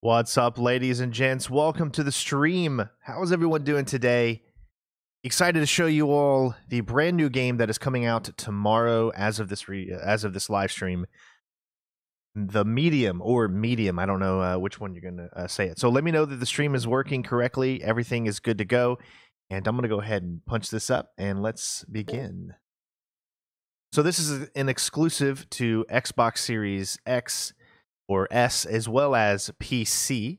What's up, ladies and gents? Welcome to the stream. How's everyone doing today? Excited to show you all the brand new game that is coming out tomorrow as of this re- as of this live stream. The Medium or Medium, I don't know uh, which one you're going to uh, say it. So let me know that the stream is working correctly, everything is good to go, and I'm going to go ahead and punch this up and let's begin. So this is an exclusive to Xbox Series X or S as well as PC.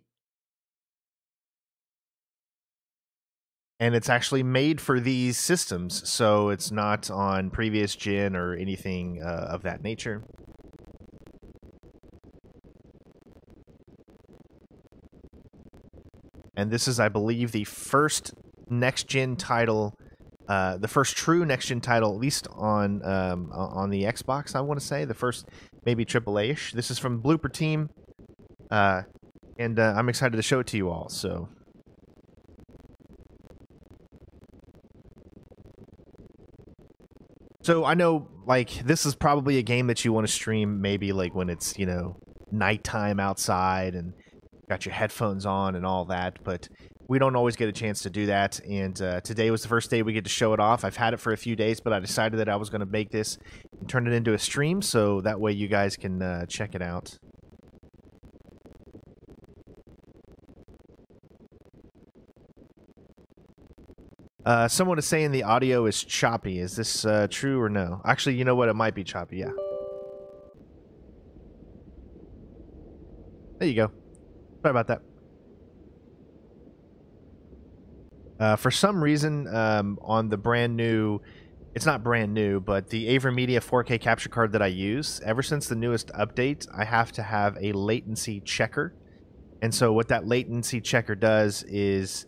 And it's actually made for these systems, so it's not on previous gen or anything uh, of that nature. And this is, I believe, the first next gen title uh, the first true next gen title, at least on um, on the Xbox. I want to say the first maybe AAA ish. This is from Bloober Team, uh, and uh, I'm excited to show it to you all. So. So I know, like, this is probably a game that you want to stream maybe like when it's you know nighttime outside and got your headphones on and all that. But we don't always get a chance to do that. And uh, today was the first day we get to show it off. I've had it for a few days, but I decided that I was going to make this and turn it into a stream so that way you guys can uh, check it out. Uh, someone is saying the audio is choppy. Is this uh, true or no? Actually, you know what? It might be choppy, yeah. There you go. Sorry about that. Uh, for some reason, um, on the brand new, it's not brand new, but the AverMedia 4K capture card that I use, ever since the newest update, I have to have a latency checker. And so what that latency checker does is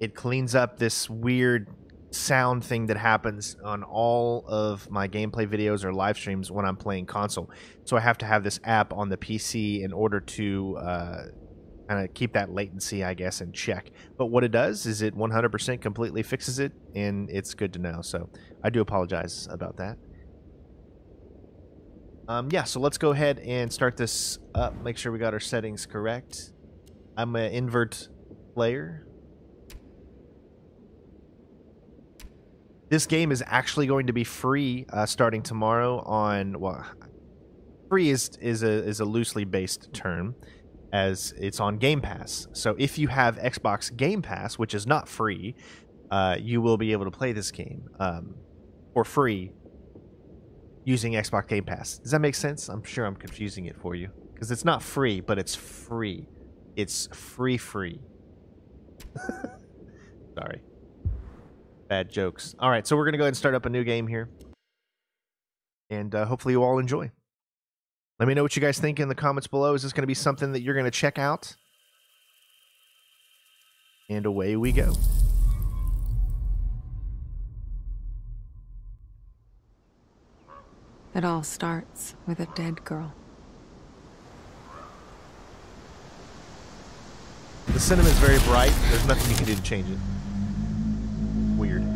it cleans up this weird sound thing that happens on all of my gameplay videos or live streams when I'm playing console. So I have to have this app on the PC in order to uh, kind of keep that latency, I guess, in check. But what it does is it 100% completely fixes it, and it's good to know. So I do apologize about that. Um, yeah, so let's go ahead and start this up. Make sure we got our settings correct. I'm an invert player. This game is actually going to be free uh, starting tomorrow on well, free is is a is a loosely based term as it's on Game Pass. So if you have Xbox Game Pass, which is not free, uh, you will be able to play this game um, for free using Xbox Game Pass. Does that make sense? I'm sure I'm confusing it for you because it's not free, but it's free. It's free, free. Sorry. Bad jokes. All right, so we're going to go ahead and start up a new game here. And uh, hopefully you all enjoy. Let me know what you guys think in the comments below. Is this going to be something that you're going to check out? And away we go. It all starts with a dead girl. The cinema is very bright. There's nothing you can do to change it. Weird.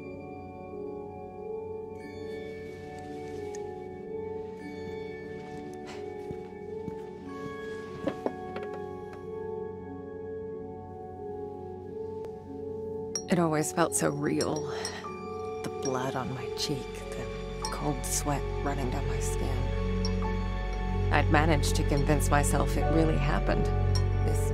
It always felt so real. The blood on my cheek, the cold sweat running down my skin. I'd managed to convince myself it really happened. This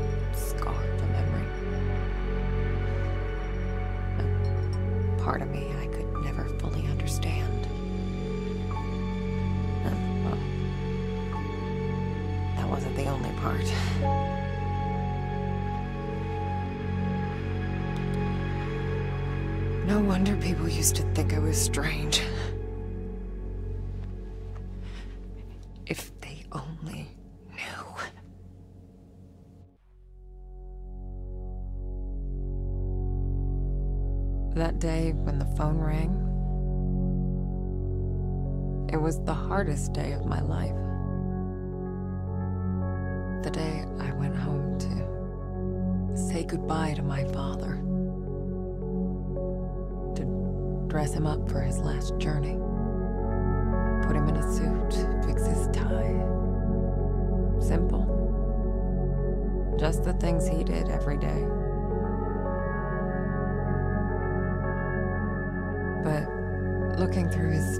strange.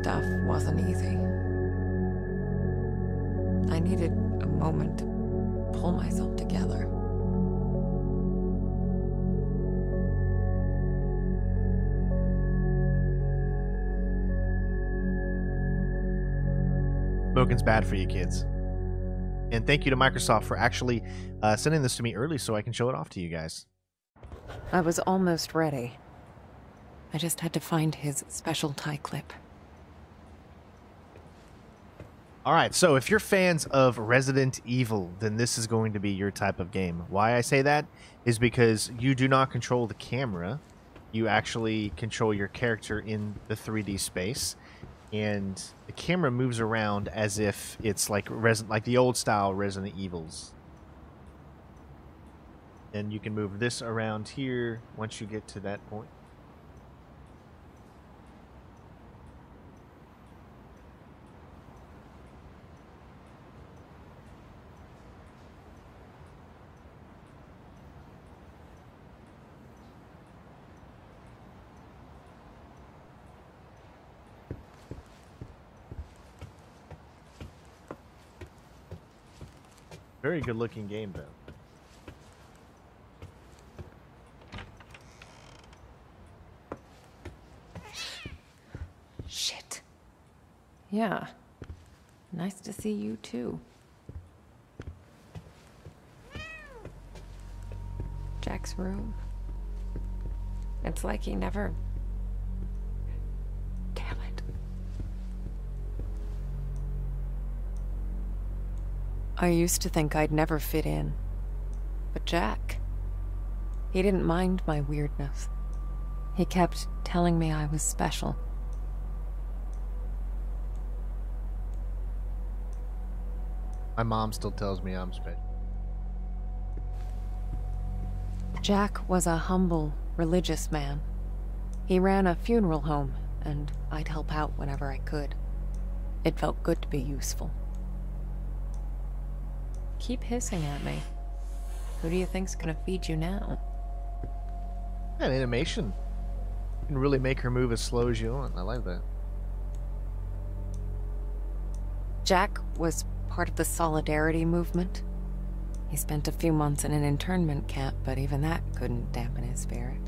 Stuff wasn't easy. I needed a moment to pull myself together. Smoking's bad for you kids. And thank you to Microsoft for actually uh, sending this to me early so I can show it off to you guys. I was almost ready. I just had to find his special tie clip. All right, so if you're fans of Resident Evil, then this is going to be your type of game. Why I say that is because you do not control the camera. You actually control your character in the 3D space and the camera moves around as if it's like Resident, like the old style Resident Evils. And you can move this around here once you get to that point. Very good looking game, though. Shit. Yeah. Nice to see you, too. Jack's room. It's like he never I used to think I'd never fit in. But Jack, he didn't mind my weirdness. He kept telling me I was special. My mom still tells me I'm special. Jack was a humble, religious man. He ran a funeral home, and I'd help out whenever I could. It felt good to be useful. Keep hissing at me. Who do you think's gonna feed you now? An animation. You can really make her move as slow as you want. I like that. Jack was part of the Solidarity movement. He spent a few months in an internment camp, but even that couldn't dampen his spirit.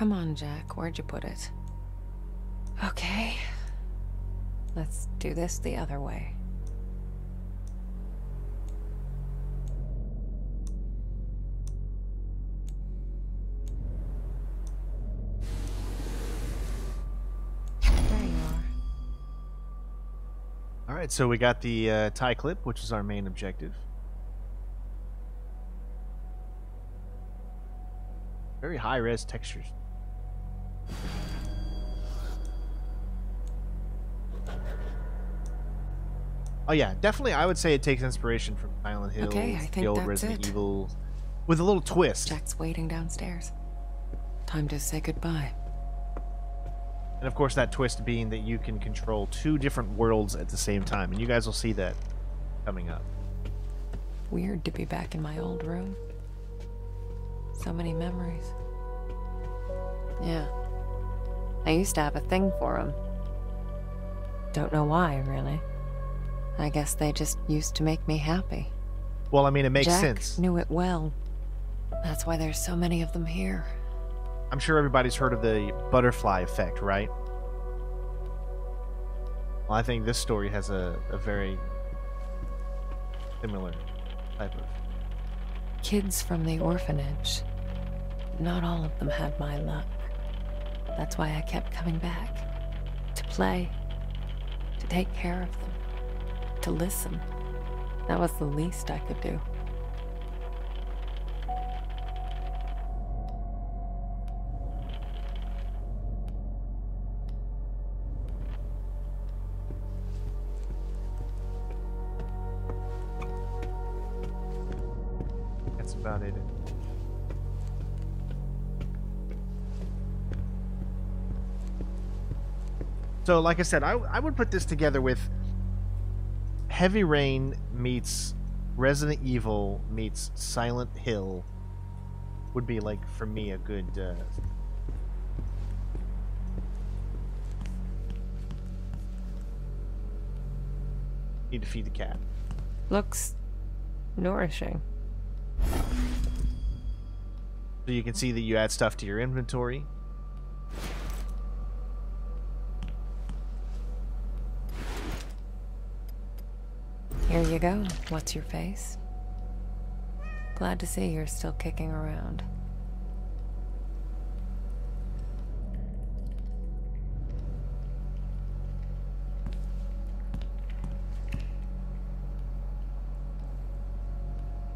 Come on, Jack. Where'd you put it? Okay. Let's do this the other way. There you are. All right, so we got the uh, tie clip, which is our main objective. Very high res textures. Oh yeah, definitely. I would say it takes inspiration from Silent Hill, okay, I think the old Resident it. Evil, with a little twist. Jack's waiting downstairs. Time to say goodbye. And of course, that twist being that you can control two different worlds at the same time. And you guys will see that coming up. Weird to be back in my old room. So many memories. Yeah. I used to have a thing for them. Don't know why, really. I guess they just used to make me happy. Well, I mean, it makes Jack sense. knew it well. That's why there's so many of them here. I'm sure everybody's heard of the butterfly effect, right? Well, I think this story has a, a very similar type of. Kids from the orphanage. Not all of them had my luck. That's why I kept coming back. To play. To take care of them. To listen. That was the least I could do. That's about it. So, like I said, I, I would put this together with Heavy Rain meets Resident Evil meets Silent Hill. Would be like for me a good. Uh, need to feed the cat. Looks nourishing. So you can see that you add stuff to your inventory. Here you go. What's your face? Glad to see you're still kicking around.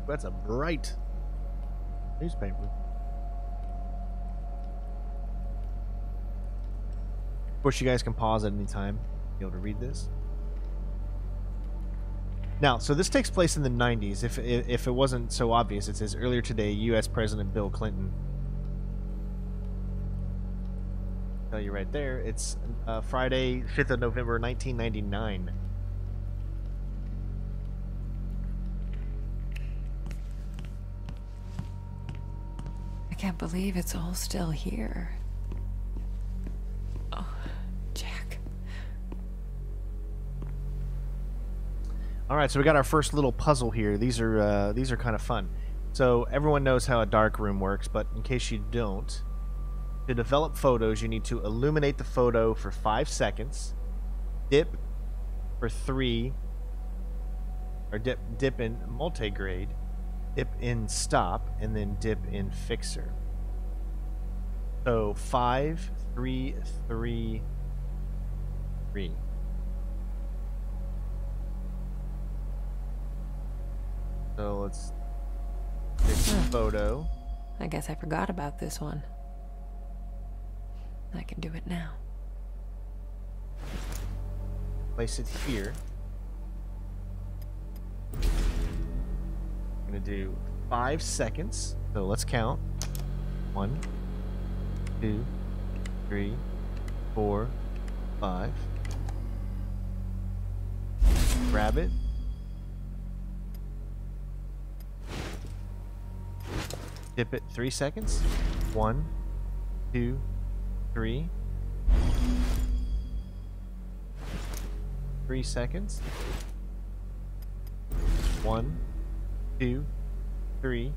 That's a bright newspaper. Of course, you guys can pause at any time, be able to read this. Now, so this takes place in the 90s. If if it wasn't so obvious, it says earlier today, U.S. President Bill Clinton. Tell you right there, it's uh, Friday, 5th of November, 1999. I can't believe it's all still here. All right, so we got our first little puzzle here. These are uh, these are kind of fun. So everyone knows how a dark room works, but in case you don't, to develop photos, you need to illuminate the photo for five seconds, dip for three, or dip dip in multigrade, dip in stop, and then dip in fixer. So five, three, three, three. So let's take a hmm. photo. I guess I forgot about this one. I can do it now. Place it here. I'm gonna do five seconds. So let's count. One, two, three, four, five. Grab it. Dip it three seconds. One, two, three. Three seconds. One, two, three.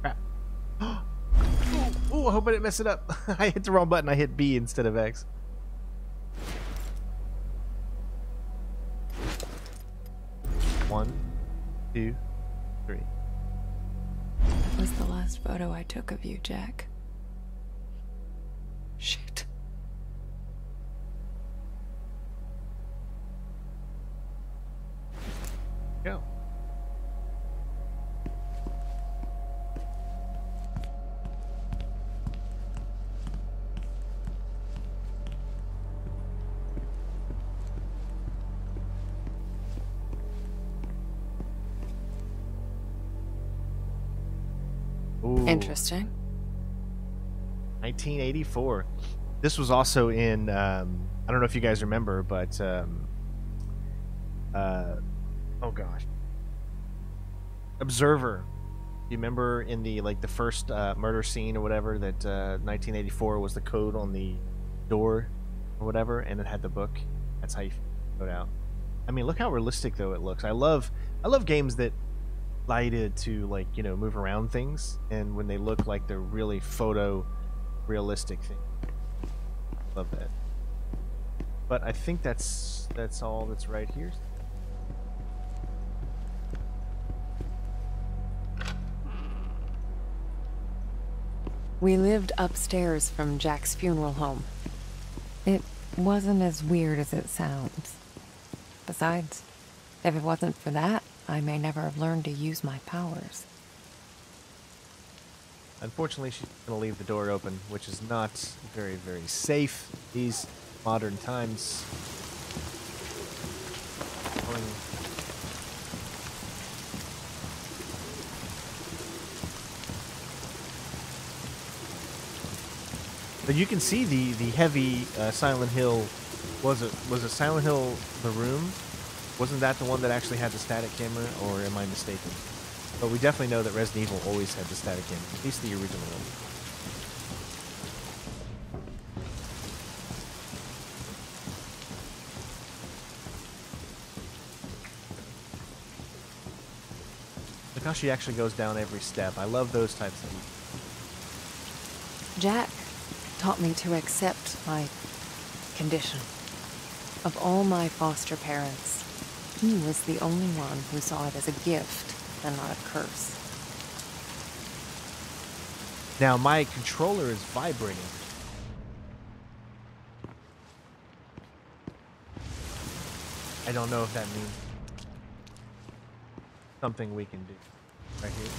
Crap. oh, I hope I didn't mess it up. I hit the wrong button. I hit B instead of X. One, That was the last photo I took of you, Jack. Shit. Go. Interesting. 1984. this was also in. Um, I don't know if you guys remember, but um, uh, oh gosh, Observer. You remember in the like the first uh, murder scene or whatever that uh, 1984 was the code on the door or whatever, and it had the book. That's how you put out. I mean, look how realistic though it looks. I love I love games that lighted to like you know move around things, and when they look like they're really photo realistic thing. Love that. But I think that's that's all that's right here. We lived upstairs from Jack's funeral home. It wasn't as weird as it sounds. Besides, if it wasn't for that, I may never have learned to use my powers. Unfortunately, she's going to leave the door open, which is not very, very safe these modern times. But you can see the the heavy uh, Silent Hill. Was it was it Silent Hill the room? Wasn't that the one that actually had the static camera, or am I mistaken? But we definitely know that Resident Evil always had the static camera, at least the original one. Look how she actually goes down every step. I love those types of. Jack taught me to accept my condition. Of all my foster parents, he was the only one who saw it as a gift and not a curse. Now my controller is vibrating. I don't know if that means something we can do. Right here.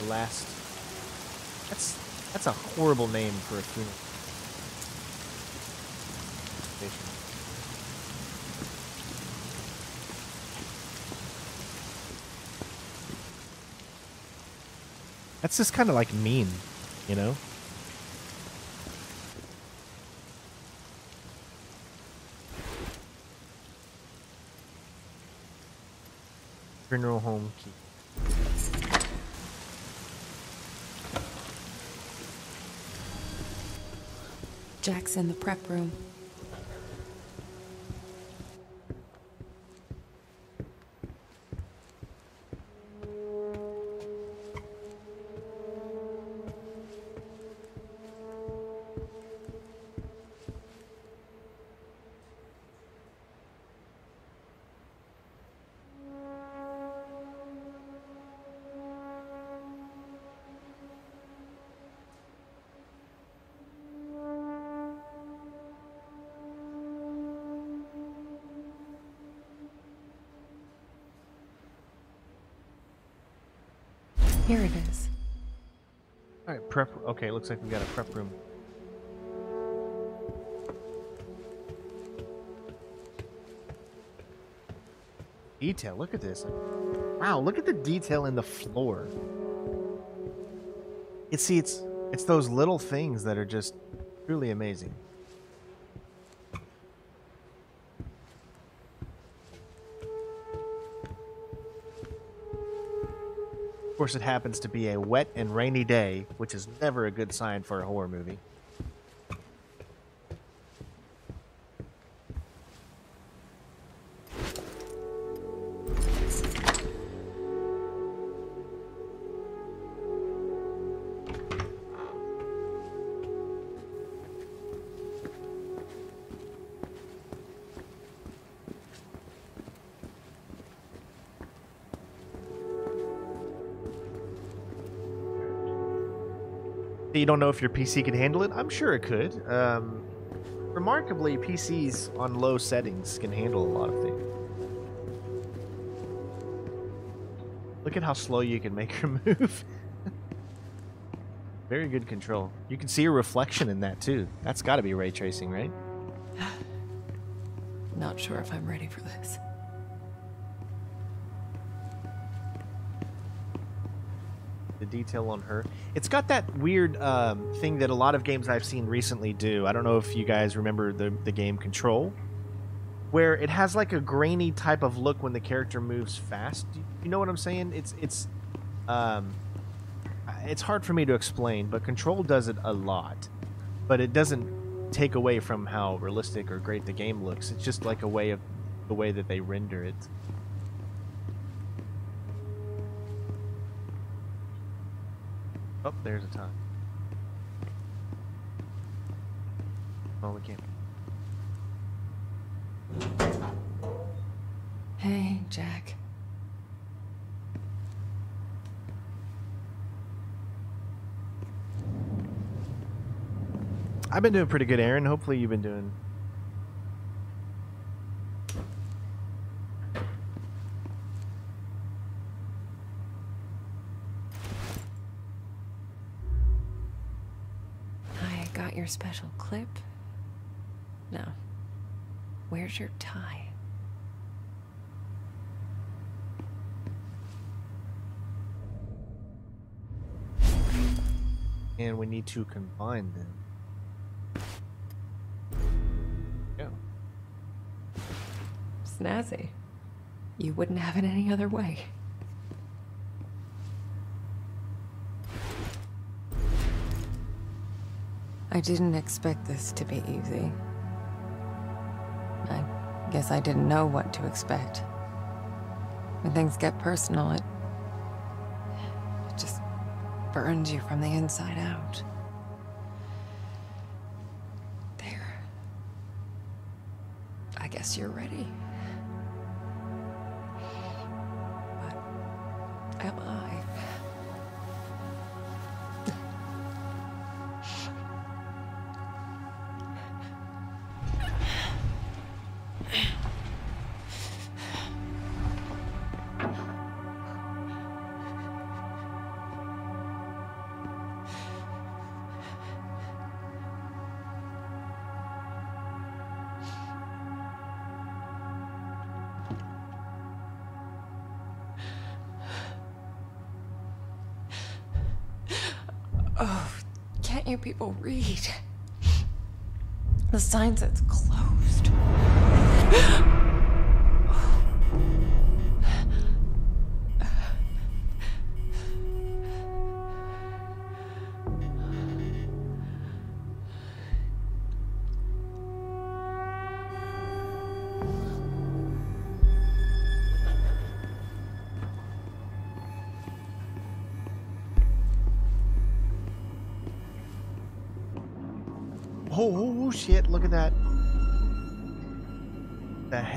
The last that's that's a horrible name for a funeral. That's just kind of like mean, you know? Funeral home key. Jack's in the prep room. Okay, looks like we got a prep room. Detail. Look at this. Wow, look at the detail in the floor. You see, it's it's those little things that are just truly amazing. Course, it happens to be a wet and rainy day, which is never a good sign for a horror movie. You don't know if your PC can handle it? I'm sure it could. Um, remarkably, PCs on low settings can handle a lot of things. Look at how slow you can make her move. Very good control. You can see a reflection in that too. That's got to be ray tracing, right? Not sure if I'm ready for this. Detail on her. It's got that weird um, thing that a lot of games I've seen recently do. I don't know if you guys remember the the game Control, where it has like a grainy type of look when the character moves fast. You know what I'm saying? It's it's um, it's hard for me to explain, but Control does it a lot, but it doesn't take away from how realistic or great the game looks. It's just like a way of the way that they render it. Oh, there's a time. Oh, we can't. Hey, Jack. I've been doing pretty good, Aaron. Hopefully, you've been doing. I got your special clip. No. Where's your tie? And we need to combine them. Yeah. Snazzy. You wouldn't have it any other way. I didn't expect this to be easy. I guess I didn't know what to expect. When things get personal, it, it just burns you from the inside out. There. I guess you're ready. People read? The sign says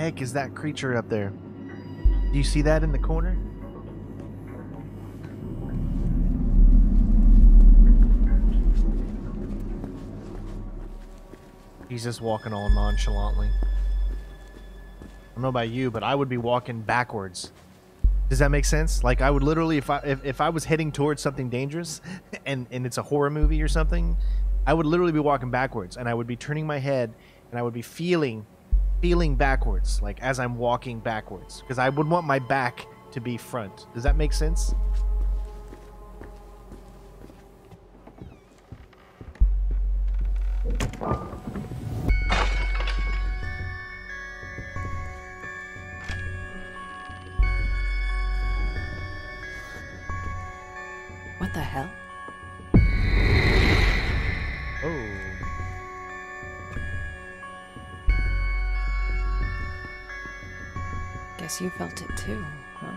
heck is that creature up there? Do you see that in the corner? He's just walking all nonchalantly. I don't know about you, but I would be walking backwards. Does that make sense? Like I would literally, if I if, if I was heading towards something dangerous, and and it's a horror movie or something, I would literally be walking backwards, and I would be turning my head, and I would be feeling, feeling backwards, like as I'm walking backwards, because I would want my back to be front. Does that make sense? Too, huh?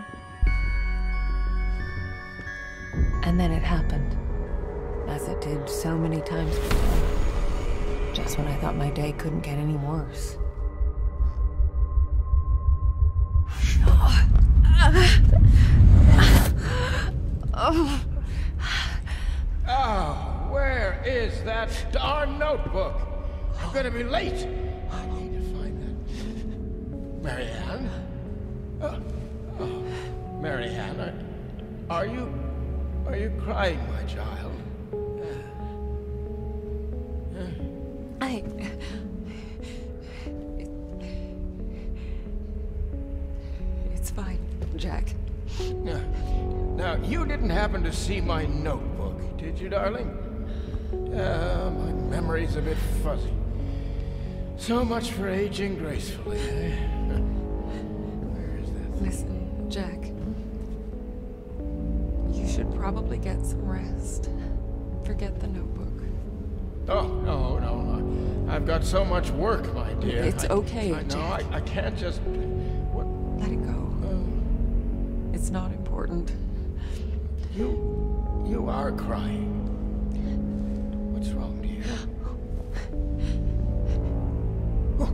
And then it happened. As it did so many times before. Just when I thought my day couldn't get any worse. Oh, where is that darn notebook? I'm gonna be late. I need to find that. Marianne? Oh, Marianne, are, are you... Are you crying, my child? I. It's fine, Jack. Now, you didn't happen to see my notebook, did you, darling? Uh, my memory's a bit fuzzy. So much for aging gracefully, eh? Where is that? Listen, Jack. Probably get some rest. Forget the notebook. Oh, no, no. I've got so much work, my dear. It's I- okay, I know, I, I can't just. What? Let it go. Oh, It's not important. you. You are crying. What's wrong, dear? Oh,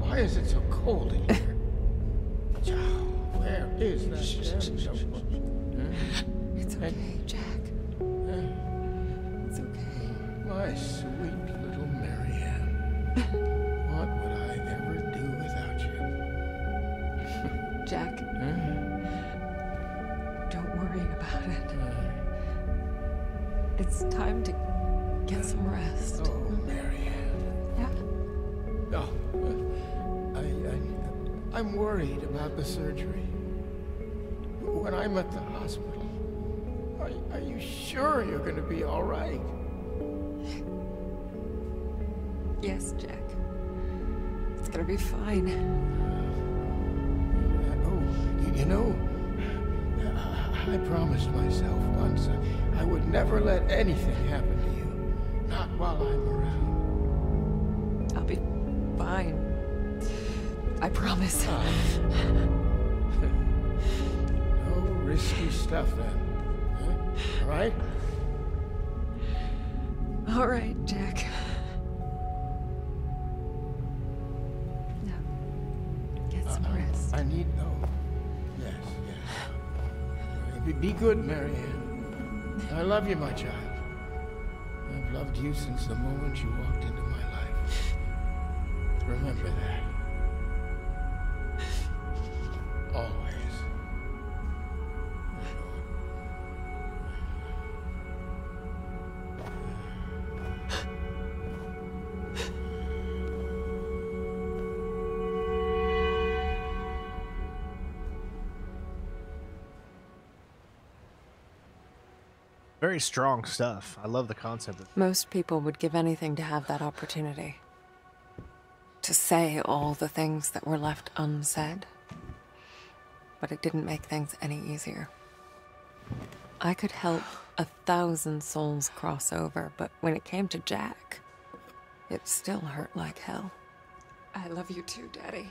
why is it so cold in here? Where is that the surgery. When I'm at the hospital, are, are you sure you're going to be all right? Yes, Jack. It's gonna be fine. Uh, oh, you, you know, I, I promised myself once I, I would never let anything happen to you. Not while I'm around. I promise. No risky stuff then. Huh? All right? All right, Jack. Now, get some uh-huh. rest. I need. Oh, yes, yes. Be, be good, Marianne. I love you, my child. I've loved you since the moment you walked into my life. Remember that. Very strong stuff. I love the concept of Most people would give anything to have that opportunity. To say all the things that were left unsaid. But it didn't make things any easier. I could help a thousand souls cross over, but when it came to Jack, it still hurt like hell. I love you too, Daddy.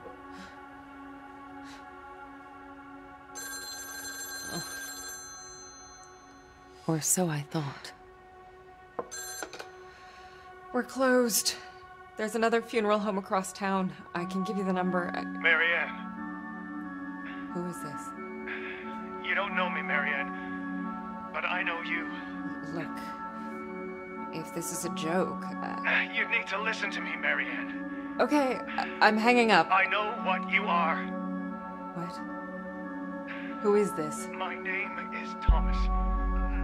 Or so I thought. We're closed. There's another funeral home across town. I can give you the number. I- Marianne, Who is this? you don't know me, Marianne, but I know you. Look, if this is a joke. Uh, You need to listen to me, Marianne. okay, I- I'm hanging up. I know what you are. What? Who is this? My name is Thomas.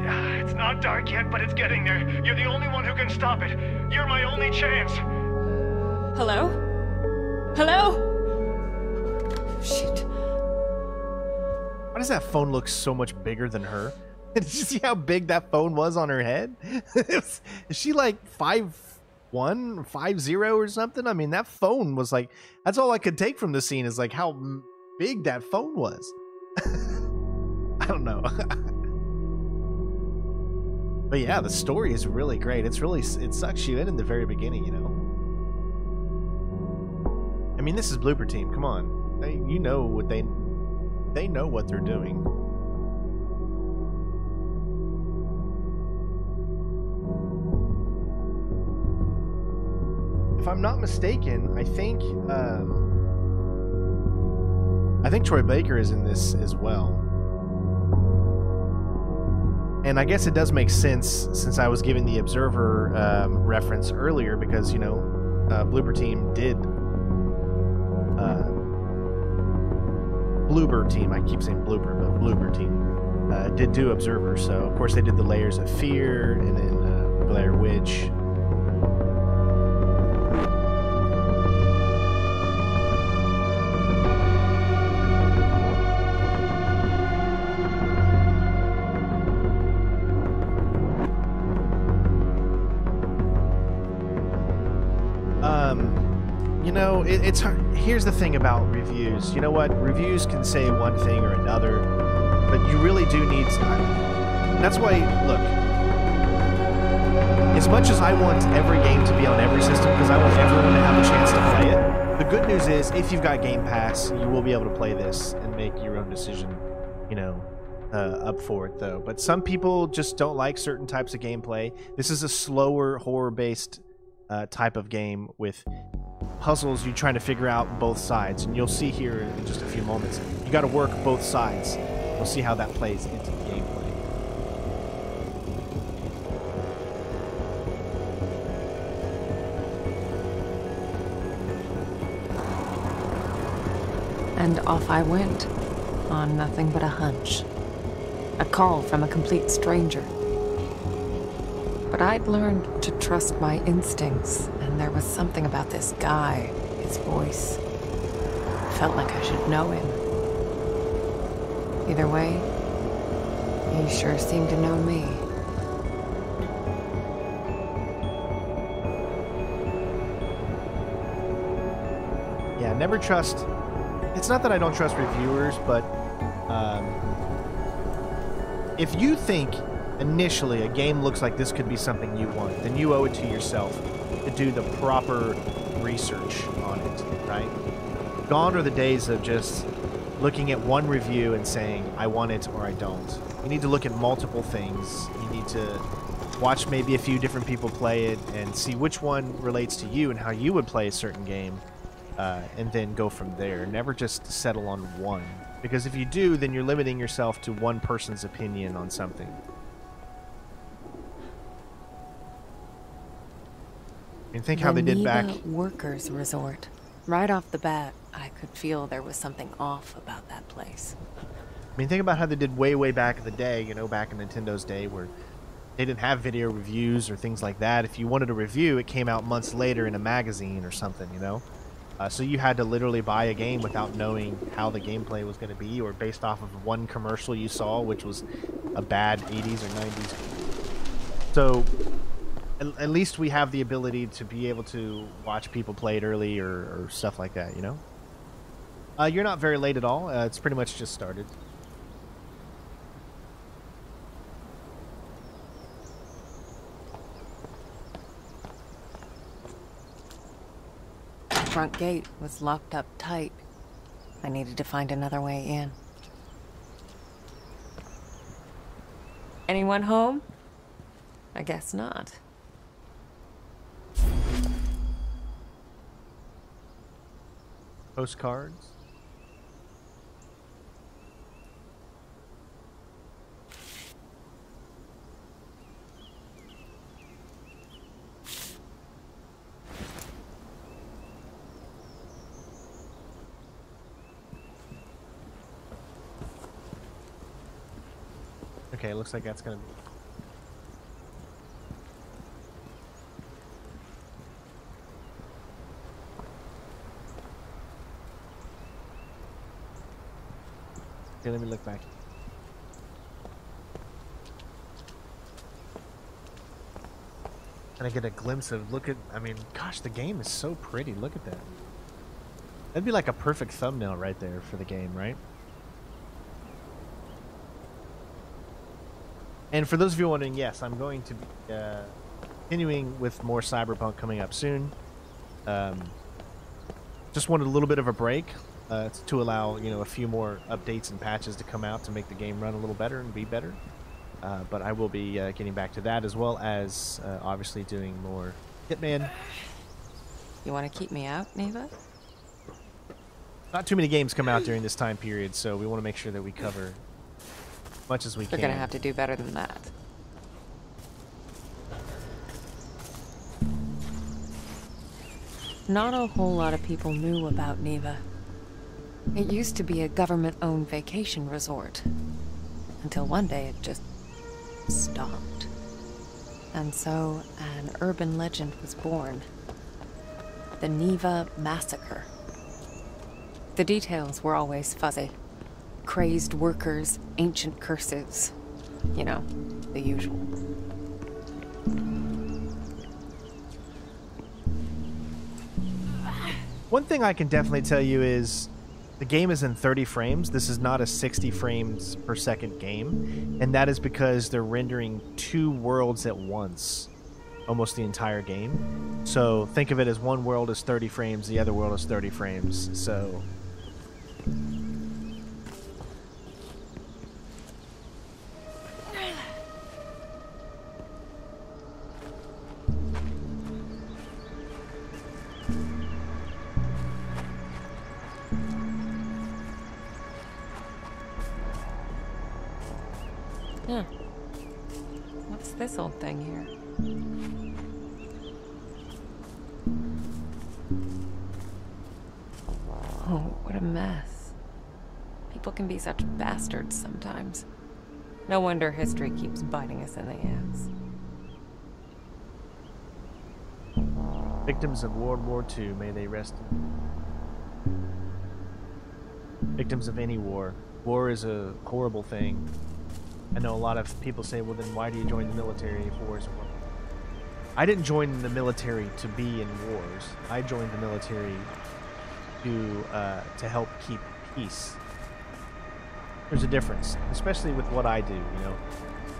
It's not dark yet, but it's getting there. You're the only one who can stop it. You're my only chance. Hello? Hello? Shit. Why does that phone look so much bigger than her? Did you see how big that phone was on her head? Is she like five one, five zero, or something? I mean, that phone was like that's all I could take from the scene is like how big that phone was. I don't know. But yeah, the story is really great. It's really it sucks you in in the very beginning, you know. I mean, this is Blooper Team. Come on, they, you know what they they know what they're doing. If I'm not mistaken, I think um, I think Troy Baker is in this as well. And I guess it does make sense since I was giving the Observer um, reference earlier because, you know, uh, Bloober Team did. Uh, Bloober Team, I keep saying Blooper, but Bloober Team uh, did do Observer. So, of course, they did the Layers of Fear and then uh, Blair Witch. It, it's hard. Here's the thing about reviews. You know what? Reviews can say one thing or another, but you really do need. That's why, look. As much as I want every game to be on every system because I want everyone to have a chance to play it, the good news is if you've got Game Pass, you will be able to play this and make your own decision. You know, uh, up for it though. But some people just don't like certain types of gameplay. This is a slower horror-based uh, type of game with puzzles you're trying to figure out both sides and you'll see here in just a few moments you got to work both sides We'll see how that plays into the gameplay And off I went, on nothing but a hunch. A call from a complete stranger. But I'd learned to trust my instincts, and there was something about this guy, his voice. Felt like I should know him. Either way, he sure seemed to know me. yeah never trust it's not that i don't trust reviewers but um, if you think initially a game looks like this could be something you want then you owe it to yourself to do the proper research on it right gone are the days of just looking at one review and saying i want it or i don't you need to look at multiple things you need to watch maybe a few different people play it and see which one relates to you and how you would play a certain game uh, and then go from there. Never just settle on one. Because if you do, then you're limiting yourself to one person's opinion on something. I mean, think how they did back. Workers Resort. Right off the bat, I could feel there was something off about that place. I mean, think about how they did way, way back in the day, you know, back in Nintendo's day where they didn't have video reviews or things like that. If you wanted a review, it came out months later in a magazine or something, you know? Uh, so you had to literally buy a game without knowing how the gameplay was going to be, or based off of one commercial you saw, which was a bad 80s or 90s. So at, least we have the ability to be able to watch people play it early or, or stuff like that, you know? Uh, you're not very late at all. Uh, it's pretty much just started. The front gate was locked up tight. I needed to find another way in. Anyone home? I guess not. Postcards. Okay, looks like that's gonna be. Okay, let me look back. And I get a glimpse of look at I mean, gosh, the game is so pretty. Look at that. That'd be like a perfect thumbnail right there for the game, right? And for those of you wondering, yes, I'm going to be uh, continuing with more Cyberpunk coming up soon. Um, just wanted a little bit of a break uh, to allow you know a few more updates and patches to come out to make the game run a little better and be better. Uh, but I will be uh, getting back to that as well as uh, obviously doing more Hitman. You want to keep me out, Niwa? Not too many games come out during this time period, so we want to make sure that we cover as much as we can. We're gonna have to do better than that. Not a whole lot of people knew about Niwa. It used to be a government-owned vacation resort. Until one day it just stopped. And so an urban legend was born. The Niwa Massacre. The details were always fuzzy. Crazed workers, ancient curses. You know, the usual. One thing I can definitely tell you is the game is in 30 frames. This is not a 60 frames per second game, and that is because they're rendering two worlds at once, almost the entire game. So think of it as one world is 30 frames, the other world is 30 frames. So this old thing here? Oh, what a mess. People can be such bastards sometimes. No wonder history keeps biting us in the ass. victims of World War II, may they rest. Victims of any war. War is a horrible thing. I know a lot of people say, well, then why do you join the military if wars are? I didn't join the military to be in wars. I joined the military to uh, to help keep peace. There's a difference, especially with what I do. You know,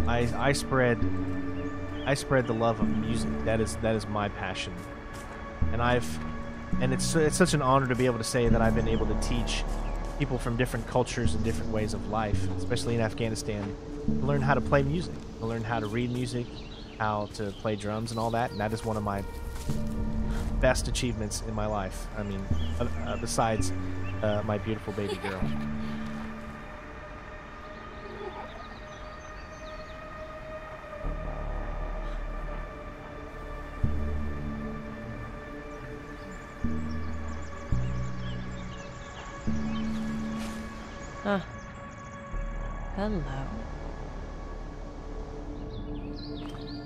I I spread I spread the love of music. That is that is my passion, and I've and it's it's such an honor to be able to say that I've been able to teach people from different cultures and different ways of life, especially in Afghanistan, learn how to play music, to learn how to read music, how to play drums and all that. And that is one of my best achievements in my life. I mean, uh, uh, besides uh, my beautiful baby girl. Huh. Hello.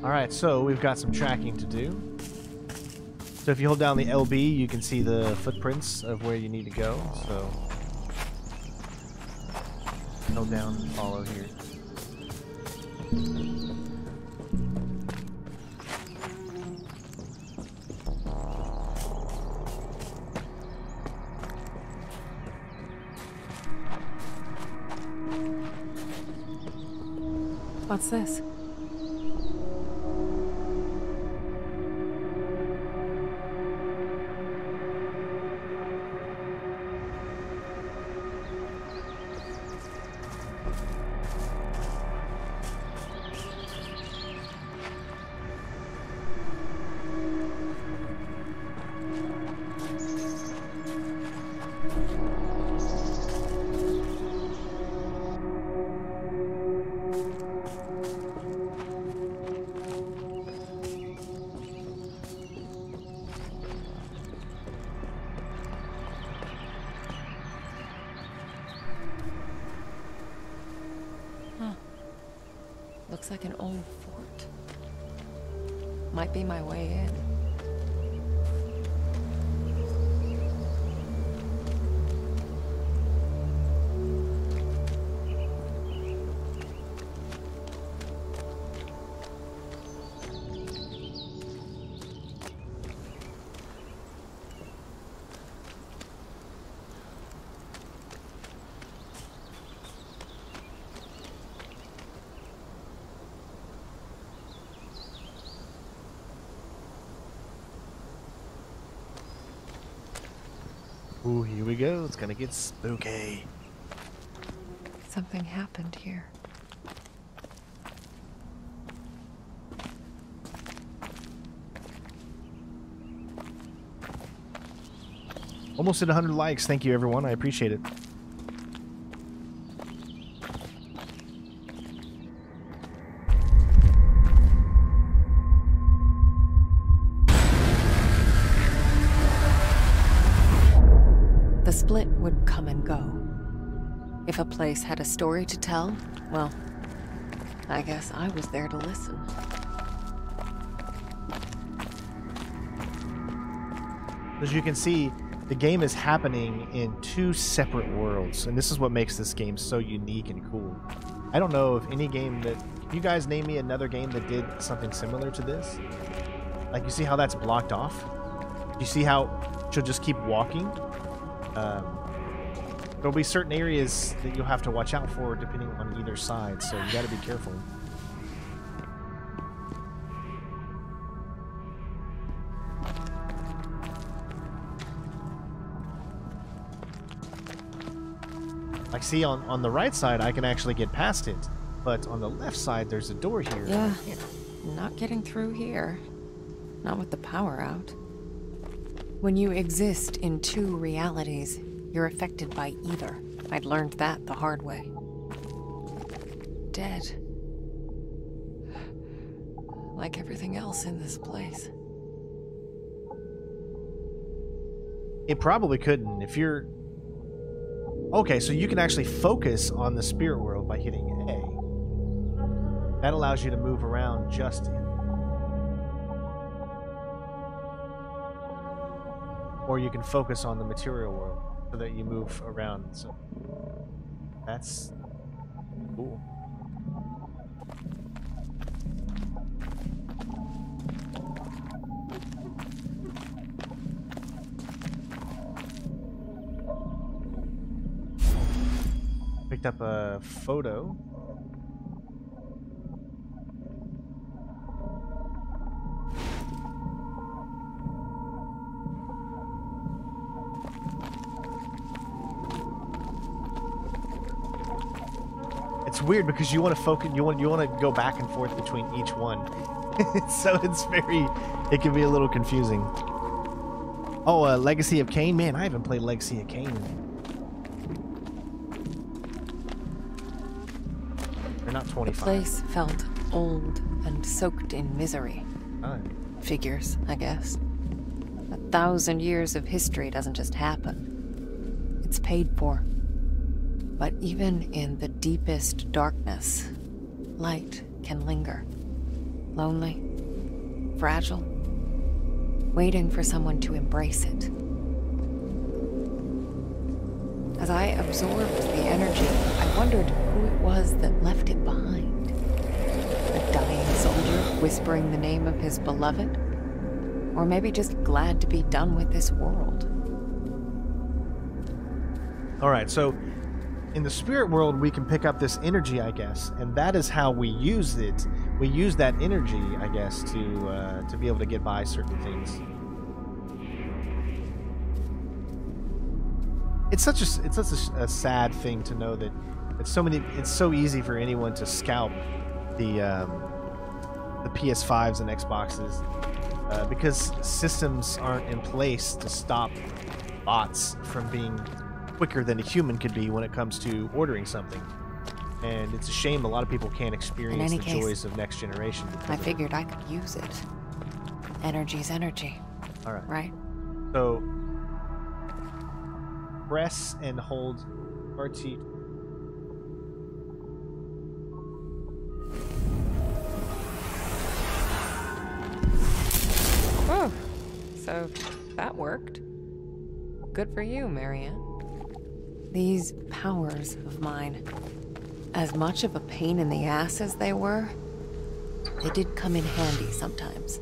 All right, so we've got some tracking to do. So if you hold down the LB, you can see the footprints of where you need to go. So hold down and follow here. What's this? Go. It's gonna get spooky. Something happened here. Almost at 100 likes. Thank you, everyone. I appreciate it. Had a story to tell, well, I guess I was there to listen. As you can see, the game is happening in two separate worlds, and this is what makes this game so unique and cool. I don't know if any game that you guys name me another game that did something similar to this. Like you see how that's blocked off. You see how she'll just keep walking. Um, there'll be certain areas that you'll have to watch out for depending on either side, so you got to be careful. Like, see, on, on the right side, I can actually get past it. But on the left side, there's a door here. Yeah, not getting through here. Not with the power out. When you exist in two realities, you're affected by either. I'd learned that the hard way. Dead. Like everything else in this place. It probably couldn't. If you're... Okay, so you can actually focus on the spirit world by hitting A. That allows you to move around just in... Or you can focus on the material world so that you move around. So that's cool. Picked up a photo. Weird because you want to focus, you want you want to go back and forth between each one, so it's very, it can be a little confusing. Oh, uh, Legacy of Kain, man, I haven't played Legacy of Kain. They're not The place felt old and soaked in misery. Figures, I guess. A thousand years of history doesn't just happen. It's paid for. But even in the deepest darkness, light can linger. Lonely, fragile, waiting for someone to embrace it. As I absorbed the energy, I wondered who it was that left it behind. A dying soldier whispering the name of his beloved? Or maybe just glad to be done with this world. All right, so in the spirit world, we can pick up this energy, I guess, and that is how we use it. We use that energy, I guess, to uh, to be able to get by certain things. It's such a it's such a, a sad thing to know that it's so many. It's so easy for anyone to scalp the um, the PS5s and Xboxes uh, because systems aren't in place to stop bots from being quicker than a human could be when it comes to ordering something. And it's a shame a lot of people can't experience the case, joys of next generation. I figured I could use it. Energy's energy, All right. right? So press and hold RT. Oh, so that worked. Good for you, Marianne. These powers of mine, as much of a pain in the ass as they were, they did come in handy sometimes.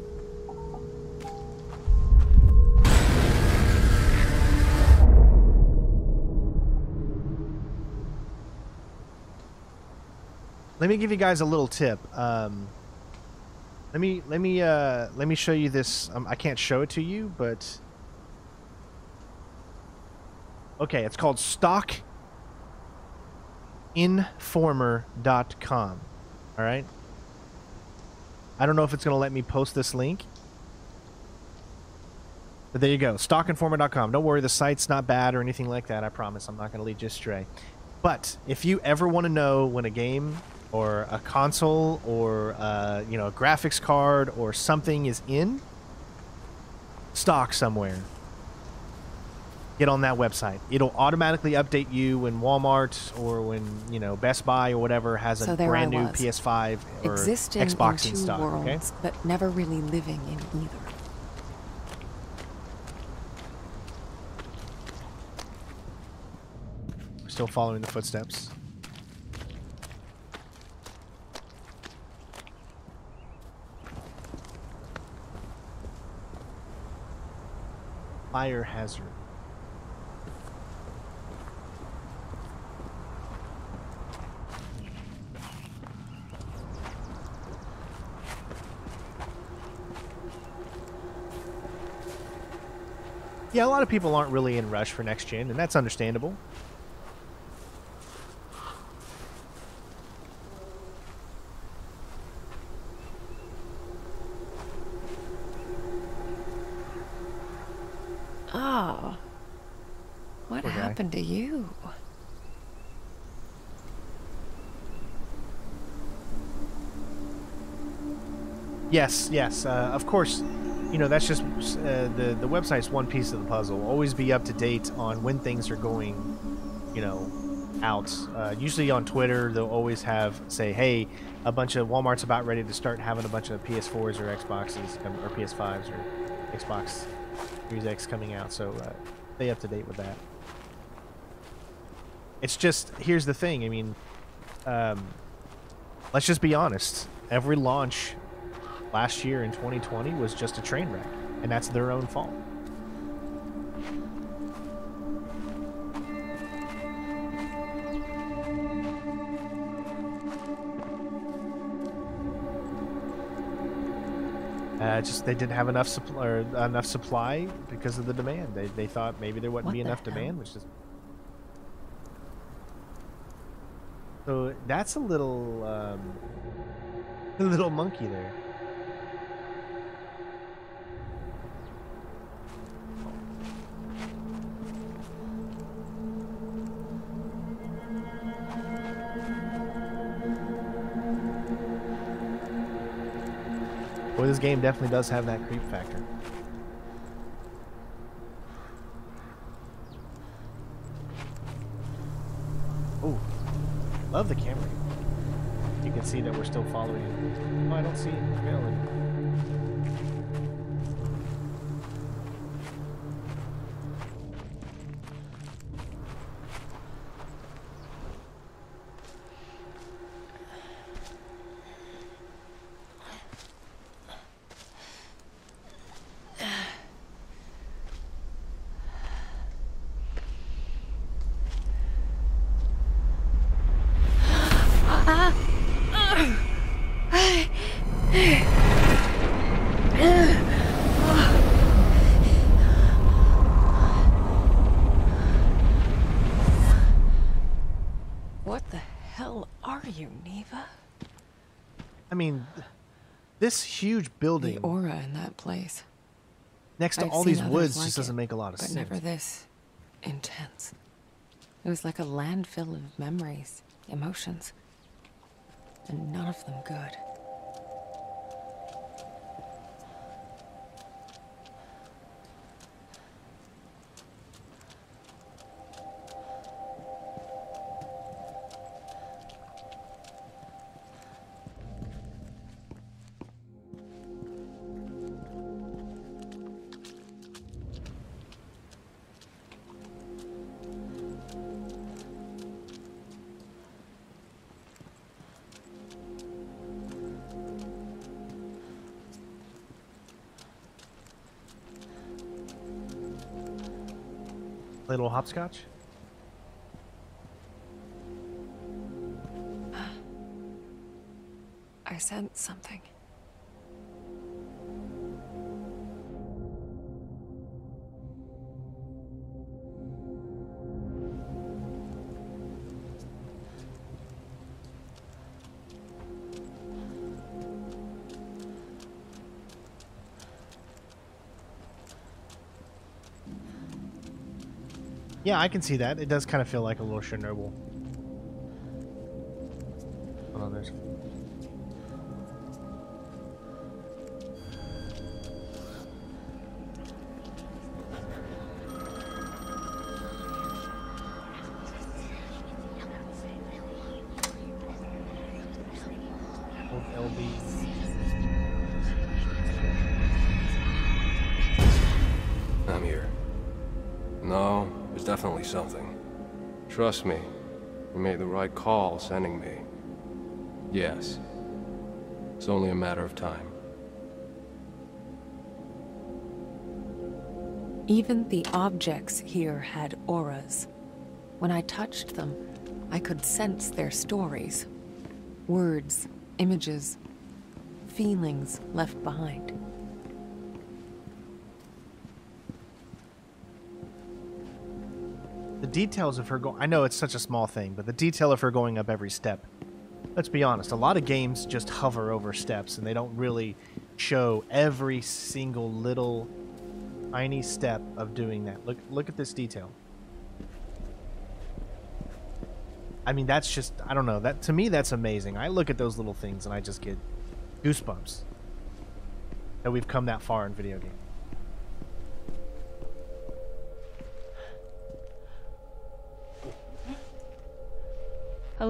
Let me give you guys a little tip. Um, let me let me uh, let me show you this. Um, I can't show it to you, but Okay, it's called stockinformer.com. All right. I don't know if it's going to let me post this link. But there you go, stockinformer.com. Don't worry, the site's not bad or anything like that. I promise. I'm not going to lead you astray. But if you ever want to know when a game or a console or uh, you know a graphics card or something is in stock somewhere, get on that website. It'll automatically update you when Walmart or when you know Best Buy or whatever has a So brand new PS5 or Existing Xbox in in two stock. worlds, Okay. but never really living in either. Still following the footsteps. Fire hazard. Yeah, a lot of people aren't really in rush for next gen, and that's understandable. Oh. What Poor guy. happened to you? Yes, yes. Uh, of course, you know that's just uh, the the website's one piece of the puzzle. Always be up to date on when things are going, you know, out. Uh, usually on Twitter, they'll always have say, "Hey, a bunch of Walmart's about ready to start having a bunch of PS4s or Xboxes or PS5s or Xbox Series X coming out." So uh, stay up to date with that. It's just here's the thing. I mean, um, let's just be honest. Every launch last year in 2020 was just a train wreck, and that's their own fault. Uh, just they didn't have enough supply or enough supply because of the demand. They, they thought maybe there wouldn't What be the enough hell? demand, which is so that's a little um, a little monkey there. Boy, this game definitely does have that creep factor. Oh, love the camera. You can see that we're still following it. Oh, I don't see Marilyn. Hell are you, Niwa? I mean, this huge building. The aura in that place. next to I've all these woods like just doesn't it, make a lot of but sense. never this intense. It was like a landfill of memories, emotions, and none of them good. Hopscotch. I sense something. Yeah, I can see that. It does kind of feel like a little Chernobyl. Trust me, you made the right call sending me. Yes. It's only a matter of time. Even the objects here had auras. When I touched them, I could sense their stories. Words, images, feelings left behind. Details of her going. I know it's such a small thing, but the detail of her going up every step. Let's be honest. A lot of games just hover over steps, and they don't really show every single little tiny step of doing that. Look, look at this detail. I mean, that's just. I don't know. That to me, that's amazing. I look at those little things, and I just get goosebumps. That we've come that far in video games.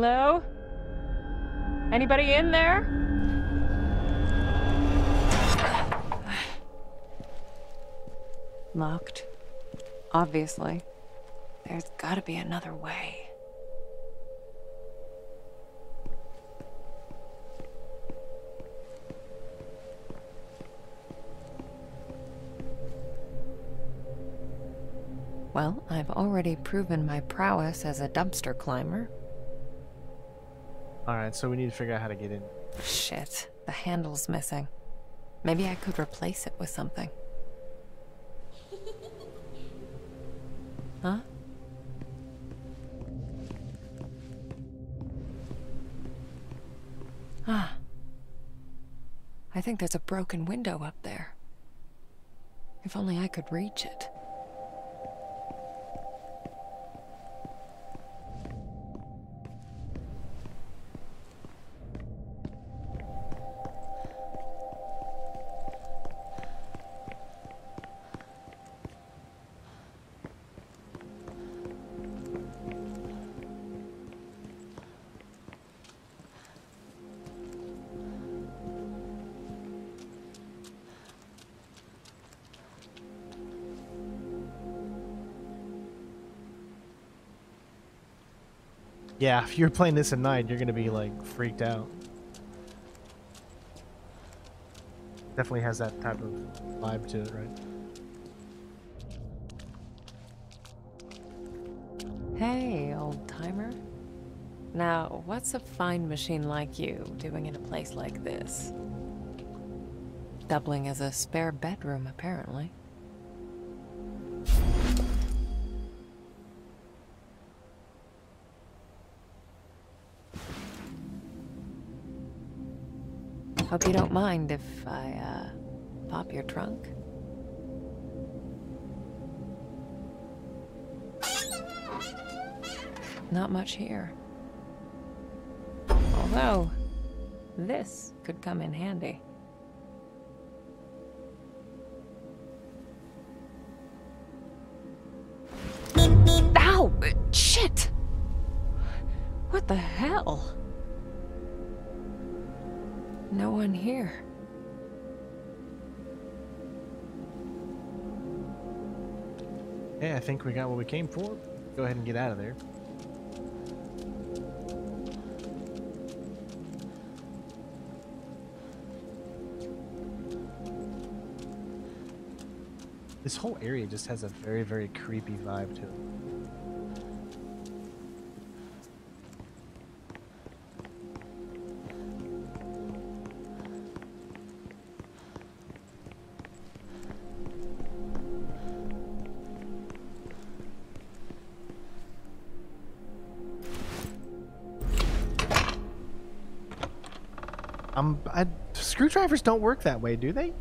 Hello? Anybody in there? Locked. Obviously. There's gotta be another way. Well, I've already proven my prowess as a dumpster climber. All right, so we need to figure out how to get in. Shit, the handle's missing. Maybe I could replace it with something. Huh? Ah. I think there's a broken window up there. If only I could reach it. Yeah, if you're playing this at night, you're gonna be like freaked out. Definitely has that type of vibe to it, right? Hey, old timer. Now, what's a fine machine like you doing in a place like this? Doubling as a spare bedroom, apparently. Hope you don't mind if I, uh, pop your trunk? Not much here. Although, this could come in handy. Think we got what we came for. Go ahead and get out of there. This whole area just has a very, very creepy vibe to it. I, screwdrivers don't work that way, do they?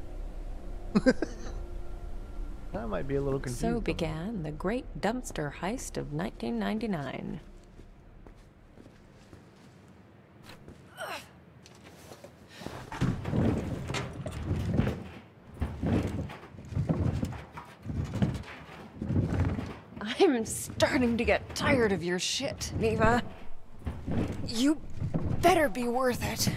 That might be a little confusing. So began the great dumpster heist of 1999. I'm starting to get tired of your shit, Niwa. You better be worth it.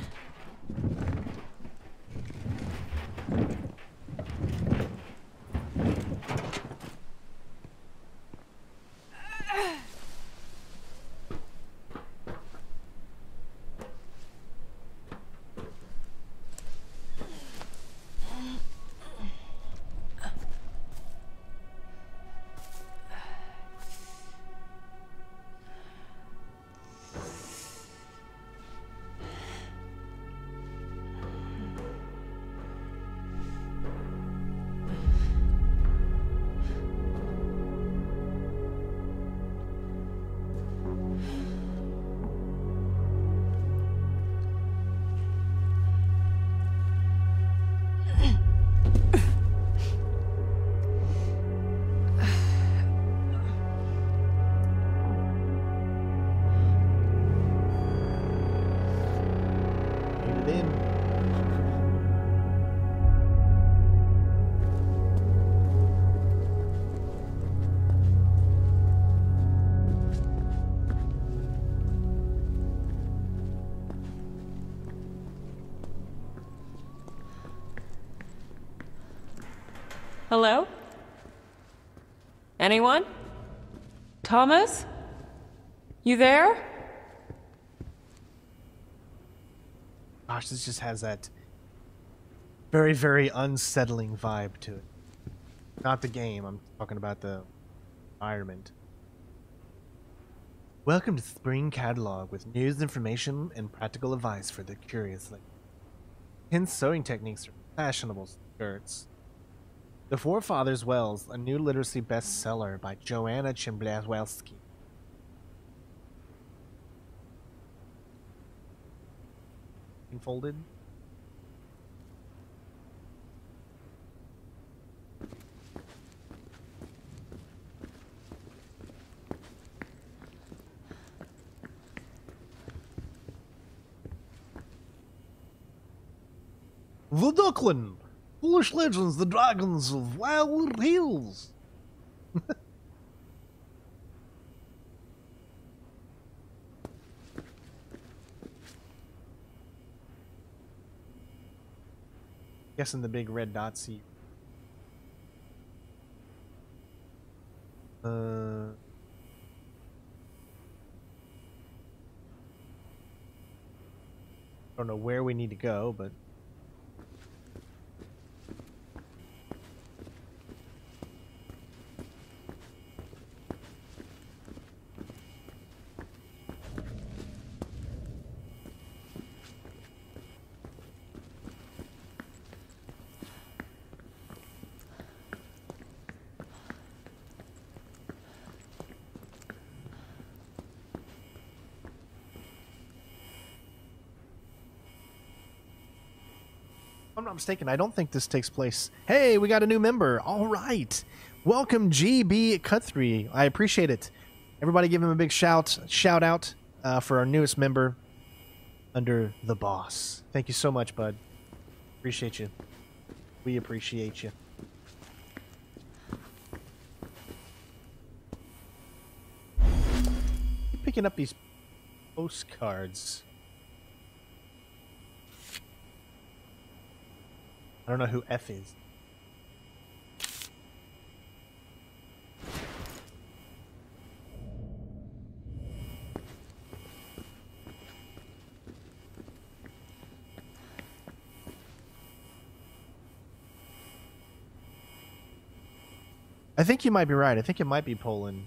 Anyone? Thomas? You there? Gosh, this just has that very, very unsettling vibe to it. Not the game, I'm talking about the environment. Welcome to Spring Catalog with news, information, and practical advice for the curious. Like Pin sewing techniques for fashionable skirts. The Forefathers Wells, a new literacy bestseller by Joanna Chimblewski. Folded. The Duckland! Foolish legends, the dragons of Wildwood Hills! Guessing the big red dot see. Uh. Don't know where we need to go, but not mistaken, I don't think this takes place. Hey, we got a new member. All right. Welcome, GB Cut3. I appreciate it. Everybody give him a big shout, shout out uh, for our newest member under the boss. Thank you so much, bud. Appreciate you. We appreciate you. Picking up these postcards. I don't know who F is. I think you might be right. I think it might be Poland.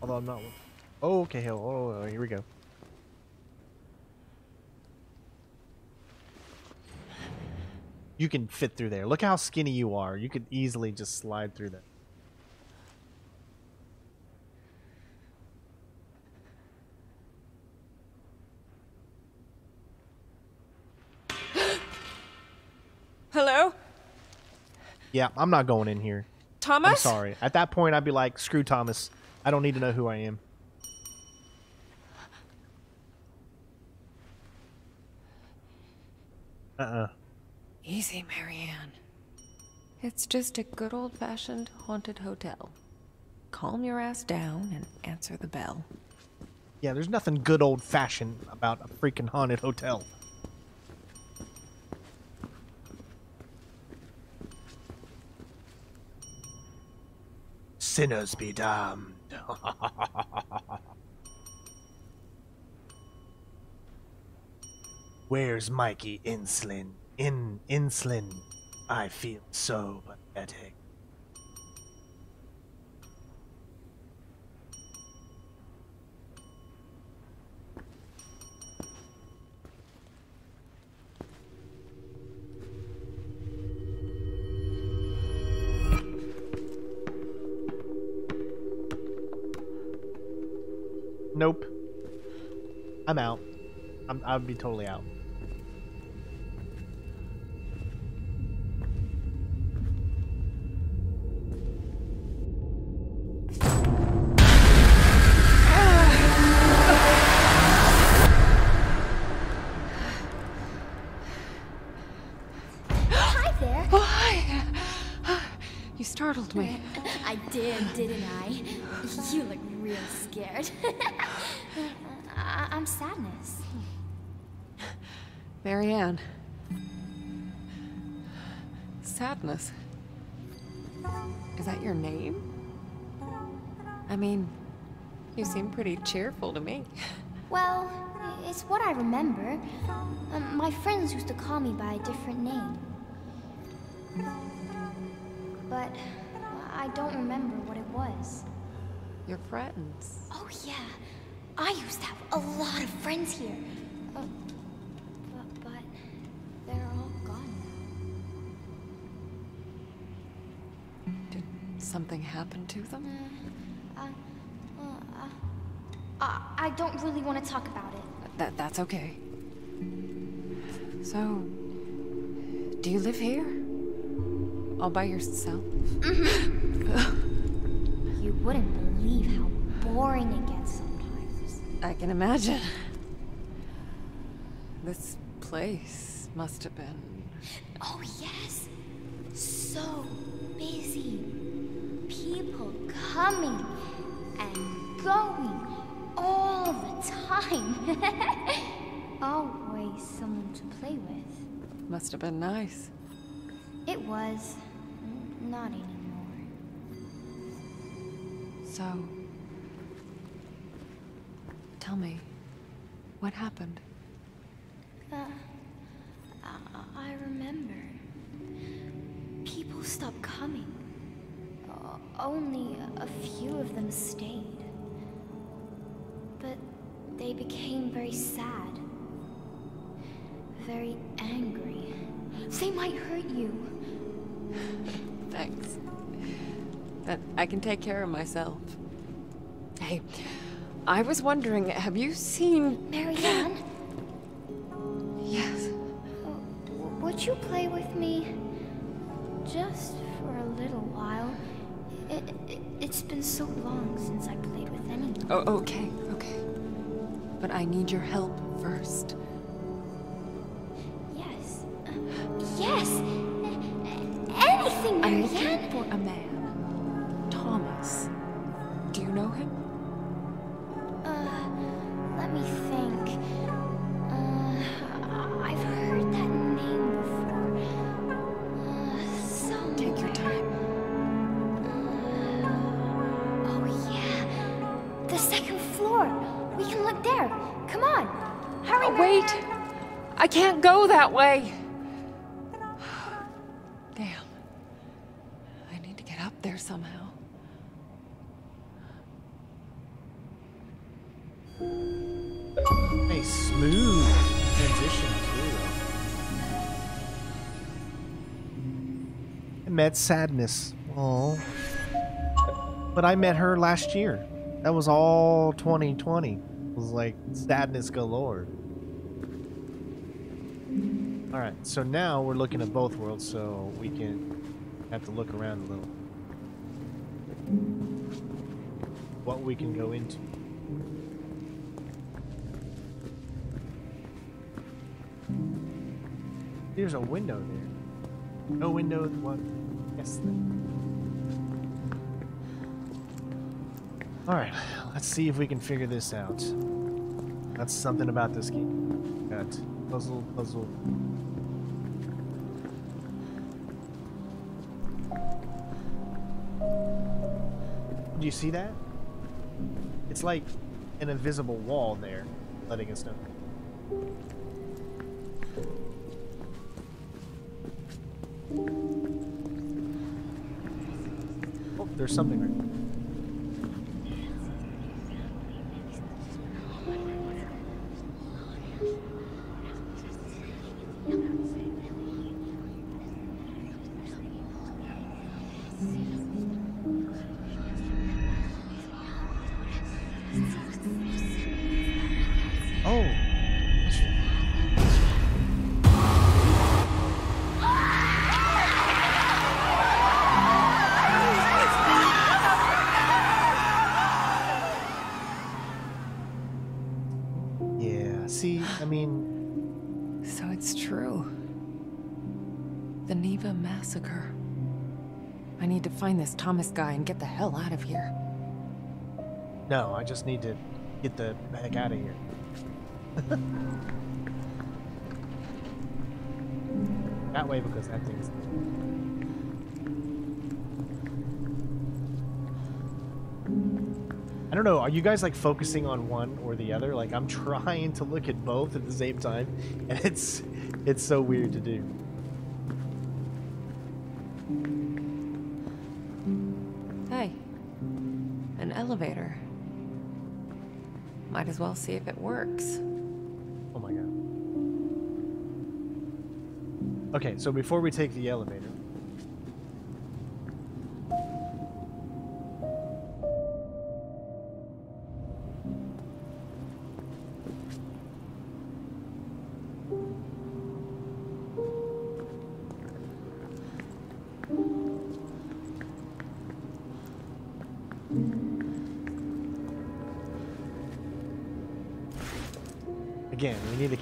Although I'm not. Oh, okay. Oh, here we go. You can fit through there. Look how skinny you are. You could easily just slide through that. Hello? Yeah, I'm not going in here. Thomas? I'm sorry. At that point, I'd be like, screw Thomas. I don't need to know who I am. Uh-uh. Easy, Marianne. It's just a good old fashioned haunted hotel. Calm your ass down and answer the bell. Yeah, there's nothing good old fashioned about a freaking haunted hotel. Sinners be damned. Where's Mikey Insulin? In Insulin, I feel so pathetic. Nope. I'm out. I'm, I'd be totally out. Did, didn't I? You look real scared. I- I'm sadness. Marianne. Sadness. Is that your name? I mean, you seem pretty cheerful to me. Well, it's what I remember. Um, my friends used to call me by a different name. But I don't remember what it was. Your friends. Oh, yeah. I used to have a lot of friends here. Uh, but, but they're all gone now. Did something happen to them? Uh, uh, uh, I, I don't really want to talk about it. That that's okay. So, do you live here? All by yourself? Mm-hmm. You wouldn't believe how boring it gets sometimes. I can imagine. This place must have been. Oh, yes. So busy. People coming and going all the time. Always someone to play with. Must have been nice. It was. Not anymore. So, tell me, what happened? Uh, I, I remember. People stopped coming. O- only a few of them stayed. But they became very sad. Very angry. They might hurt you. Thanks. That I can take care of myself. Hey, I was wondering, have you seen. Marianne, Yes. would you play with me? Just for a little while. It, it, it's been so long since I played with anyone. Oh, okay, okay. But I need your help first. Yes. Uh, yes! Anything, I'm looking for a man. Thomas. Do you know him? Uh, let me think. Uh, I've heard that name before. Uh, somewhere. Take your time. Oh, yeah. The second floor. We can look there. Come on. Hurry, Oh, wait! I can't go that way! Somehow. A smooth transition too. I met Sadness. Oh. But I met her last year. That was all 2020. It was like sadness galore. All right, so now we're looking at both worlds, so we can have to look around a little. What we can go into. There's a window there. No window. The one. Yes. All right, let's see if we can figure this out. That's something about this game. Got puzzle, puzzle. Do you see that? It's like an invisible wall there, letting us know. Oh, there's something right this guy and get the hell out of here. no, I just need to get the heck out of here. that way because that thing's. I don't know. Are you guys like focusing on one or the other? Like I'm trying to look at both at the same time, and it's it's so weird to do. Well see if it works. Oh my god. Okay, so before we take the elevator.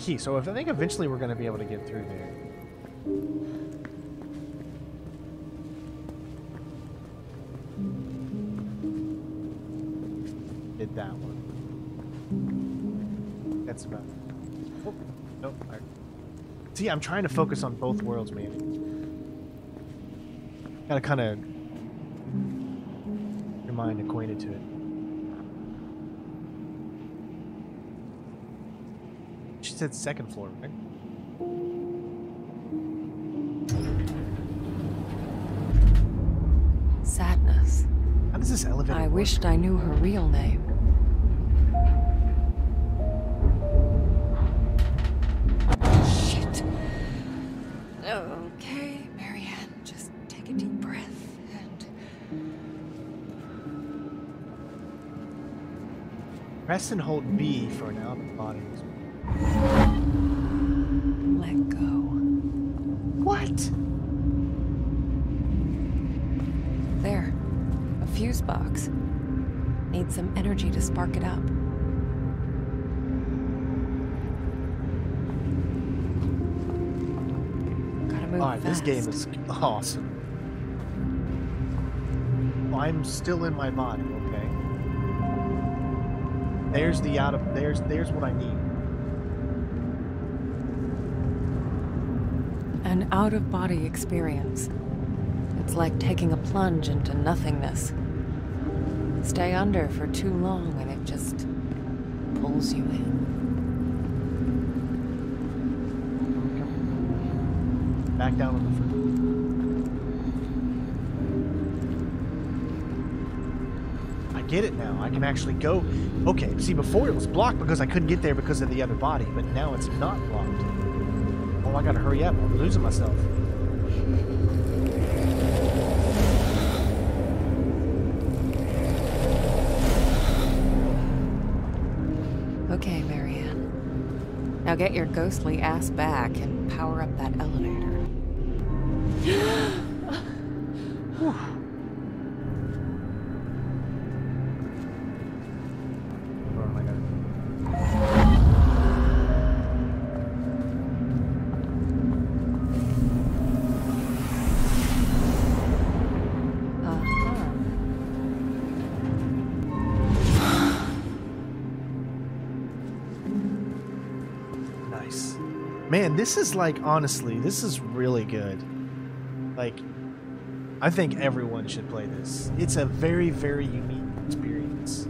Key. So I think eventually we're going to be able to get through there. Did that one. That's about it. Oh, nope. right. See, I'm trying to focus on both worlds, man. Gotta kind of your mind acquainted to it. She said second floor, right? Sadness. How does this elevator I work? wished I knew her real name. Shit. Okay, Marianne, just take a deep breath and Press and hold B for an out of body. Alright, this game is awesome. I'm still in my body, okay? There's the out of there's there's what I need. An out of body experience. It's like taking a plunge into nothingness. Stay under for too long and it just pulls you in. Back down the first. I get it now. I can actually go. Okay, see, before it was blocked because I couldn't get there because of the other body, but now it's not blocked. Oh, I gotta hurry up. I'm losing myself. Okay, Marianne. Now get your ghostly ass back and power up that elevator. This is like honestly, this is really good. Like I think everyone should play this. It's a very very unique experience.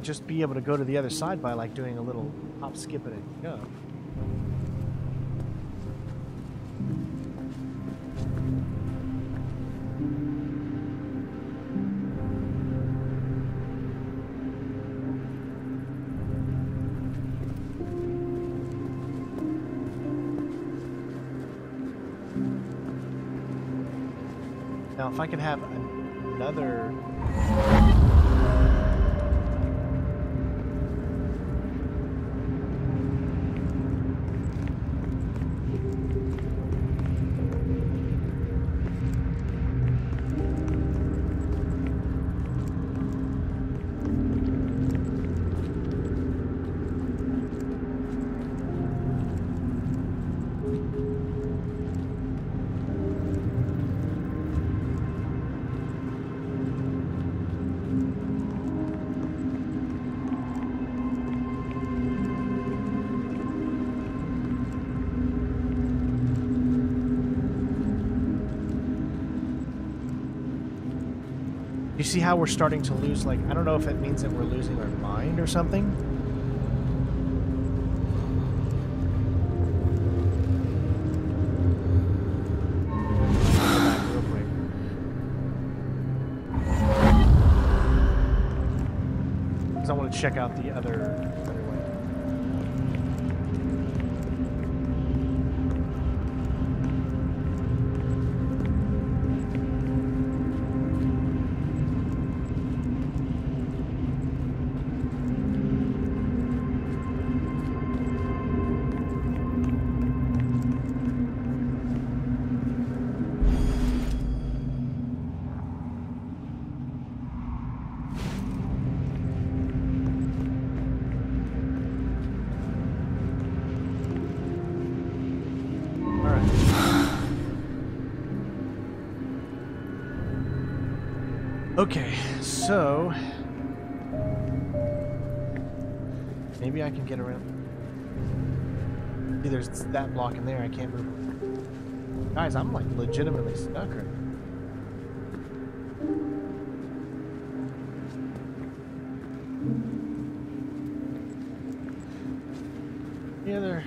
Just be able to go to the other side by like doing a little hop, skip, and a jump. Now, if I could have another. See how we're starting to lose, like, I don't know if it means that we're losing our mind or something. Because I want to check out the other, so maybe I can get around. See, there's that block in there. I can't move. Guys, I'm like legitimately stuck right now. The other.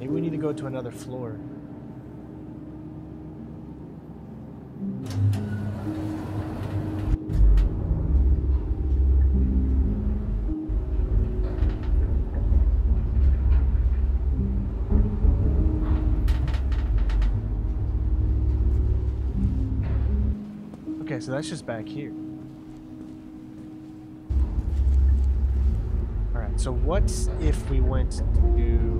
Maybe we need to go to another floor. So that's just back here. Alright, so what if we went to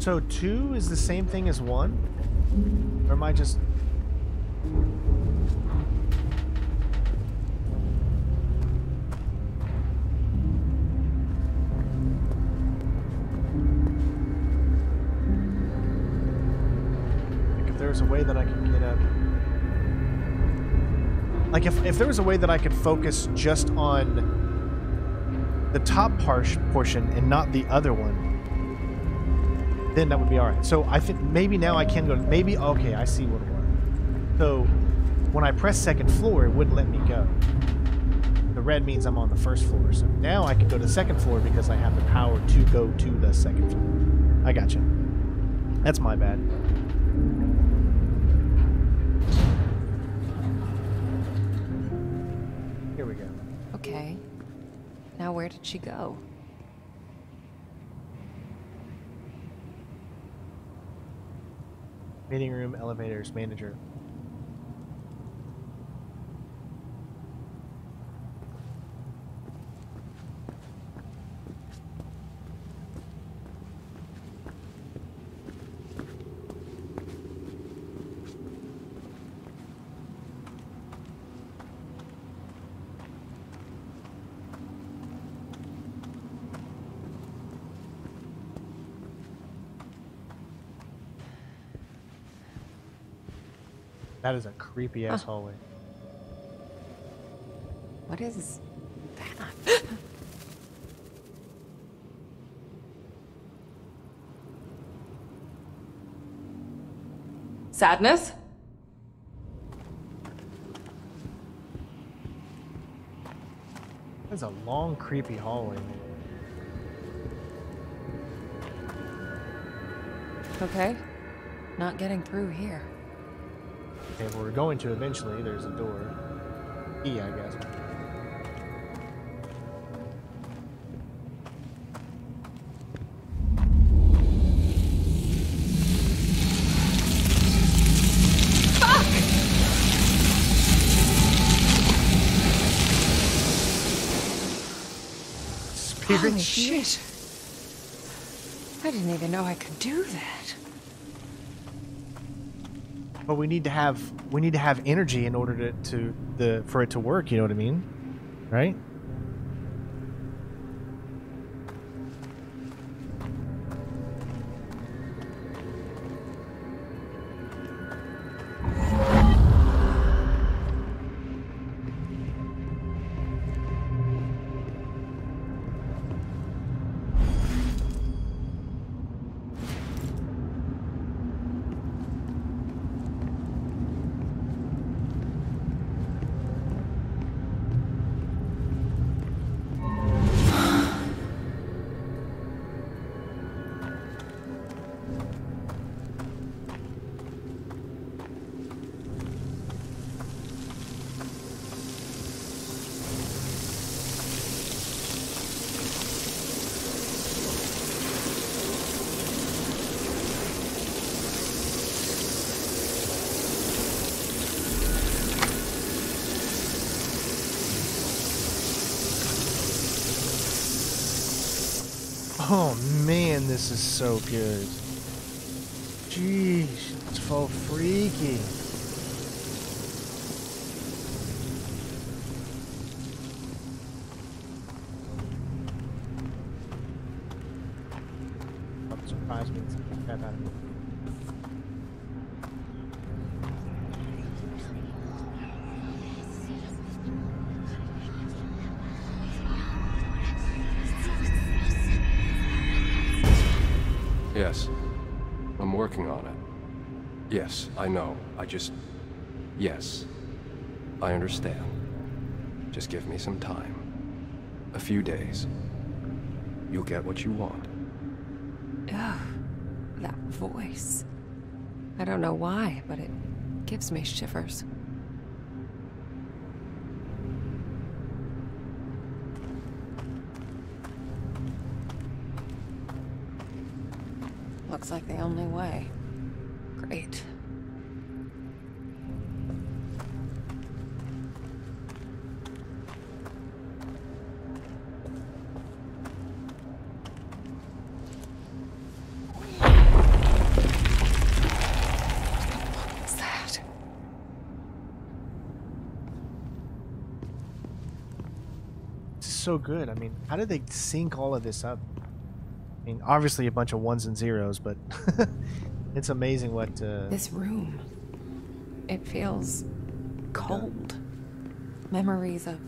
So two is the same thing as one? Or am I just... Like if there was a way that I could get up... Like if, if there was a way that I could focus just on the top par- portion and not the other one, then that would be alright. So I think maybe now I can go. Maybe okay, I see what it was. So when I press second floor, it wouldn't let me go. The red means I'm on the first floor. So now I can go to the second floor because I have the power to go to the second floor. I gotcha. That's my bad. Here we go. Okay. Now where did she go? Meeting room, elevators, manager. That is a creepy ass hallway. What is that? Sadness? That's a long, creepy hallway. Okay. Not getting through here. Okay, but we're going to eventually. There's a door. E, I guess. Holy shit. shit. I didn't even know I could do that. But we need to have we need to have energy in order to, to the for it to work. You know what I mean, right? So good. I understand. Just give me some time. A few days. You'll get what you want. Ugh. That voice. I don't know why, but it gives me shivers. Looks like the only way. Great. So good. I mean, how did they sync all of this up? I mean, obviously a bunch of ones and zeros, but it's amazing what. Uh, This room. It feels cold. Memories of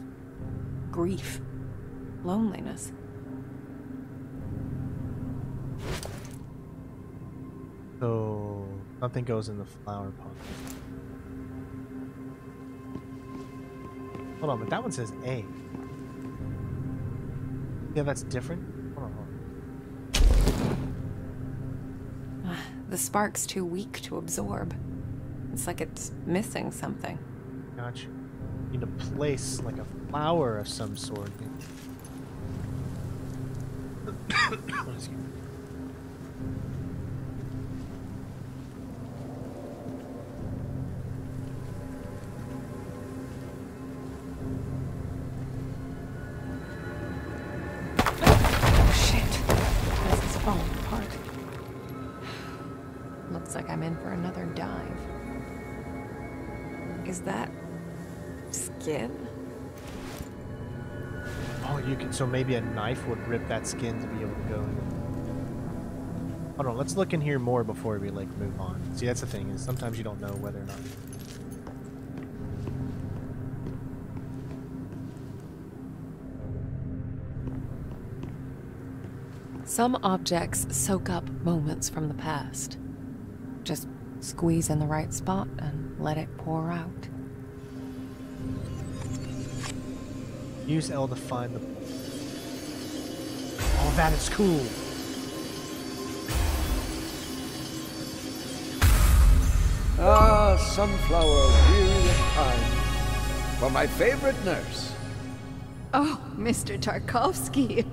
grief, loneliness. so nothing goes in the flower pot. Hold on, but that one says A. Yeah, that's different. Hold on, hold on. Ah, the spark's too weak to absorb. It's like it's missing something. Gotcha. Need to place like a flower of some sort. Excuse me. So maybe a knife would rip that skin to be able to go in. Hold on, let's look in here more before we like move on. See, that's the thing is sometimes you don't know whether or not. Some objects soak up moments from the past. Just squeeze in the right spot and let it pour out. Use L to find the. That is cool. Ah, sunflower, weary of time. For my favorite nurse. Oh, Mr. Tarkovsky,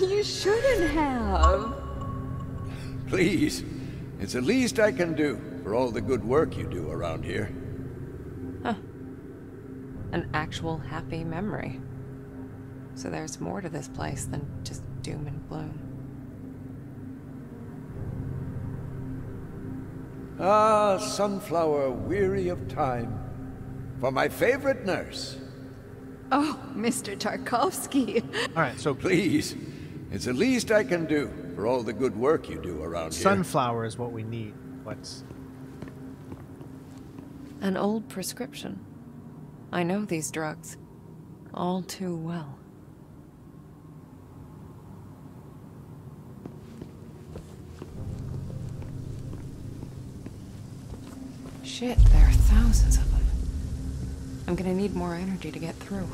you shouldn't have. Please, it's the least I can do for all the good work you do around here. An actual happy memory. So there's more to this place than just doom and gloom. Ah, sunflower, weary of time. For my favorite nurse. Oh, Mr. Tarkovsky. All right, so Please, it's the least I can do for all the good work you do around here. sunflower is what we need. What's An old prescription. I know these drugs all too well. Shit, there are thousands of them. I'm gonna need more energy to get through.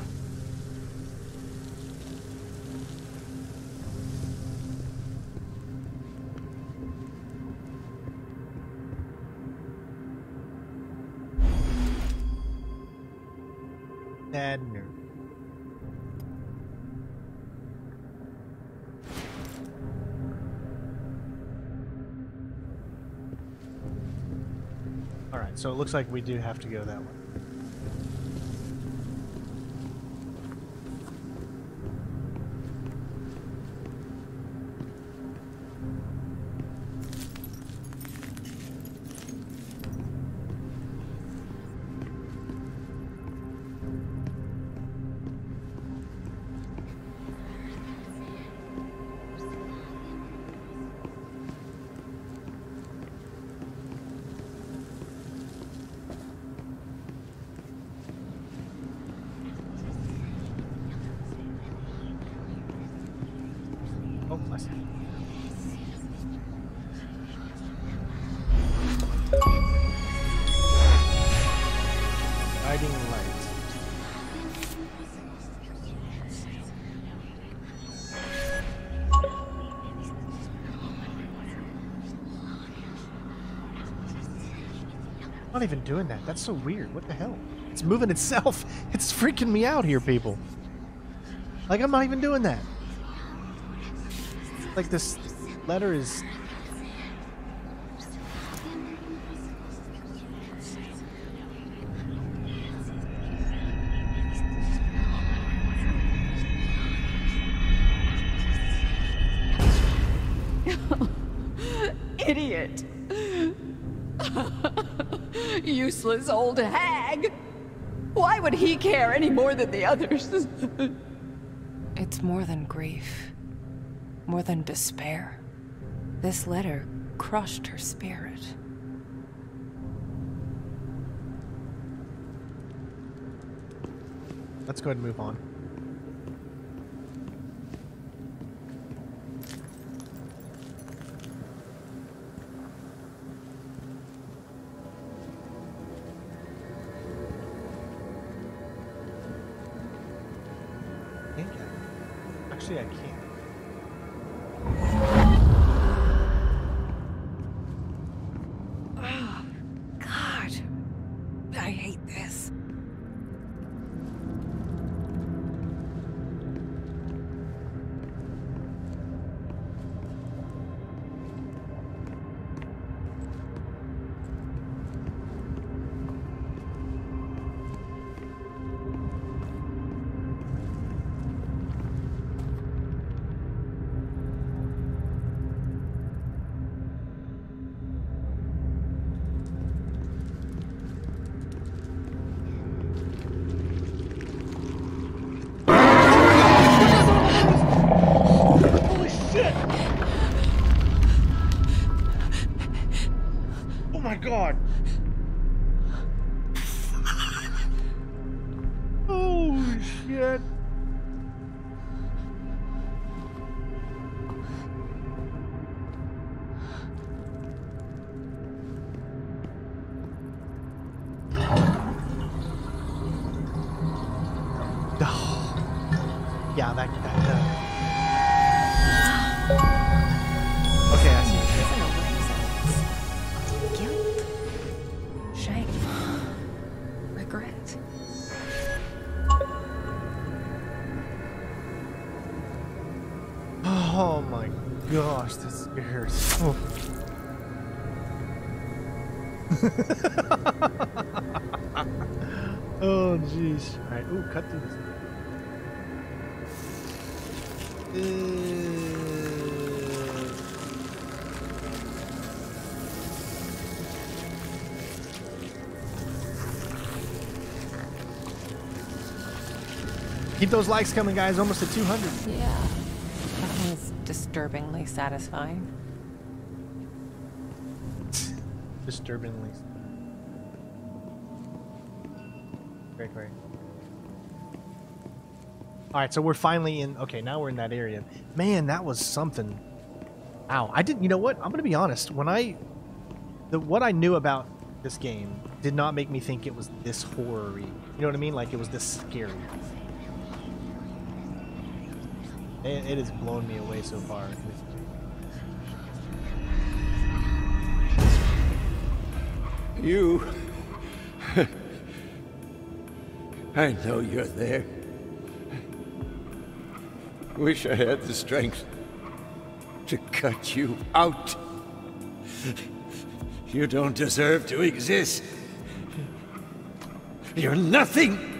So it looks like we do have to go that way. Even doing that. That's so weird. What the hell? It's moving itself. It's freaking me out here, people. Like, I'm not even doing that. Like, this letter is. Old hag. Why would he care any more than the others? It's more than grief, more than despair. This letter crushed her spirit. Let's go ahead and move on. Keep those likes coming, guys. Almost at 200. Yeah. That was disturbingly satisfying. Disturbingly. Great, great. All right, so we're finally in. Okay, now we're in that area. Man, that was something. Ow! I didn't. You know what? I'm gonna be honest. When I, the what I knew about this game did not make me think it was this horror-y. You know what I mean? Like it was this scary. It, it has blown me away so far. You. I know you're there. Wish I had the strength to cut you out. You don't deserve to exist. You're nothing.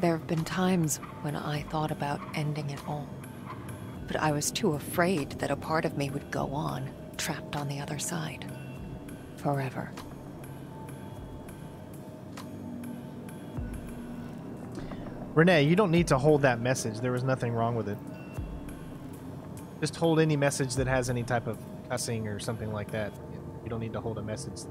There have been times when I thought about ending it all. But I was too afraid that a part of me would go on, trapped on the other side. Forever. Renee, you don't need to hold that message. There was nothing wrong with it. Just hold any message that has any type of cussing or something like that. You don't need to hold a message.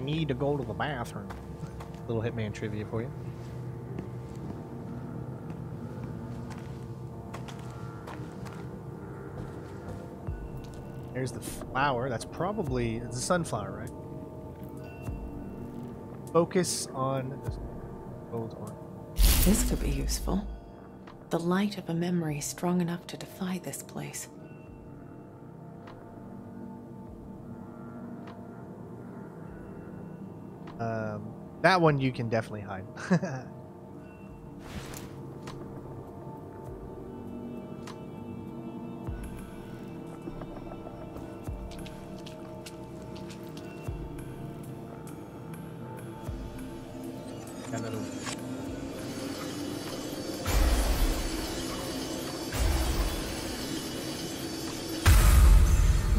I need to go to the bathroom. Little Hitman trivia for you. There's the flower. That's probably it's a sunflower, right? Focus on gold one. This could be useful. The light of a memory strong enough to defy this place. That one you can definitely hide.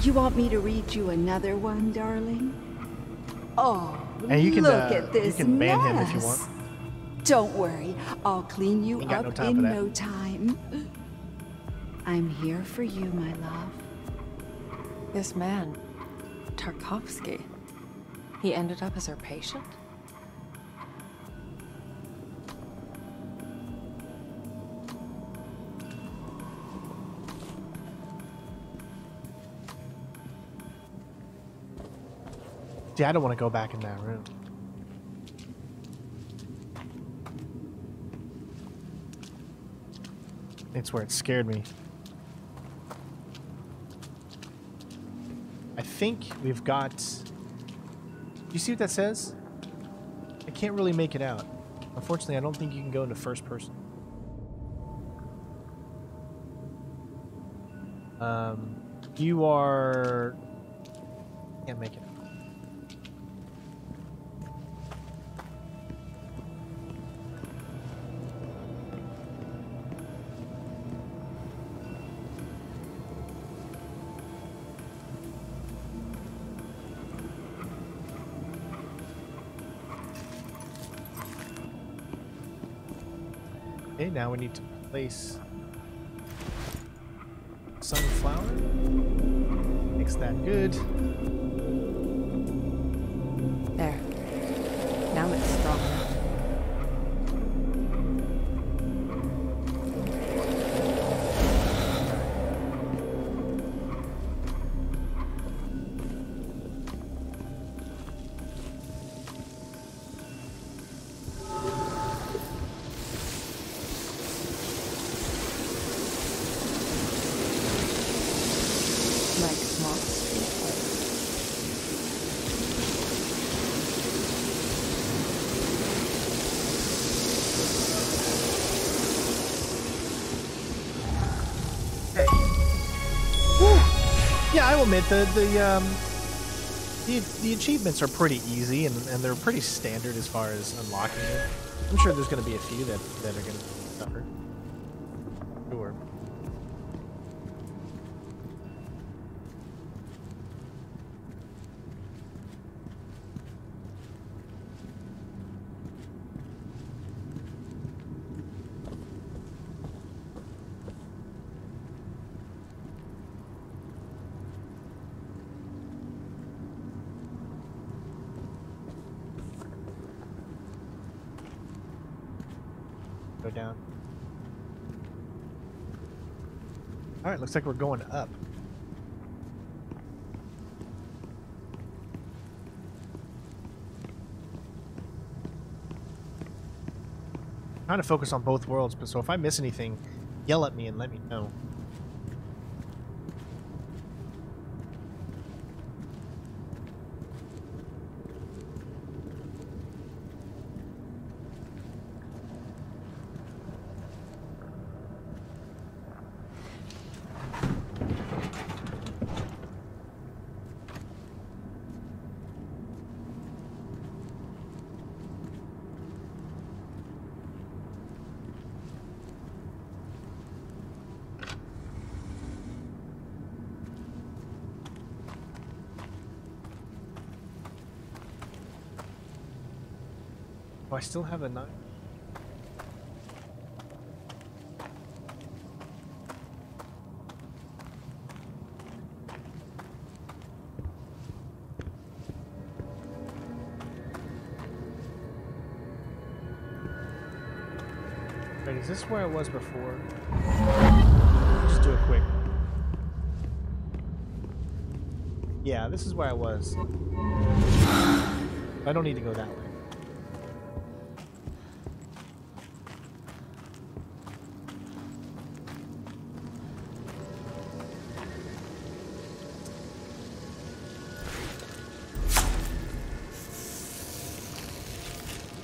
You want me to read you another one, darling? Oh, And you can, look uh, at this you can ban him if you mess. want. Don't worry, I'll clean you Ain't up no in no time. I'm here for you, my love. This man, Tarkovsky, he ended up as her patient? See, I don't want to go back in that room. It's where it scared me. I think we've got. You see what that says? I can't really make it out. Unfortunately, I don't think you can go into first person. Um, you are. Now we need to place sunflower. Mix that good. The the um the the achievements are pretty easy and, and they're pretty standard as far as unlocking it. I'm sure there's going to be a few that that are going to suffer. Sure. Go down. All right, looks like we're going up. trying to focus on both worlds, but so if I miss anything, yell at me and let me know. Oh, I still have a knife. Wait, is this where I was before? Just do it quick. Yeah, this is where I was. I don't need to go that way.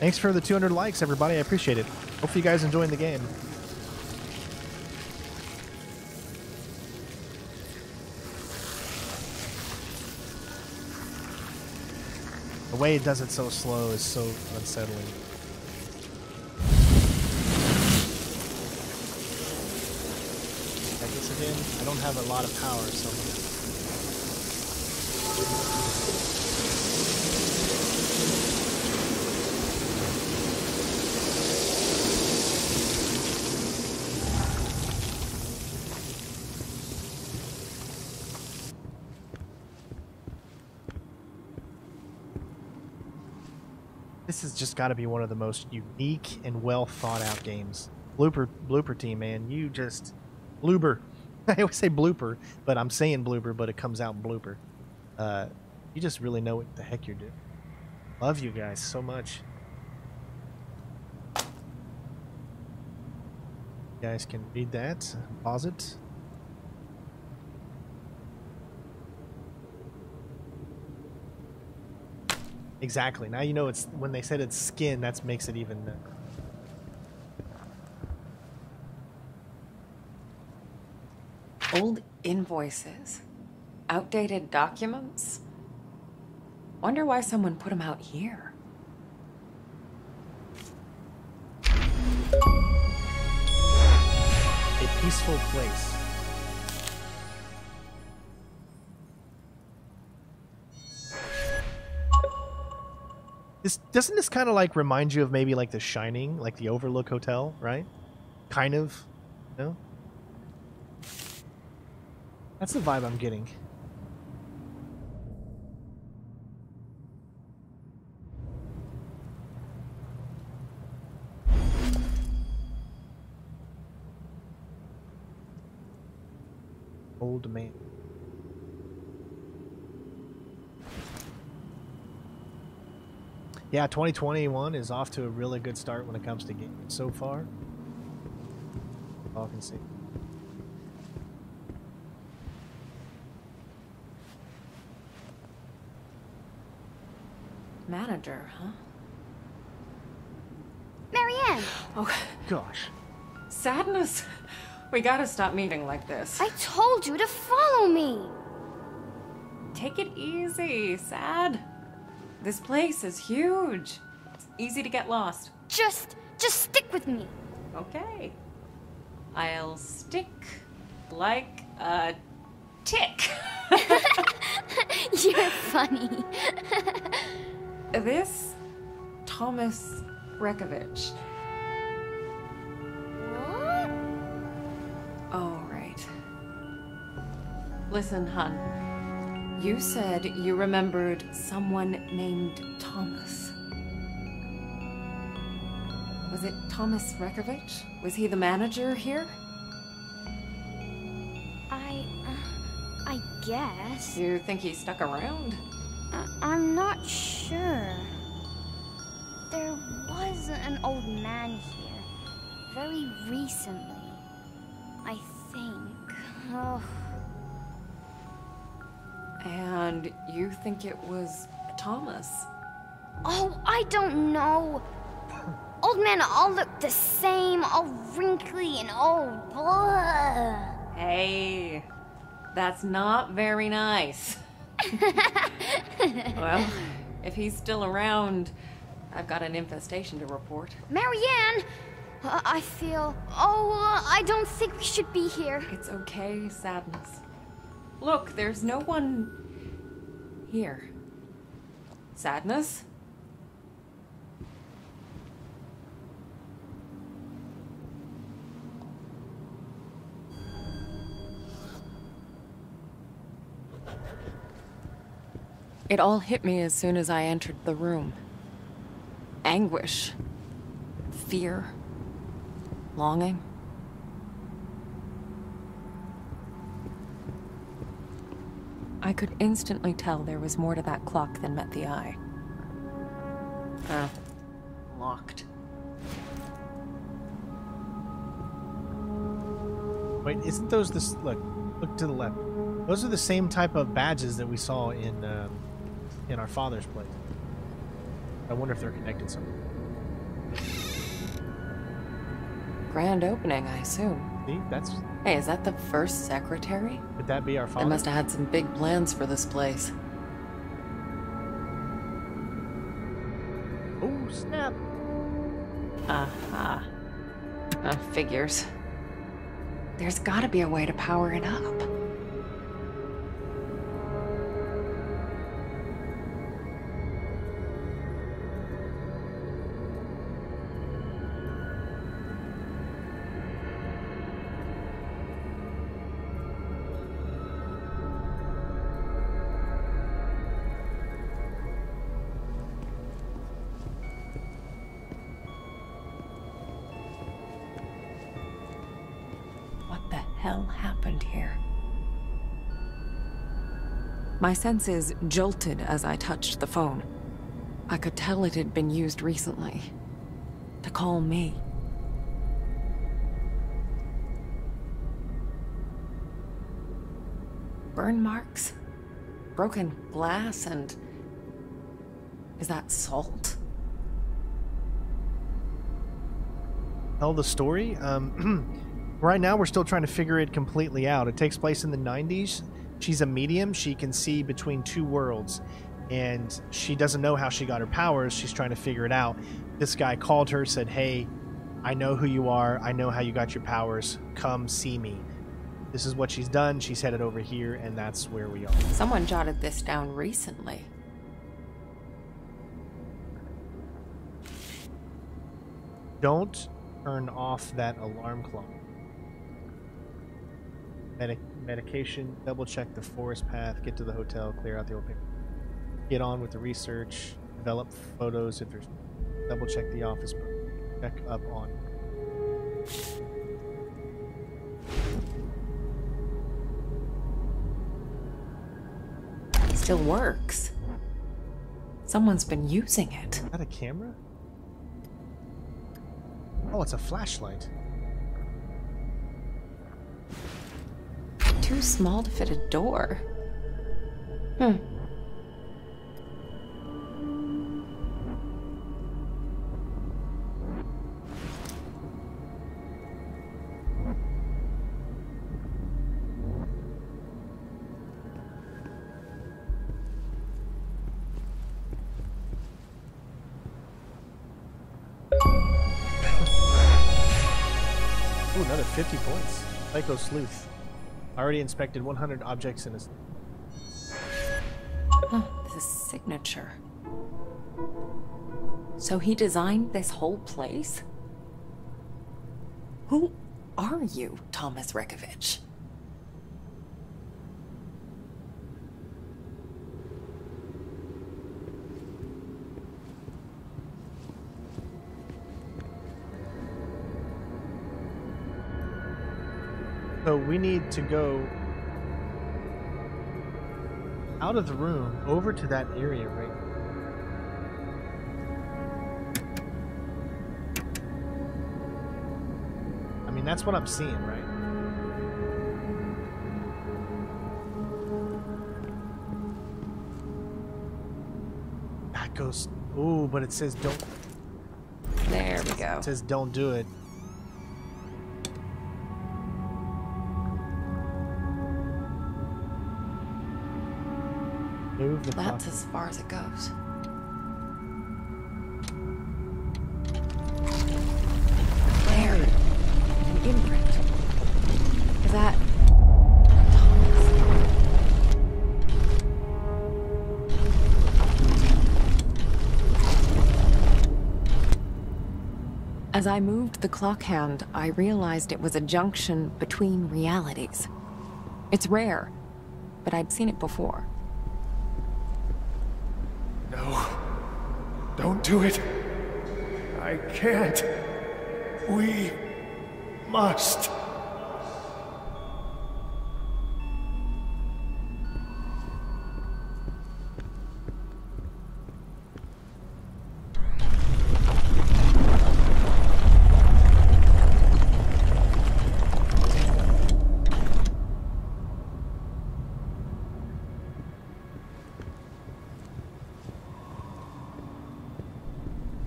Thanks for the 200 likes, everybody. I appreciate it. Hope you guys enjoying the game. The way it does it so slow is so unsettling. I guess again, I don't have a lot of power, so I'm gonna This has just got to be one of the most unique and well thought out games. Blooper, blooper team, man, you just blooper. I always say blooper, but I'm saying blooper, but it comes out blooper. Uh, you just really know what the heck you're doing. Love you guys so much. You guys can read that. Pause it. Exactly. Now you know it's when they said it's skin. That makes it even. Old invoices, outdated documents. Wonder why someone put them out here. a peaceful place. This doesn't this kind of like remind you of maybe like The Shining, like the Overlook Hotel, right? Kind of, you no? That's the vibe I'm getting. Old man. Yeah, 2021 is off to a really good start when it comes to gaming so far. All can see. Manager, huh? Marianne, Oh, Gosh. sadness. We gotta stop meeting like this. I told you to follow me. Take it easy, sad. This place is huge. It's easy to get lost. Just, just stick with me. Okay. I'll stick like a tick. You're funny. this Thomas Rekovich. what? Oh, right. Listen, hun. You said you remembered someone named Thomas. Was it Thomas Rekovich? Was he the manager here? I, uh, I guess. You think he stuck around? I'm not sure. There was an old man here, very recently. I think. Oh, And you think it was Thomas? oh I don't know. Old men all look the same, all wrinkly and old. Blah. Hey, that's not very nice. well, if he's still around, I've got an infestation to report. Marianne, uh, I feel. Oh, uh, I don't think we should be here. It's okay, sadness. Look, there's no one here. Sadness? It all hit me as soon as I entered the room. Anguish. Fear. Longing. I could instantly tell there was more to that clock than met the eye. Ah, oh, locked. Wait, isn't those this? Look, look to the left. Those are the same type of badges that we saw in um, in our father's place. I wonder if they're connected somehow. Grand opening, I assume. See, that's Hey, is that the first secretary? could that be our They father? must have had some big plans for this place. Oh snap! Uh-huh. Uh, figures. There's gotta be a way to power it up. My senses jolted as I touched the phone. I could tell it had been used recently. To call me. Burn marks? Broken glass and... Is that salt? Tell the story. Um, right now, we're still trying to figure it completely out. It takes place in the 90s. She's a medium. She can see between two worlds, and she doesn't know how she got her powers. She's trying to figure it out. This guy called her, said, "Hey, I know who you are. I know how you got your powers. Come see me." This is what she's done. She's headed over here, and that's where we are. Someone jotted this down recently. Don't turn off that alarm clock. Medi- medication, double check the forest path, get to the hotel, clear out the old paper. Get on with the research, develop photos if there's double check the office, check up on. it Still works. Someone's been using it. Is that a camera? Oh, it's a flashlight. Too small to fit a door. Hmm. Ooh, another 50 points. Psycho Sleuth. I already inspected 100 objects in his. The signature. So he designed this whole place? Who are you, Thomas Rekovich? So we need to go out of the room over to that area right I mean that's what I'm seeing, right? That goes Ooh, but it says don't There we go. it says don't do it. The. That's as far as it goes. There. An imprint. Is that... Thomas? As I moved the clock hand, I realized it was a junction between realities. It's rare, but I'd seen it before. No. Don't do it. I can't. We must.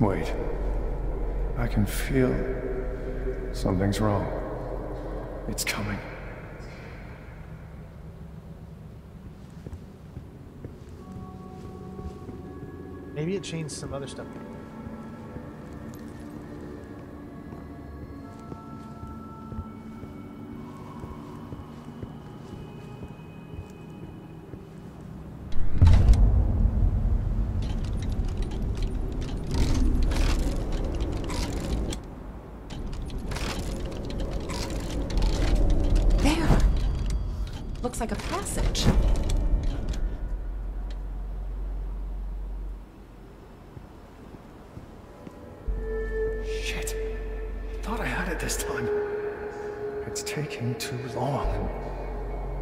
Wait. I can feel Something's wrong. It's coming. Maybe it changed some other stuff. Looks like a passage. Shit. Thought I had it this time. It's taking too long.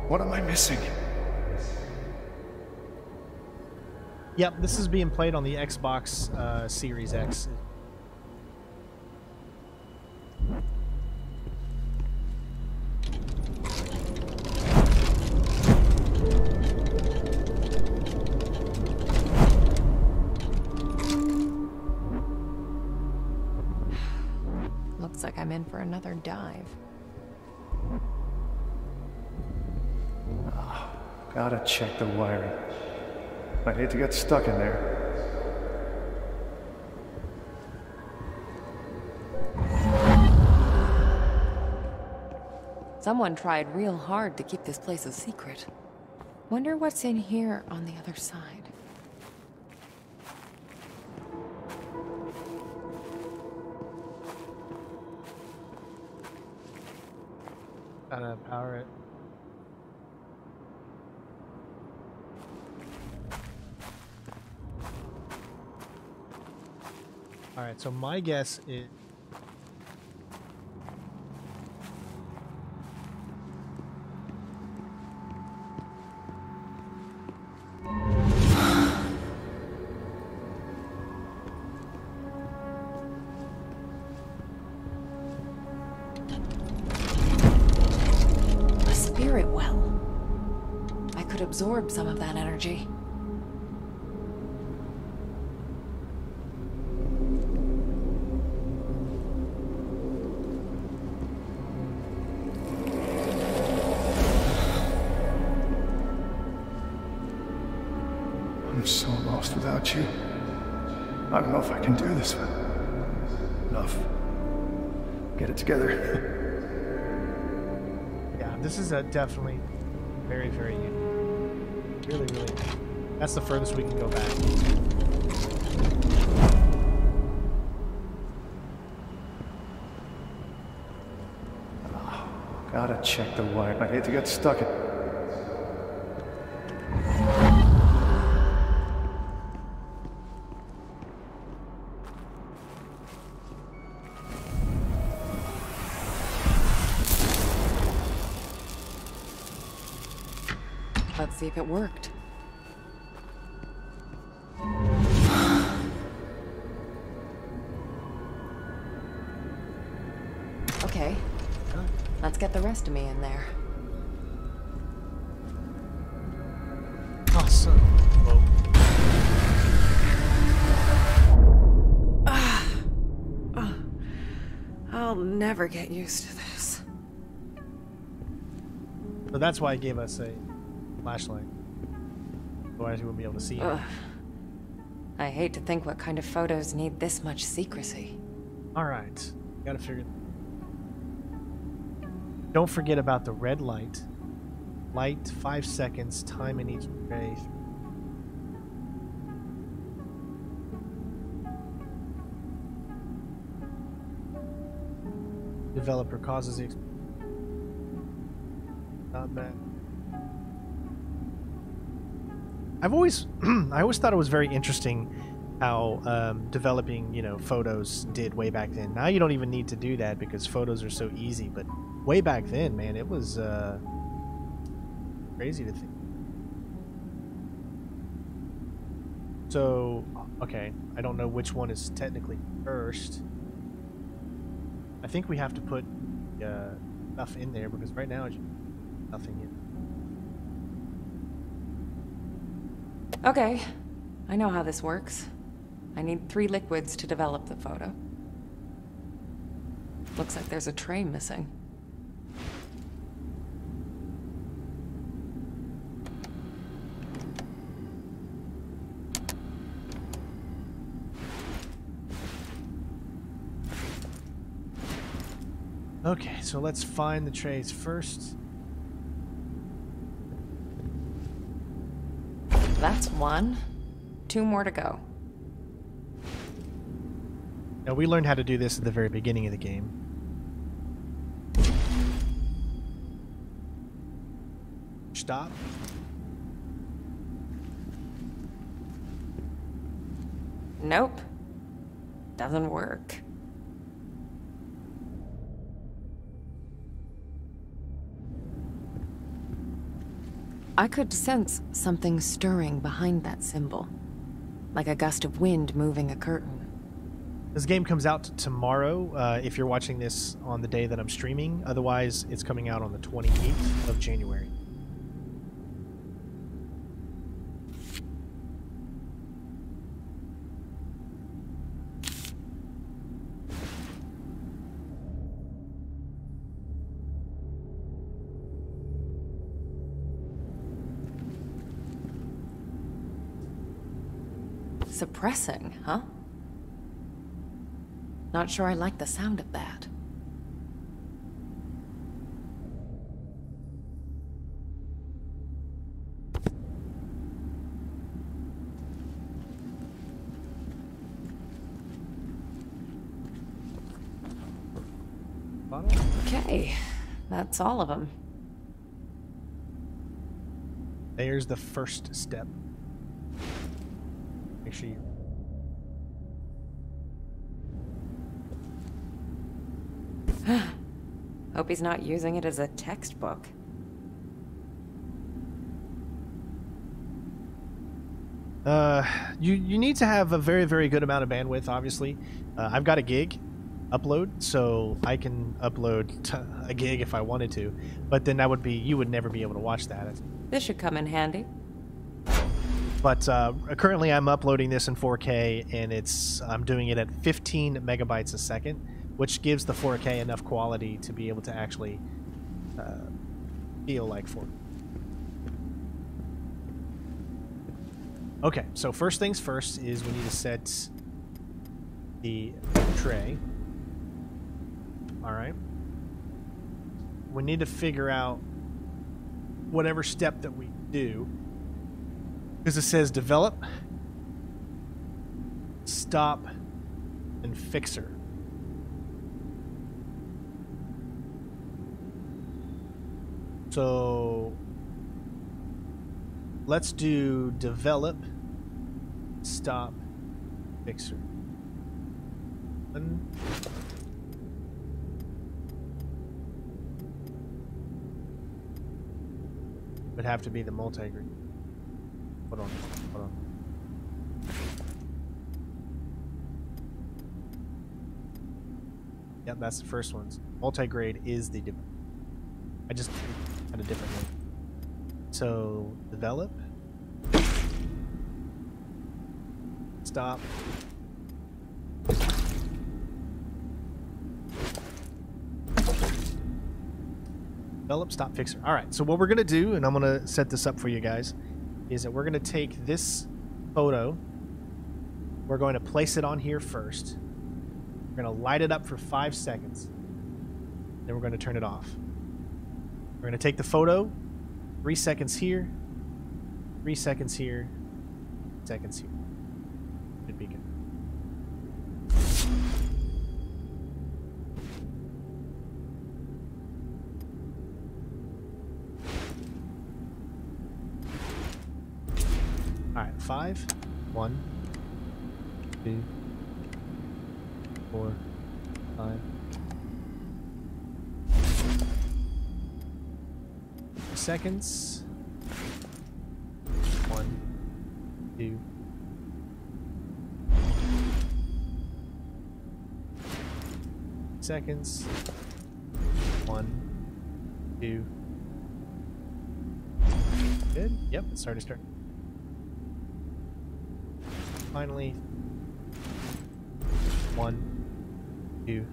What am I missing? Yep, this is being played on the Xbox uh, Series X. check the wiring. I'd hate to get stuck in there. Someone tried real hard to keep this place a secret. Wonder what's in here on the other side. Gotta power it. Alright, so my guess is... this is a definitely very, very unique. Really, really. That's the furthest we can go back. Gotta check the wire. I'd hate to get stuck in. If it worked. Okay. Let's get the rest of me in there. Awesome. Whoa. I'll never get used to this. So that's why it gave us a flashlight. Otherwise, we wouldn't be able to see. Ugh. I hate to think what kind of photos need this much secrecy. Alright. Gotta figure. Don't forget about the red light. Light, five seconds, time in each ray. Developer causes Not bad. I've always, I always thought it was very interesting how um, developing, you know, photos did way back then. Now you don't even need to do that because photos are so easy. But way back then, man, it was uh, crazy to think. So, okay, I don't know which one is technically first. I think we have to put uh, stuff in there because right now it's nothing in. Okay, I know how this works. I need three liquids to develop the photo. Looks like there's a tray missing. Okay, so let's find the trays first. That's one. Two more to go. Now, we learned how to do this at the very beginning of the game. Stop. Nope. Doesn't work. I could sense something stirring behind that symbol. Like a gust of wind moving a curtain. This game comes out tomorrow uh, if you're watching this on the day that I'm streaming. Otherwise, it's coming out on the 28th of January. Suppressing, huh? Not sure I like the sound of that. Okay, that's all of them. There's the first step. Make sure you Hope he's not using it as a textbook. Uh, you you need to have a very very good amount of bandwidth. Obviously, uh, I've got a gig upload, so I can upload t- a gig if I wanted to. But then that would be you would never be able to watch that. This should come in handy. But uh, currently, I'm uploading this in 4K, and it's I'm doing it at 15 megabytes a second, which gives the 4K enough quality to be able to actually uh, feel like 4K. Okay, so first things first is we need to set the tray. All right. We need to figure out whatever step that we do because it says develop, stop, and fixer. So let's do develop, stop, fixer. And would have to be the multi-grade. Hold on, hold on. Yep, that's the first one. Multi-grade is the. I just had a different one. So develop. Stop. Develop, stop, fixer. All right. So what we're gonna do, and I'm gonna set this up for you guys, is that we're gonna take this photo. We're going to place it on here first. We're gonna light it up for five seconds. Then we're going to turn it off. We're going to take the photo, three seconds here, three seconds here, seconds here. Should be good. All right, five, one, two, seconds. One, two. Seconds. One, two. Good. Yep, it's starting to start. Finally. One, two,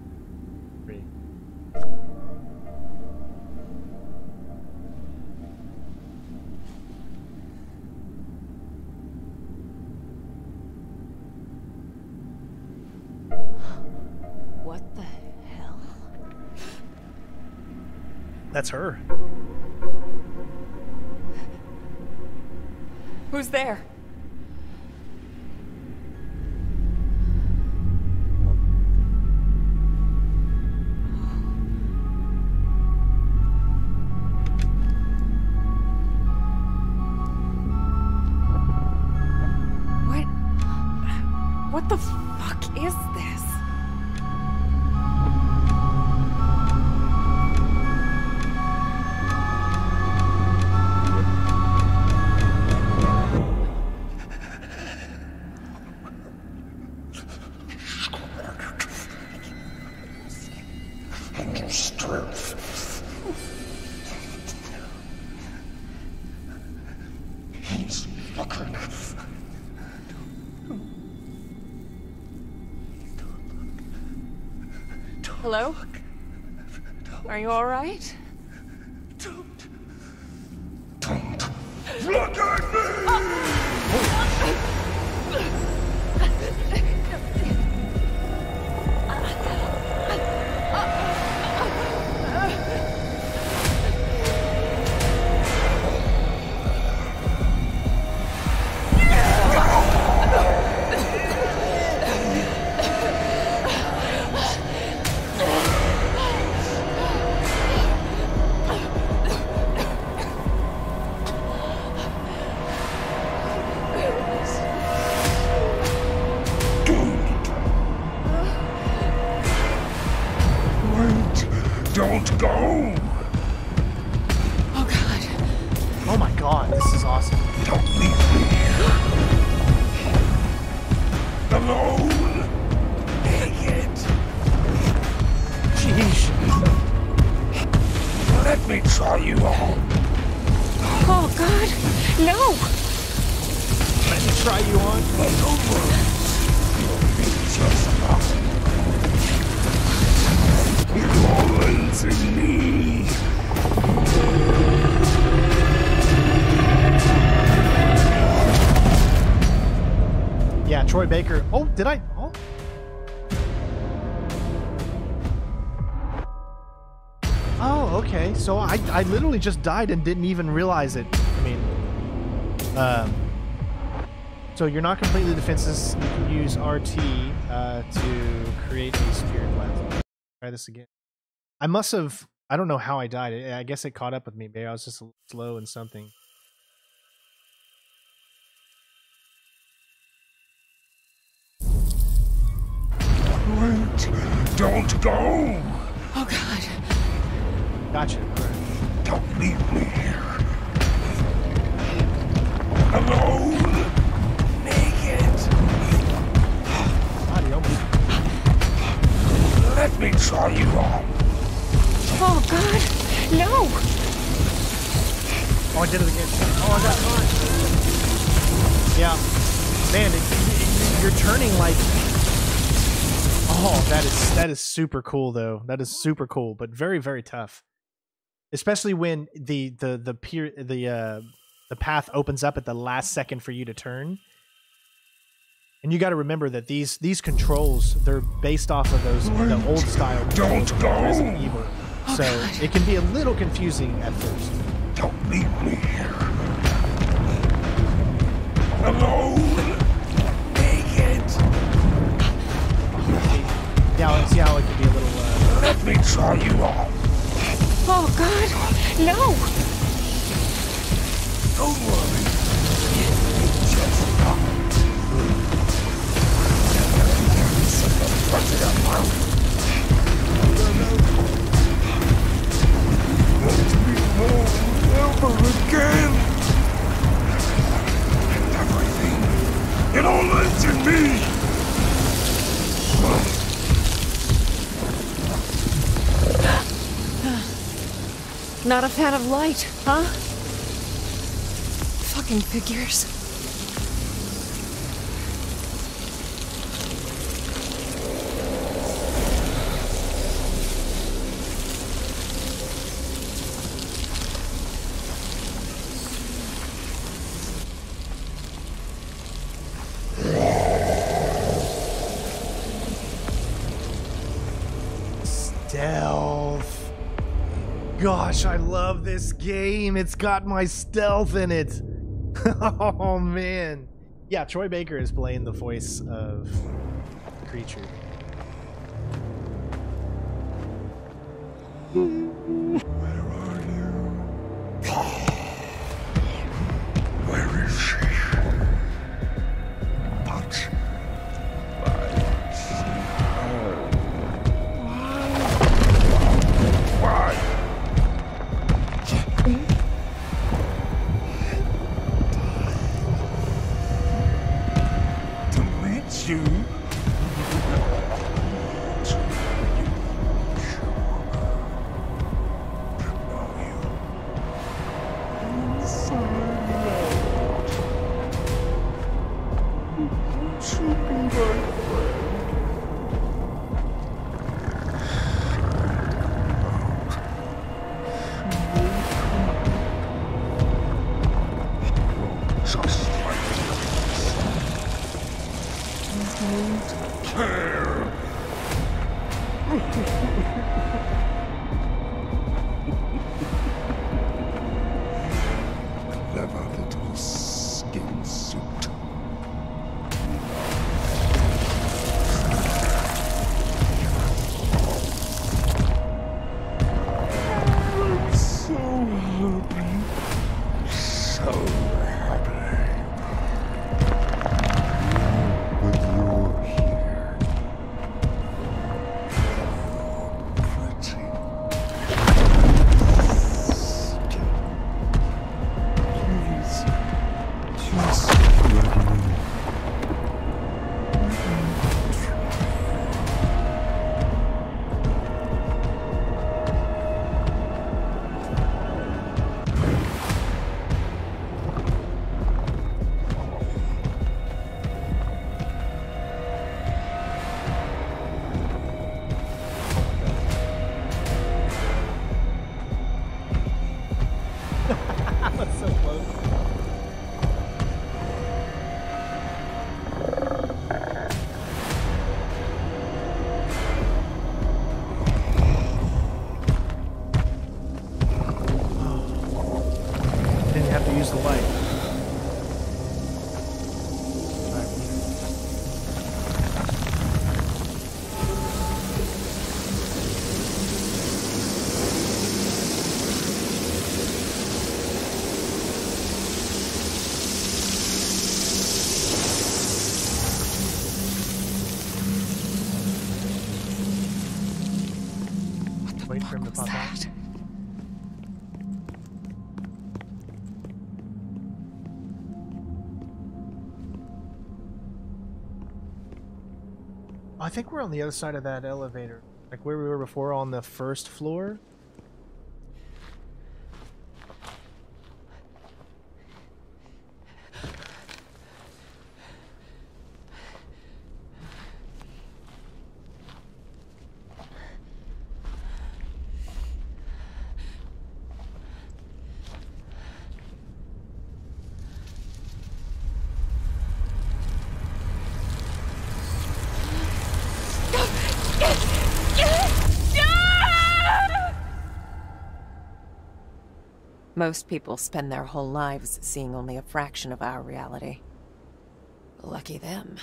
That's her. Are you alright? Look Troy Baker. Oh, did I? Oh. Oh, okay. So I, I literally just died and didn't even realize it. I mean, um, so you're not completely defenseless. You can use RT uh, to create a spirit blast. Try this again. I must have. I don't know how I died. I guess it caught up with me. Maybe I was just slow in something. Wait! Don't go! Oh god. Gotcha. Don't leave me here. Alone! Naked! God, he almost Let me try you on. Oh god. No! Oh, I did it again. Oh, I got caught. Yeah. Man, it, it- you're turning like. Oh, that is that is super cool though. That is super cool, but very very tough. Especially when the the the peer the uh the path opens up at the last second for you to turn. And you got to remember that these these controls they're based off of those the old style Don't go. Resident Evil. So it can be a little confusing at first. Don't leave me here. Alone! Yeah, see how it can be a little. Uh, Let me try you on. Oh god. No! Don't worry. Just come. Let me home never again. Everything. It all ends in me. Not a fan of light, huh? Fucking figures. I love this game. It's got my stealth in it. oh man. Yeah, Troy Baker is playing the voice of the creature. Where are you? Where is she? Touch. Think we're on the other side of that elevator. Like where we were before on the first floor. Most people spend their whole lives seeing only a fraction of our reality. Lucky them.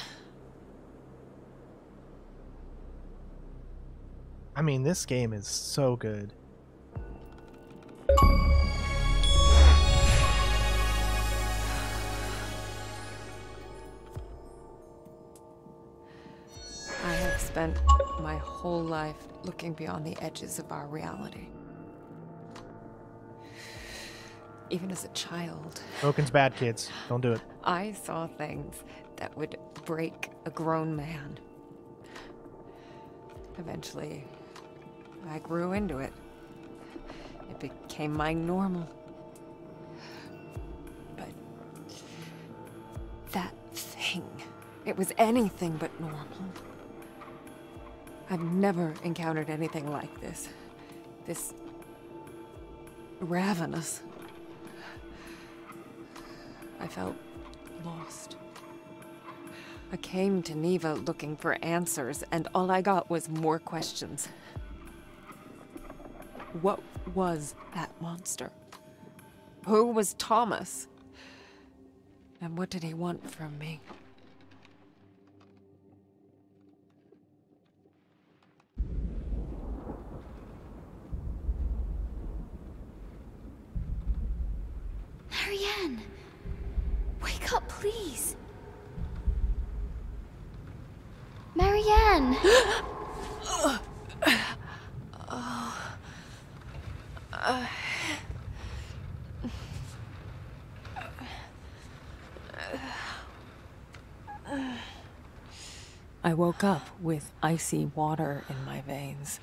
I mean, this game is so good. I have spent my whole life looking beyond the edges of our reality. Even as a child, Broken's bad, kids. Don't do it. I saw things that would break a grown man. Eventually, I grew into it. It became my normal. But that thing, it was anything but normal. I've never encountered anything like this. This ravenous. I felt lost. I came to Niwa looking for answers, and all I got was more questions. What was that monster? Who was Thomas? And what did he want from me? Marianne! Wake up, please! Marianne! I woke up with icy water in my veins.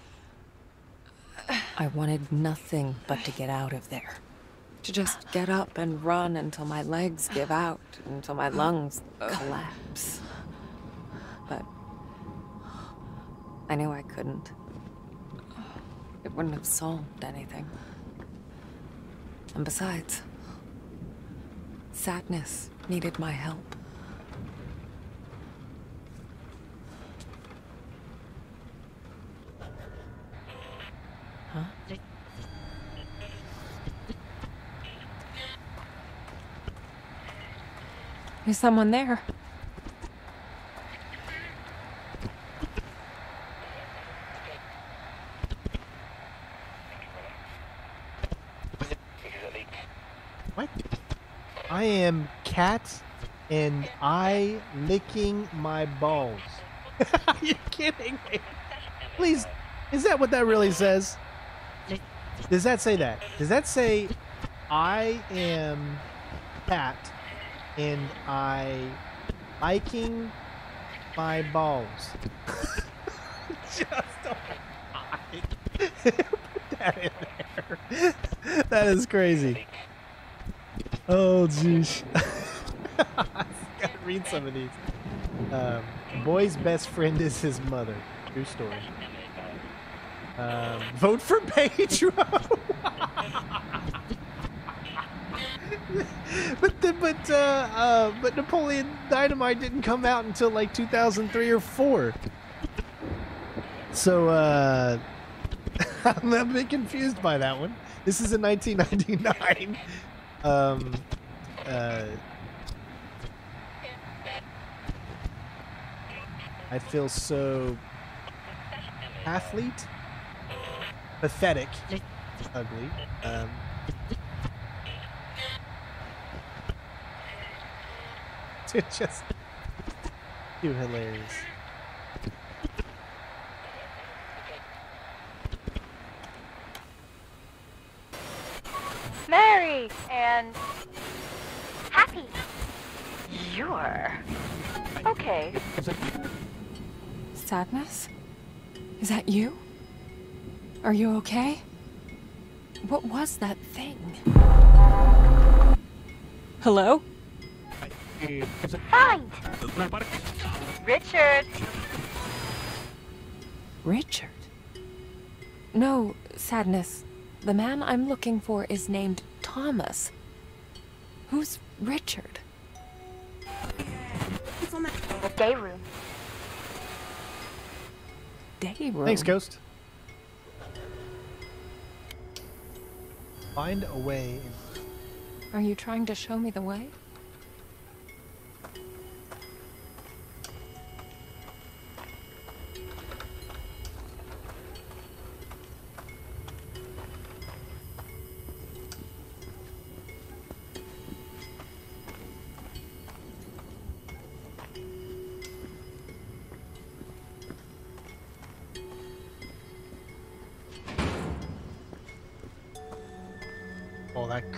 I wanted nothing but to get out of there. To just get up and run until my legs give out, until my lungs collapse. But I knew I couldn't. It wouldn't have solved anything. And besides, sadness needed my help. Huh? Someone there? What? I am cat and I licking my balls. Are you kidding me? Please, is that what that really says? Does that say that? Does that say I am cat and I liking my balls? Just a Put that in there. That is crazy. Oh, jeez. Gotta read some of these. Um, boy's best friend is his mother. True story. Um, vote for Pedro. but the, but uh, uh, but Napoleon Dynamite didn't come out until like 2003 or four. So uh, I'm a bit confused by that one. This is in 1999. Um, uh, I feel so athlete, pathetic, ugly. Um, to just too hilarious. Merry and happy. You're Okay. Sadness? Is that you? Are you okay? What was that thing? Hello? Find! Richard! Richard? No, Sadness. The man I'm looking for is named Thomas. Who's Richard? The day room. Day room? Thanks, Ghost. Find a way. Are you trying to show me the way?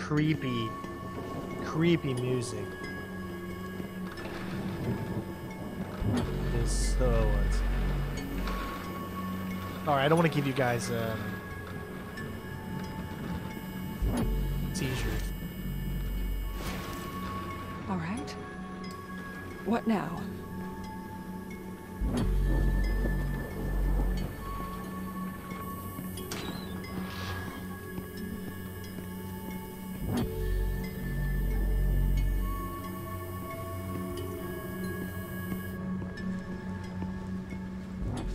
Creepy, creepy music is so. All right, I don't want to give you guys um, seizures. All right. What now?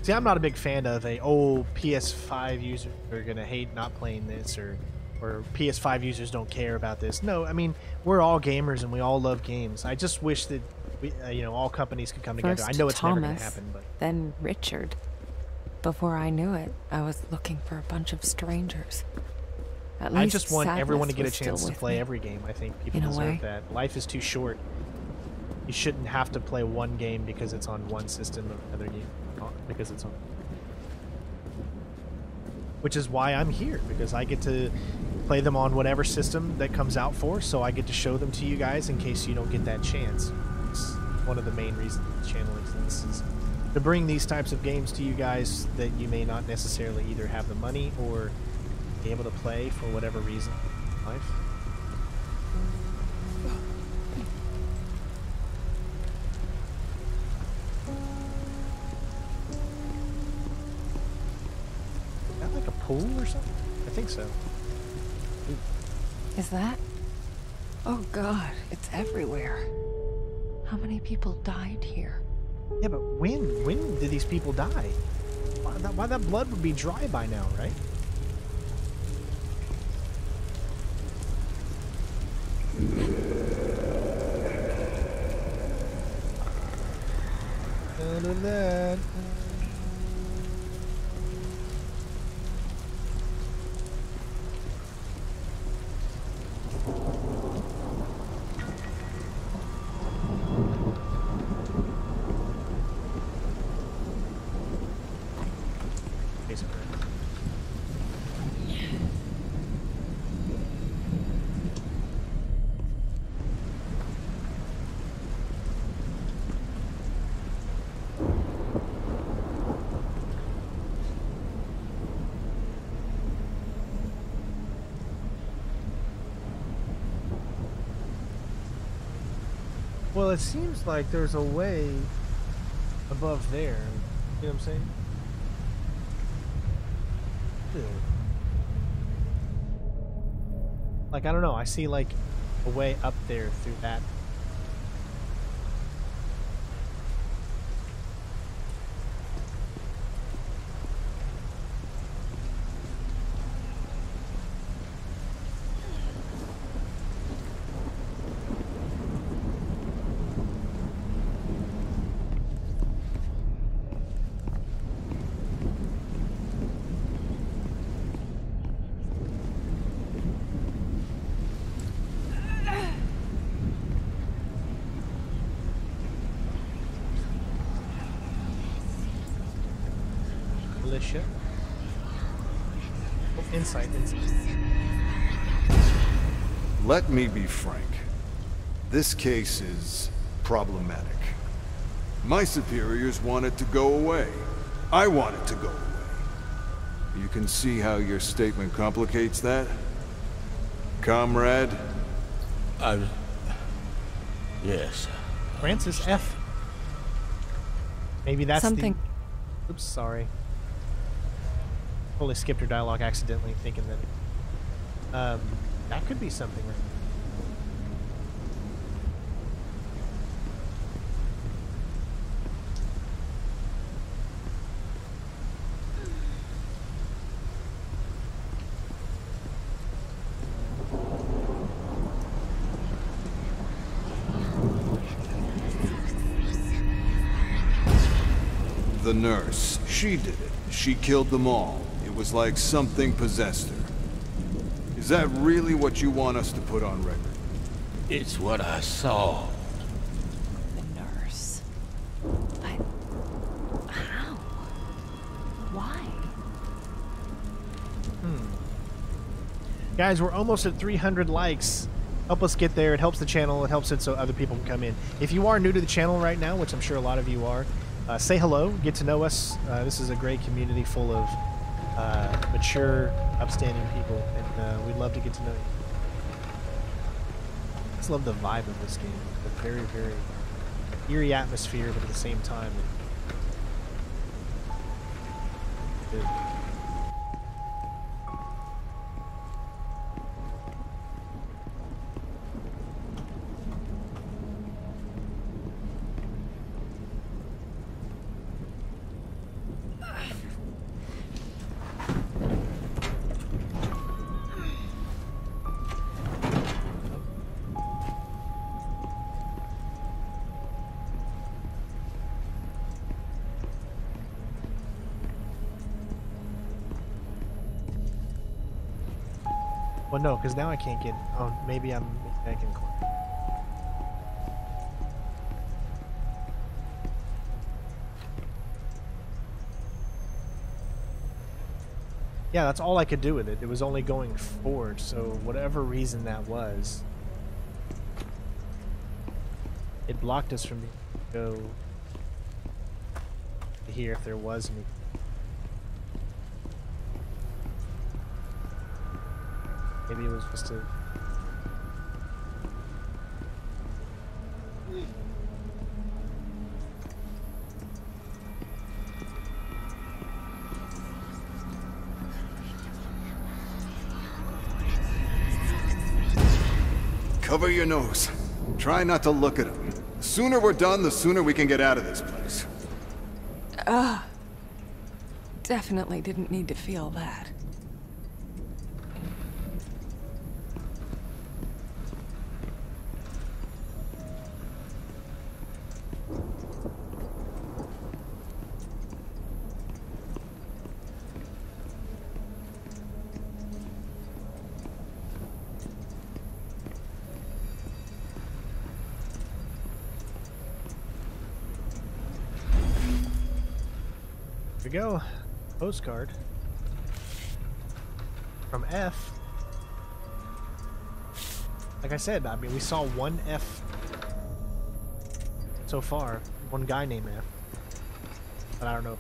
See, I'm not a big fan of a oh PS5 users are gonna hate not playing this or or PS5 users don't care about this. No, I mean we're all gamers and we all love games. I just wish that we, uh, you know all companies could come together. I know it's Thomas, never gonna happen, but then Richard. Before I knew it, I was looking for a bunch of strangers. At I least just want everyone to get a chance to play me. every game. I think people In deserve way. that. Life is too short. You shouldn't have to play one game because it's on one system or another game because it's on. Which is why I'm here because I get to play them on whatever system that comes out for, so I get to show them to you guys in case you don't get that chance. It's one of the main reasons the channel exists is to bring these types of games to you guys that you may not necessarily either have the money or be able to play for whatever reason life. Think so. Is that? Oh god, it's everywhere. How many people died here? Yeah, but when? When did these people die? Why that, why that blood would be dry by now, right? Da-da-da. Basically. Well, it seems like there's a way above there. You know what I'm saying? Like, I don't know. I see, like, a way up there through that. Militia. Oh, insight, insight. Let me be frank. This case is problematic. My superiors want it to go away. I want it to go away. You can see how your statement complicates that? Comrade? I... Yes. Francis F. Maybe that's Something- the. Oops, sorry. Totally skipped her dialogue accidentally, thinking that. Um, that could be something. Right? The nurse. She did it. She killed them all. It was like something possessed her. Is that really what you want us to put on record? It's what I saw. The nurse. But how? Why? Hmm. Guys, we're almost at 300 likes. Help us get there. It helps the channel. It helps it so other people can come in. If you are new to the channel right now, which I'm sure a lot of you are, uh, say hello. Get to know us. Uh, this is a great community full of uh, mature, upstanding people, and uh, we'd love to get to know you. I just love the vibe of this game. The very, very eerie atmosphere, but at the same time, good. Well, Oh, because now I can't get. Oh, maybe I'm. I. Yeah, that's all I could do with it. It was only going forward, so whatever reason that was, it blocked us from go here if there was any. Maybe it was just a. Cover your nose. Try not to look at him. The sooner we're done, the sooner we can get out of this place. Ugh. Definitely didn't need to feel that. Postcard. From F. Like I said, I mean, we saw one F so far. One guy named F. But I don't know if.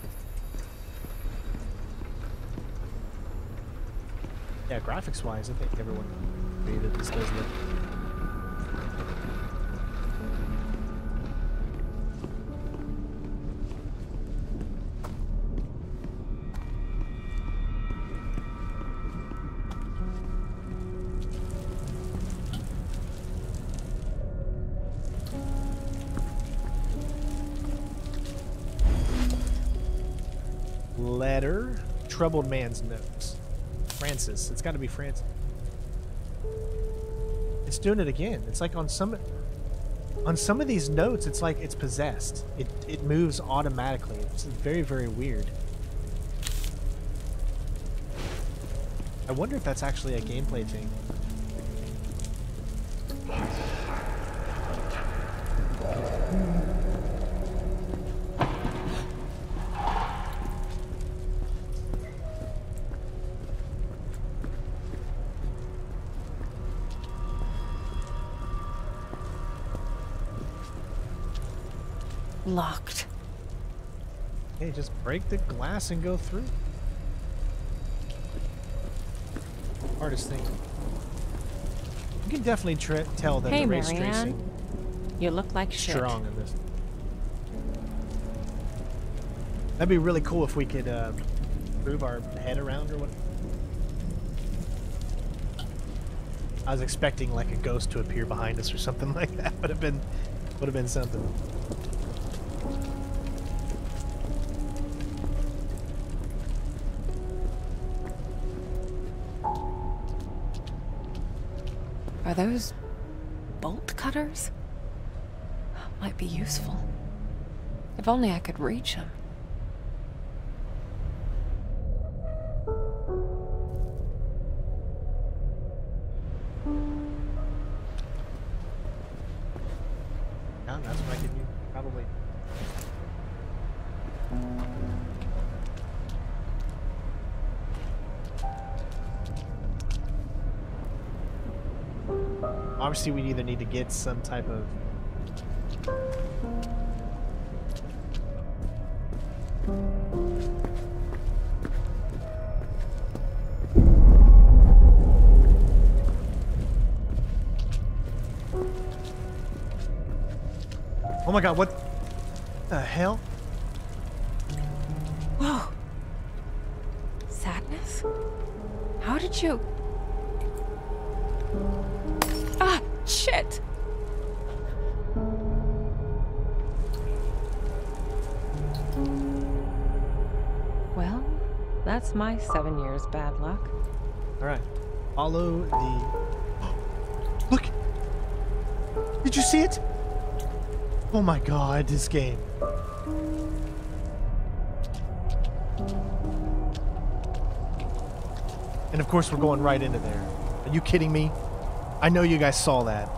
Yeah, graphics-wise, I think everyone that this does look... Troubled man's notes. Francis. It's got to be Francis. It's doing it again. It's like on some on some of these notes, it's like it's possessed. It it moves automatically. It's very very weird. I wonder if that's actually a gameplay thing. Locked. Hey, just break the glass and go through. Hardest thing. You can definitely tell that Hey, the race Marianne. tracing You look like shit. strong in this. That'd be really cool if we could uh, move our head around or what. I was expecting like a ghost to appear behind us or something like that. Would have been, would have been something. Those bolt cutters? Might be useful. If only I could reach them. Obviously, we either need to get some type of. Oh my god, what the hell? Whoa. Sadness? How did you... my seven years bad luck. Alright. Follow the. Oh, look! Did you see it? Oh my god, this game. And of course, we're going right into there. Are you kidding me? I know you guys saw that.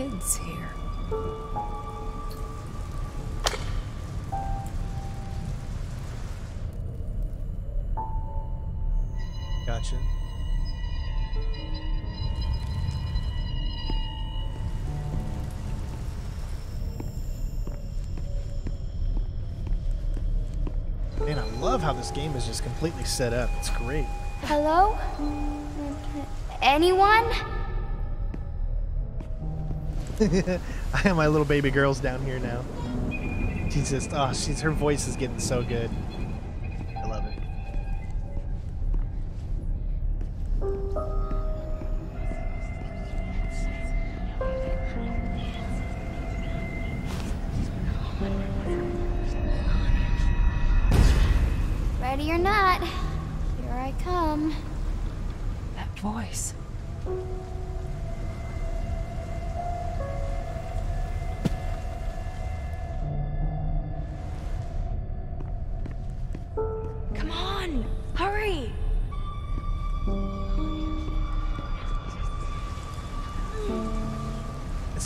Kids here. Gotcha. Man, I love how this game is just completely set up. It's great. Hello? Anyone? I have my little baby girls down here now. She's just, oh, ah, she's her voice is getting so good.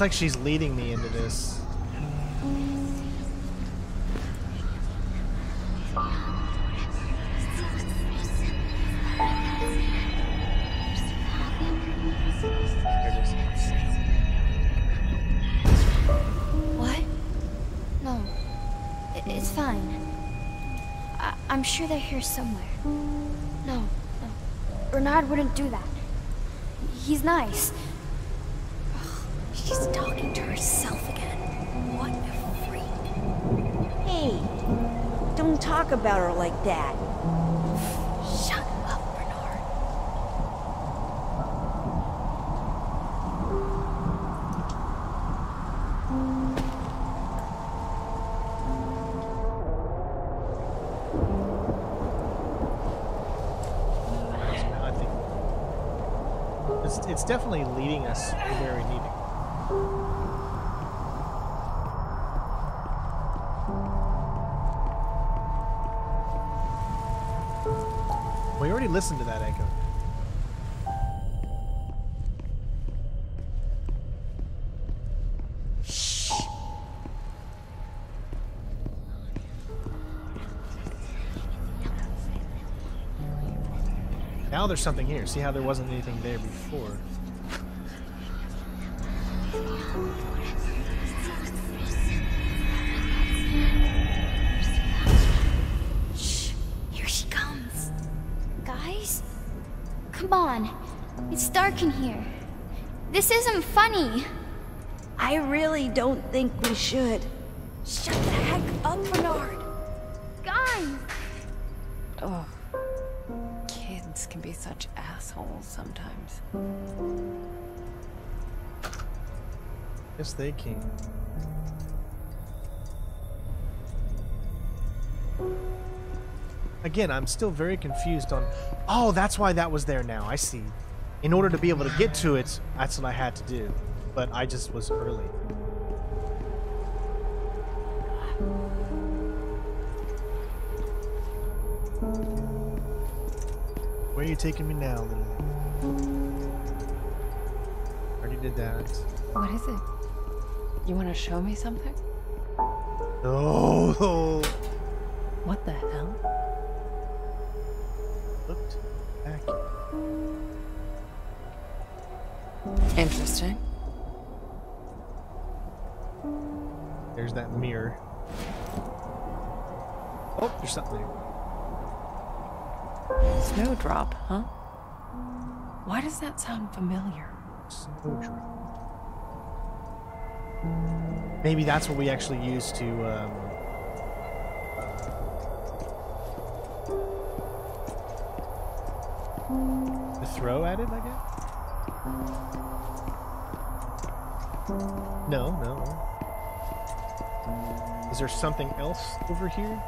Like she's leading me into this. What? No. It's fine. I- I'm sure they're here somewhere. No, no. Bernard wouldn't do that. He's nice. About her like that. Listened to that echo. Now there's something here. See how there wasn't anything there before. Isn't funny. I really don't think we should. Shut the heck up, Bernard. Guys! Oh. Kids can be such assholes sometimes. Yes, they can. Again, I'm still very confused on. Oh, that's why that was there now. I see. In order to be able to get to it, that's what I had to do. But I just was early. Where are you taking me now, little? Already did that. What is it? You want to show me something? Oh, What the hell? looked back. Interesting. There's that mirror. Oh, there's something there. Snowdrop, huh? Why does that sound familiar? Snowdrop. Maybe that's what we actually use to. Um, to throw at it, I guess. No, no. Is there something else over here?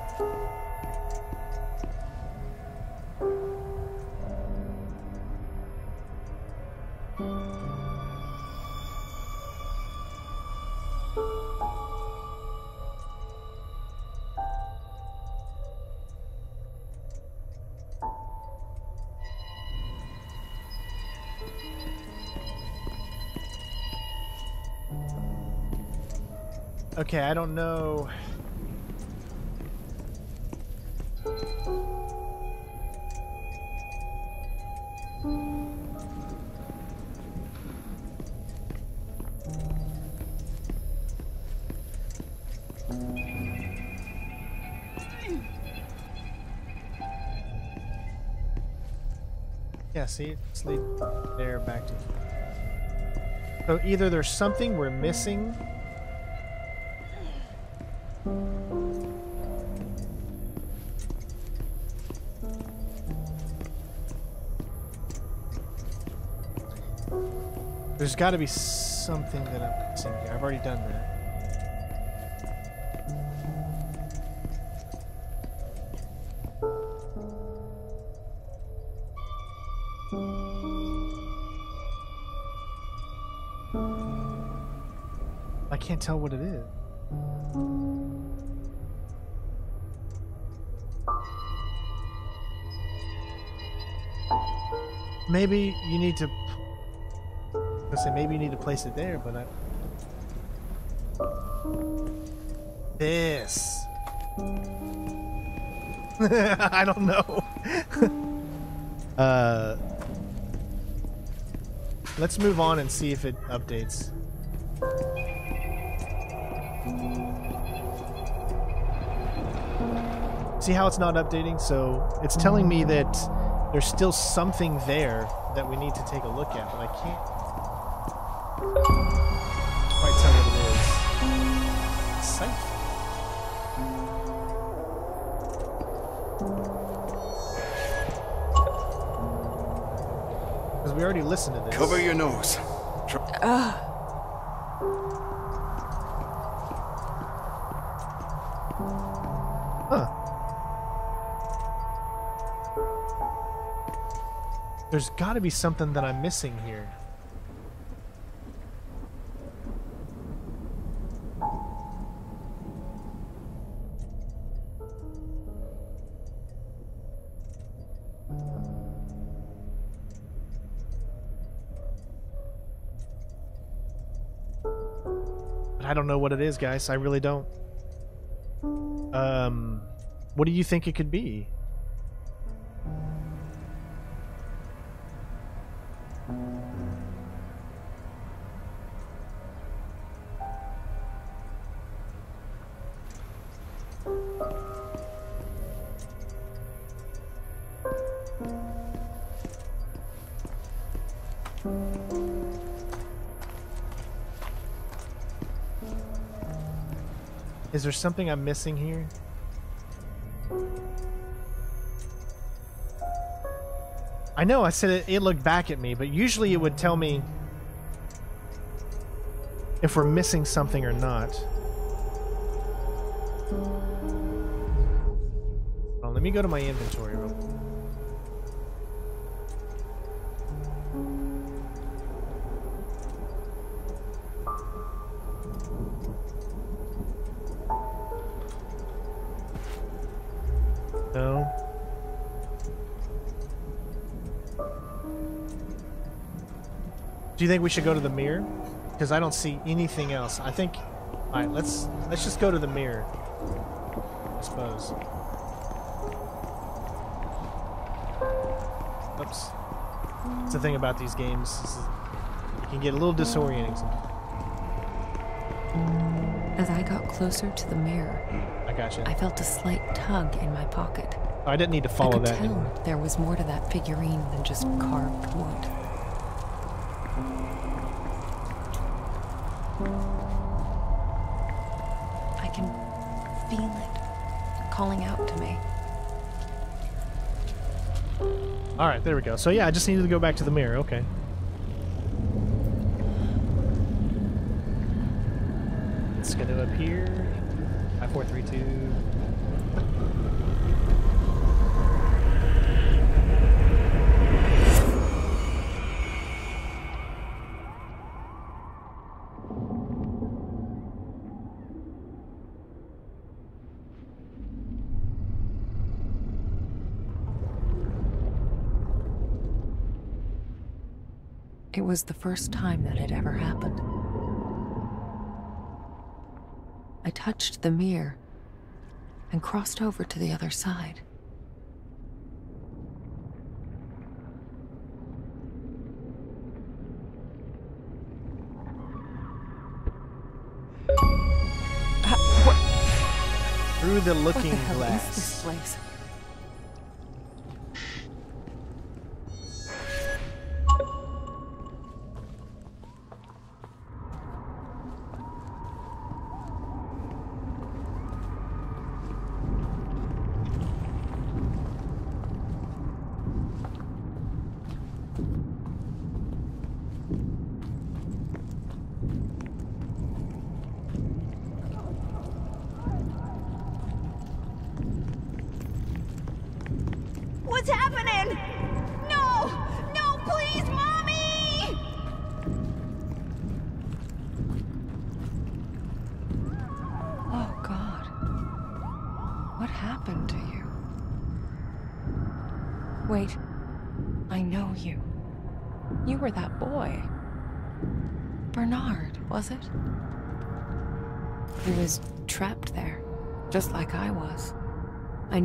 Okay, I don't know. Yeah, see, let's lead there back to. So either there's something we're missing There's got to be something that I'm missing here. I've already done that. I can't tell what it is. Maybe you need to I say maybe you need to place it there, but I. This. I don't know. uh. Let's move on and see if it updates. See how it's not updating? So it's telling me that there's still something there that we need to take a look at, but I can't Because we already listened to this. Cover your nose. Ugh. Huh. There's got to be something that I'm missing here. Is, guys. I really don't. Um, what do you think it could be? There something I'm missing here? I know I said it, it looked back at me, but usually it would tell me if we're missing something or not. Oh, let me go to my inventory real quick. You think we should go to the mirror? Because I don't see anything else. I think. All right, let's let's just go to the mirror. I suppose. Oops. It's the thing about these games. is It can get a little disorienting sometimes. As I got closer to the mirror, I gotcha. I felt a slight tug in my pocket. Oh, I didn't need to follow I could that tell anymore. there was more to that figurine than just carved wood. There we go. So yeah, I just needed to go back to the mirror. Okay. It's going to appear. Five, four, three, two. It was the first time that had ever happened. I touched the mirror and crossed over to the other side. Through the What looking the hell glass. is this place?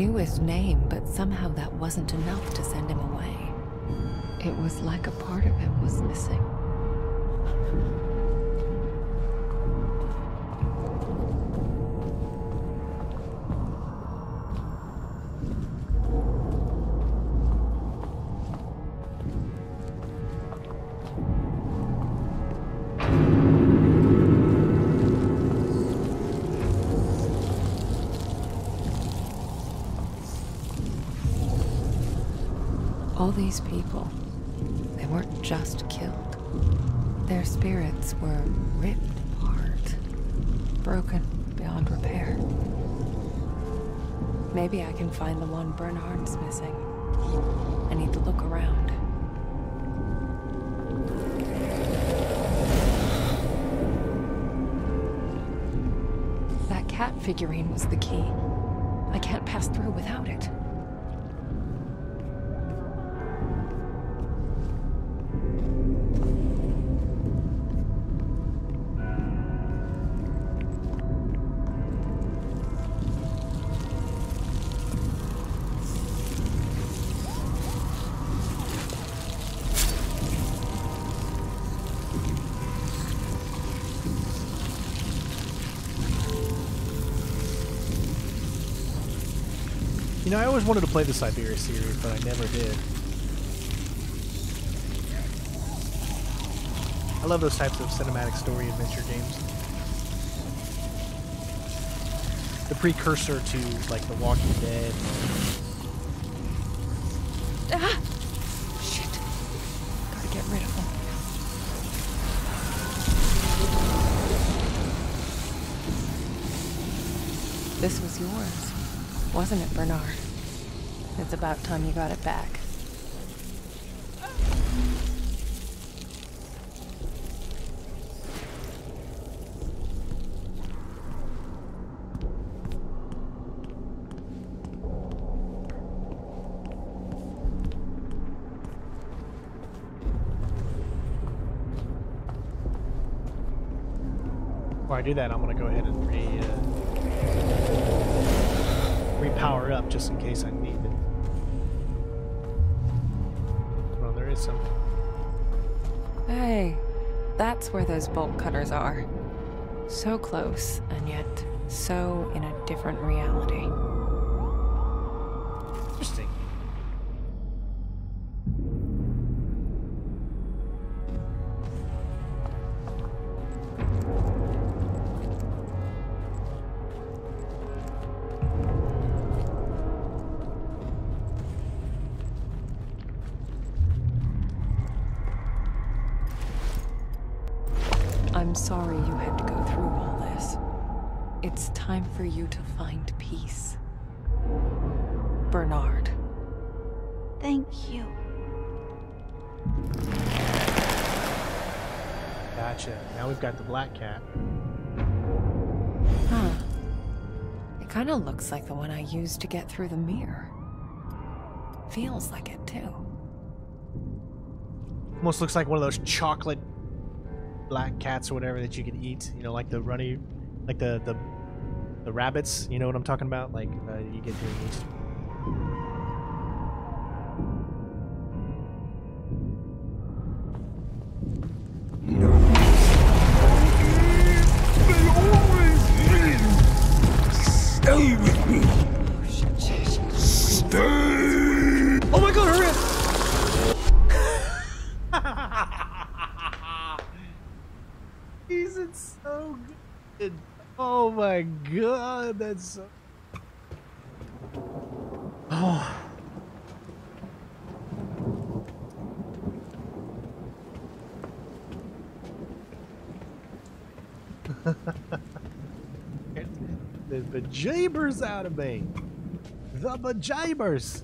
Knew his name, but somehow that wasn't enough to send him away. It was like a part of him was missing. These people, they weren't just killed. Their spirits were ripped apart, broken beyond repair. Maybe I can find the one Bernard's missing. I need to look around. That cat figurine was the key. I can't pass through without it. Wanted to play the Syberia series, but I never did. I love those types of cinematic story adventure games. The precursor to like The Walking Dead. Ah! Shit. Gotta get rid of them. This was yours, wasn't it, Bernard? It's about time you got it back. Before I do that, I'm gonna go ahead and re uh, repower up just in case I where those bolt cutters are. So close, and yet so in a different reality. Looks like the one I used to get through the mirror. Feels like it too. Almost looks like one of those chocolate black cats or whatever that you can eat. You know, like the runny, like the the the rabbits. You know what I'm talking about? Like uh, you get to eat. So. Oh. the bejeebers out of me. The bejeebers.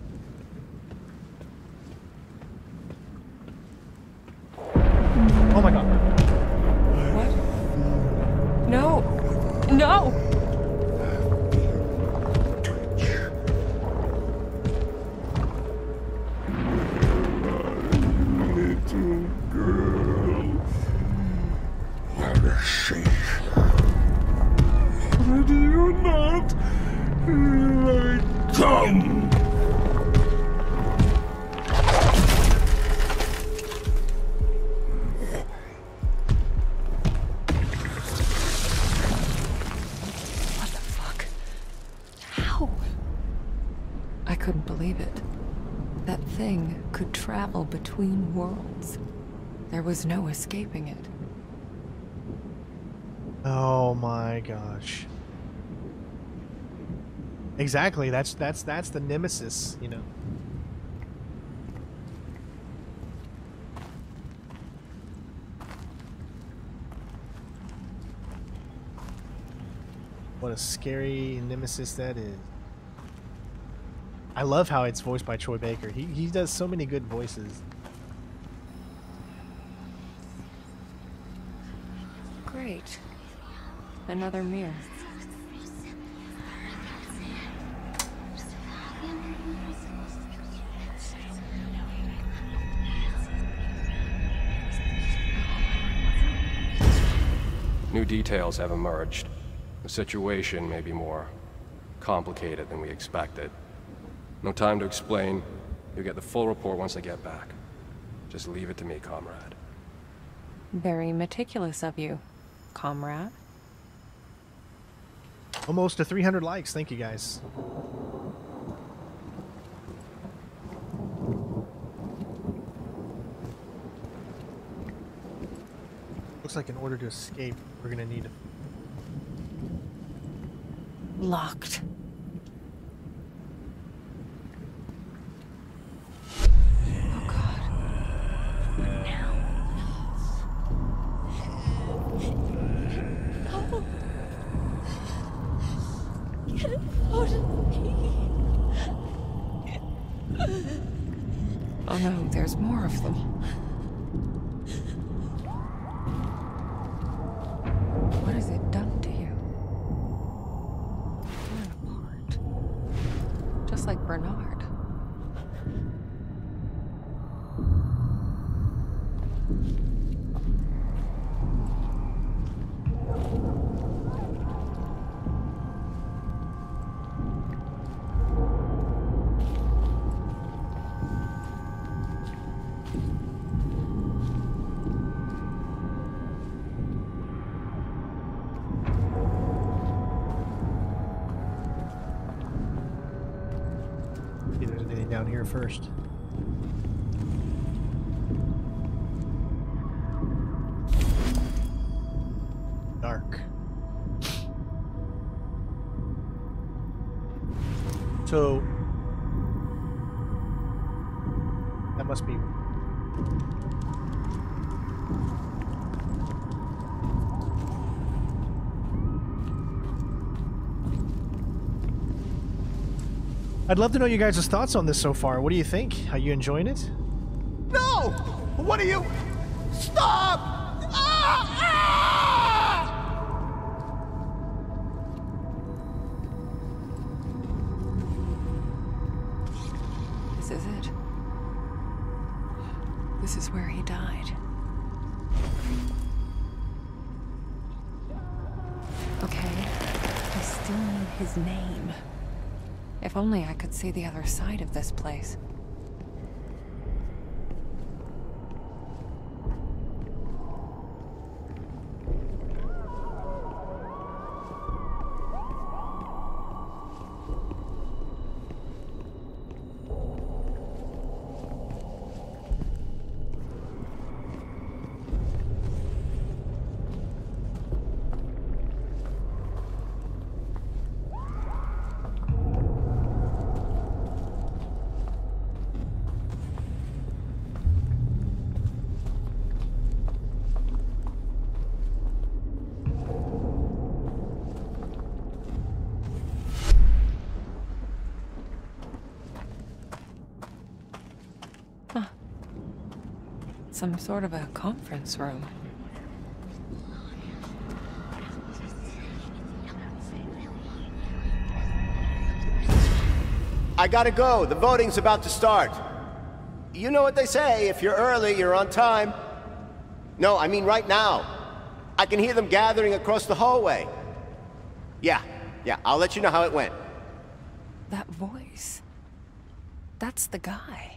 Between worlds. There was no escaping it. Oh my gosh. Exactly. That's that's that's the nemesis, you know. What a scary nemesis that is. I love how it's voiced by Troy Baker. He he does so many good voices. Great. Another mirror. New details have emerged. The situation may be more complicated than we expected. No time to explain. You'll get the full report once I get back. Just leave it to me, comrade. Very meticulous of you, comrade. Almost to 300 likes. Thank you guys. Looks like in order to escape, we're gonna need Locked. Oh, Oh no, there's more of them. What is it I'd love to know you guys' thoughts on this so far. What do you think? Are you enjoying it? No! What are you? Stop! Ah! Ah! This is it. This is where he died. Okay, I still need his name. If only I could see the other side of this place. Some sort of a conference room. I gotta go. The voting's about to start. You know what they say if you're early, you're on time. No, I mean right now. I can hear them gathering across the hallway. Yeah, yeah, I'll let you know how it went. That voice. That's the guy.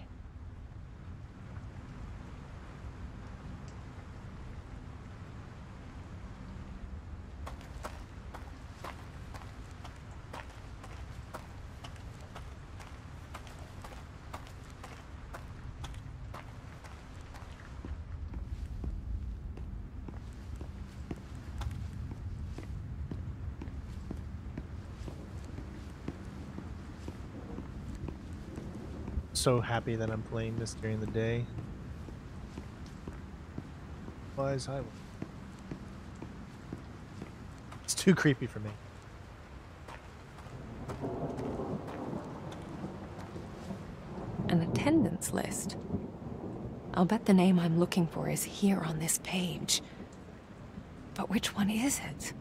So happy that I'm playing this during the day. I will. It's too creepy for me. An attendance list. I'll bet the name I'm looking for is here on this page. But which one is it?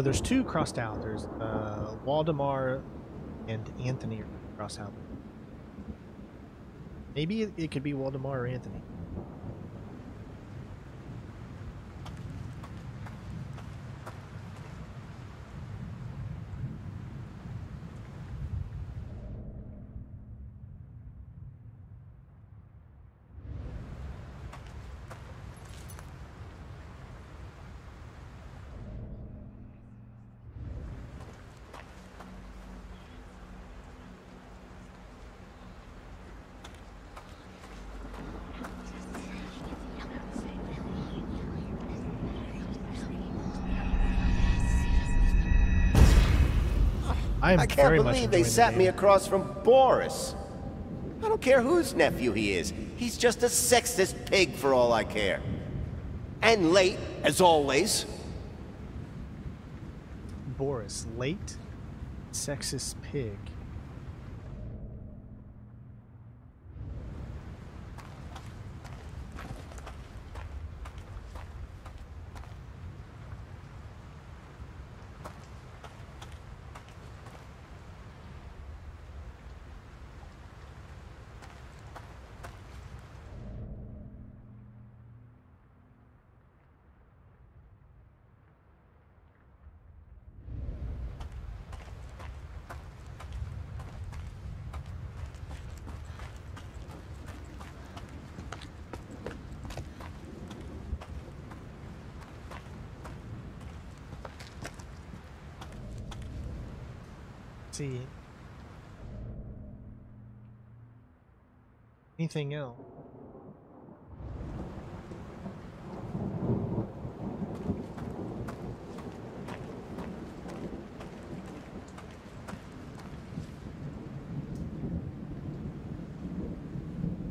So there's two crossed out. There's uh, Waldemar and Anthony crossed out. Maybe it could be Waldemar or Anthony. I am I can't believe they enjoying the sat me across from Boris. I don't care whose nephew he is. He's just a sexist pig for all I care. And late, as always. Boris, late, sexist pig. See anything else.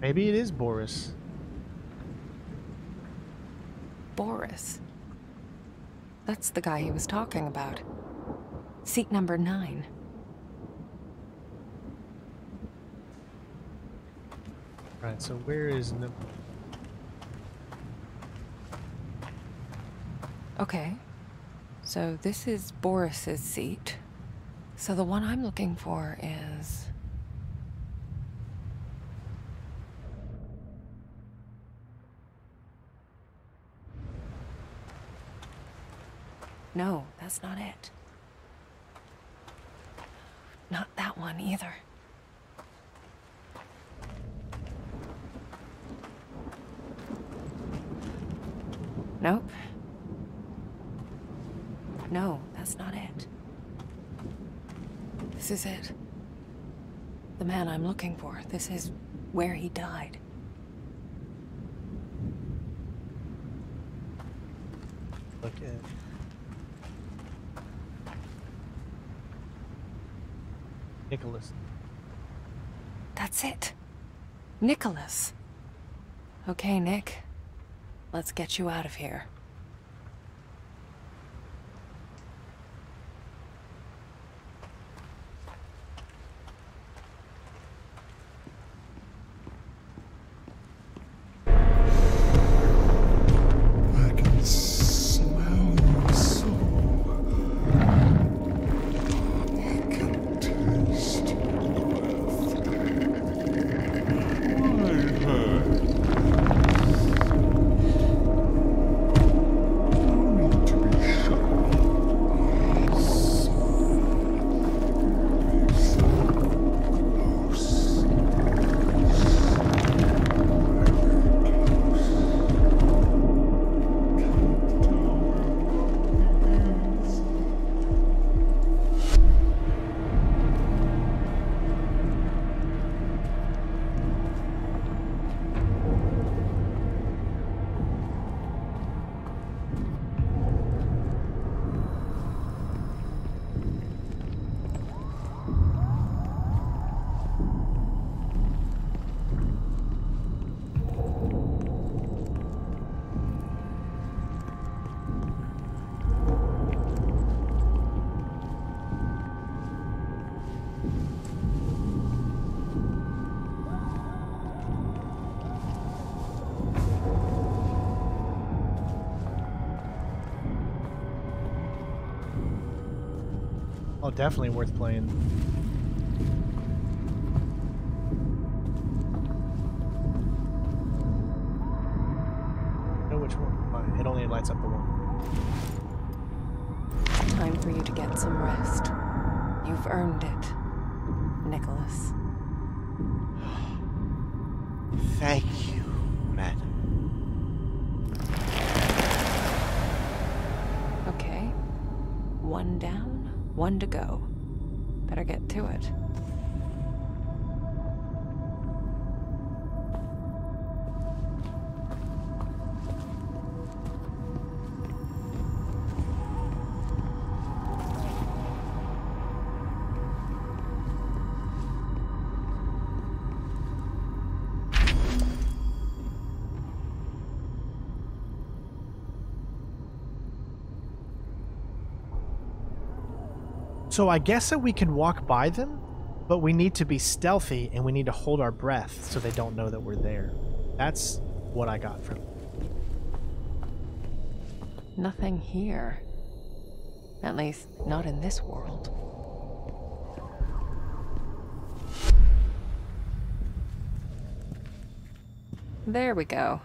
Maybe it is Boris. Boris. That's the guy he was talking about. Seat number nine. Right, so where is the... Okay. So this is Boris's seat. So the one I'm looking for is... No, that's not it. Not that one either. Nope. No, that's not it. This is it. The man I'm looking for. This is where he died. Look at... Nicholas. That's it. Nicholas. Okay, Nick. Let's get you out of here. Definitely worth playing. So I guess that we can walk by them, but we need to be stealthy and we need to hold our breath so they don't know that we're there. That's what I got from. Nothing here. At least, not in this world. There we go.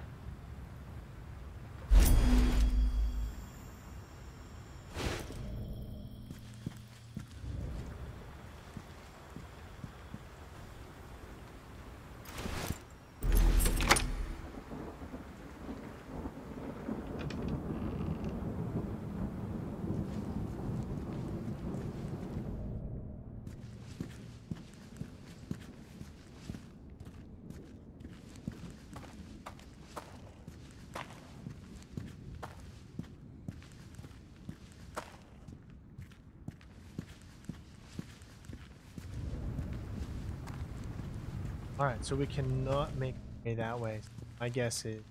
So we cannot make it that way. I guess it.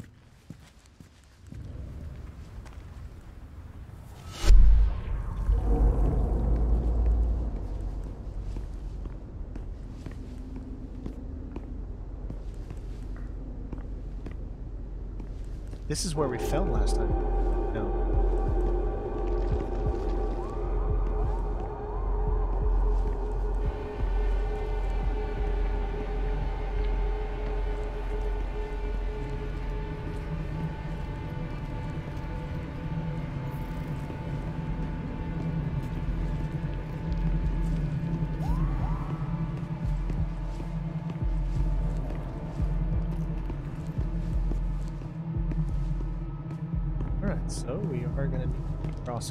This is where we fell last time.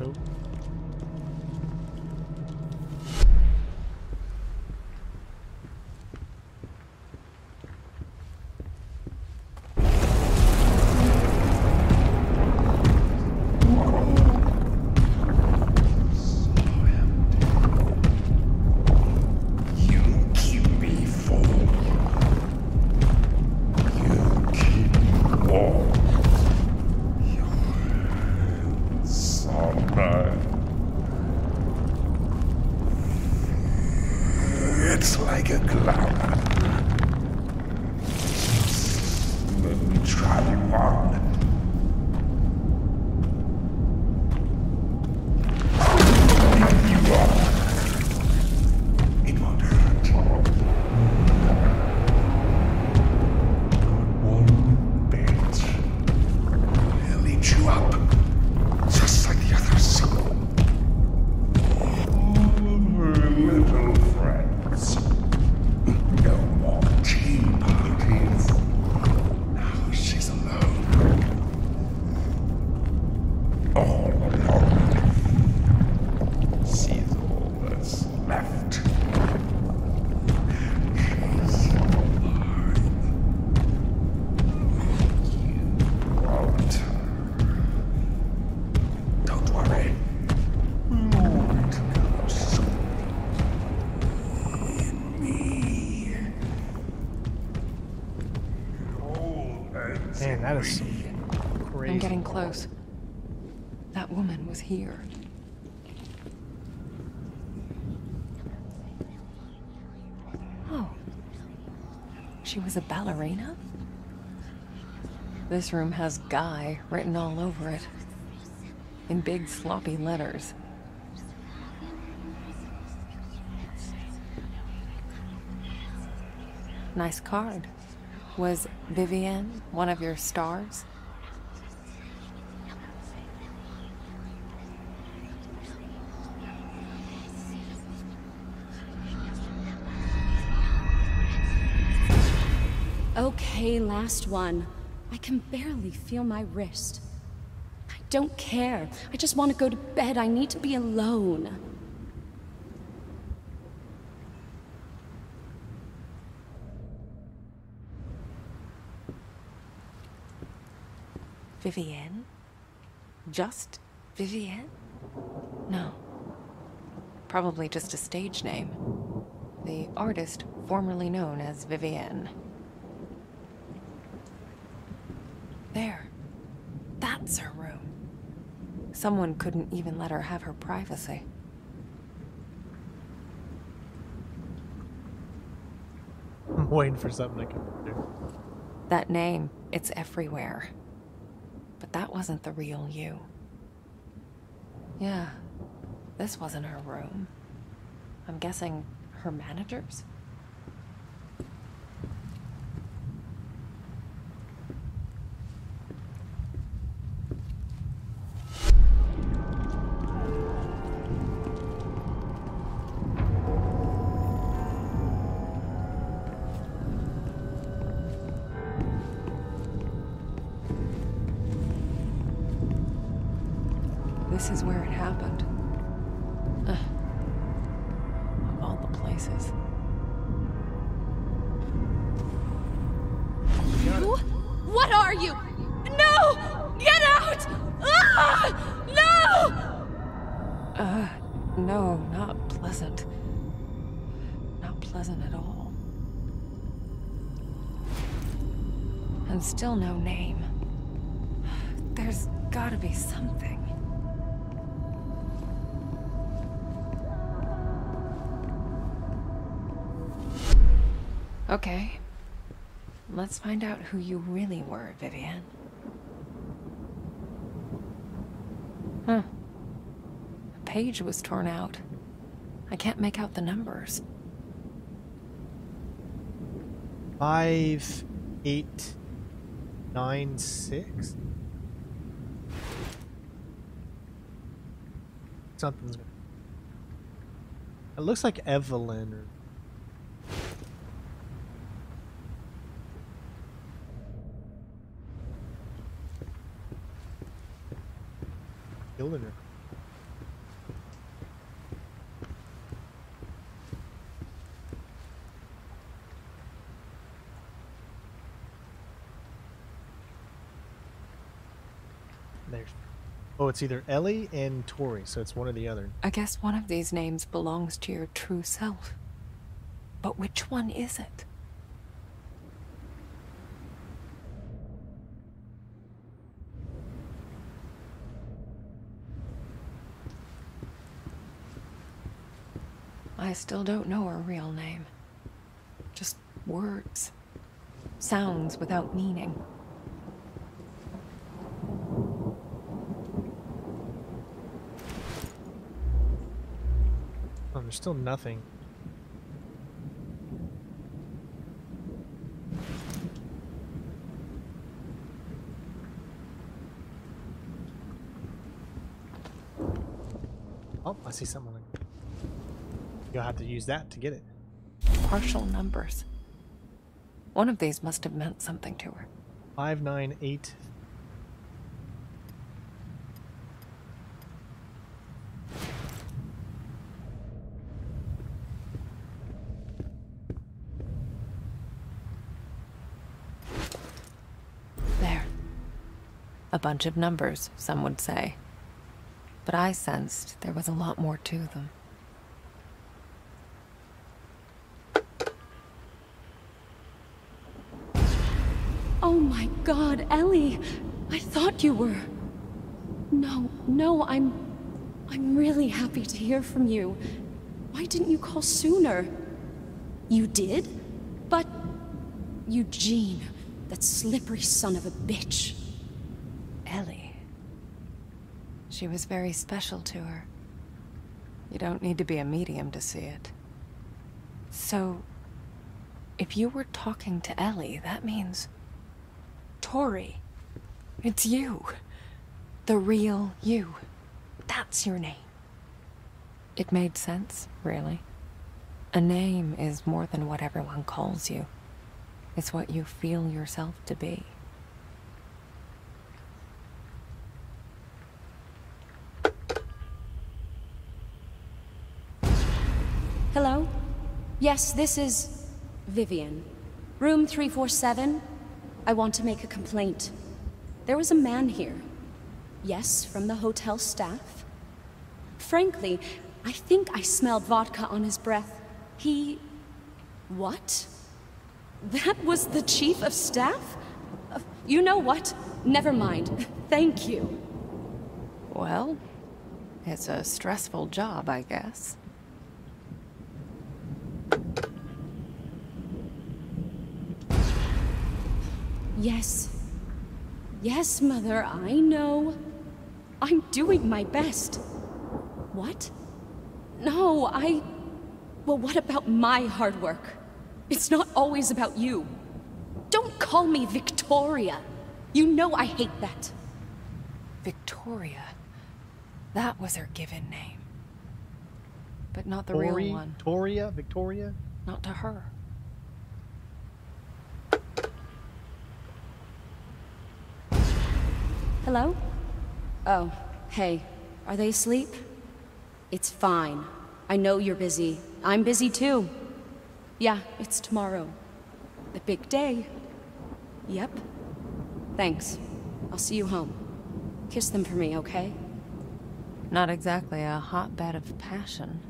Cross She was a ballerina? This room has Guy written all over it. In big sloppy letters. Nice card. Was Vivienne one of your stars? Okay, last one. I can barely feel my wrist. I don't care. I just want to go to bed. I need to be alone. Vivienne? Just Vivienne? No. Probably just a stage name. The artist formerly known as Vivienne. There. That's her room. Someone couldn't even let her have her privacy. I'm waiting for something to come through. That name, it's everywhere. But that wasn't the real you. Yeah, this wasn't her room. I'm guessing her manager's? Okay. Let's find out who you really were, Vivian. Huh. A page was torn out. I can't make out the numbers. Five, eight, nine, six. Something's. It looks like Evelyn Killing her. There's. Oh, it's either Ellie and Tori, so it's one or the other. I guess one of these names belongs to your true self. But which one is it? I still don't know her real name. Just words. Sounds without meaning. Oh, there's still nothing. Oh, I see someone. You'll have to use that to get it. Partial numbers. One of these must have meant something to her. Five, nine, eight. There. A bunch of numbers, some would say. But I sensed there was a lot more to them. Oh my god, Ellie! I thought you were. No, no, I'm. I'm really happy to hear from you. Why didn't you call sooner? You did? But. Eugene, that slippery son of a bitch. Ellie. She was very special to her. You don't need to be a medium to see it. So, if you were talking to Ellie, that means. Tori. It's you. The real you. That's your name. It made sense, really. A name is more than what everyone calls you. It's what you feel yourself to be. Hello? Yes, this is. Vivian. Room 347. I want to make a complaint. There was a man here. Yes, from the hotel staff. Frankly, I think I smelled vodka on his breath. He. What? That was the chief of staff? Uh, you know what? Never mind. Thank you. Well, it's a stressful job, I guess. Yes. Yes, Mother, I know. I'm doing my best. What? No, I. Well, what about my hard work? It's not always about you. Don't call me Victoria. You know I hate that. Victoria. That was her given name. But not the Tori, real one. Victoria? Victoria. Not to her. Hello? Oh, hey. Are they asleep? It's fine. I know you're busy. I'm busy too. Yeah, it's tomorrow. The big day. Yep. Thanks. I'll see you home. Kiss them for me, okay? Not exactly a hotbed of passion.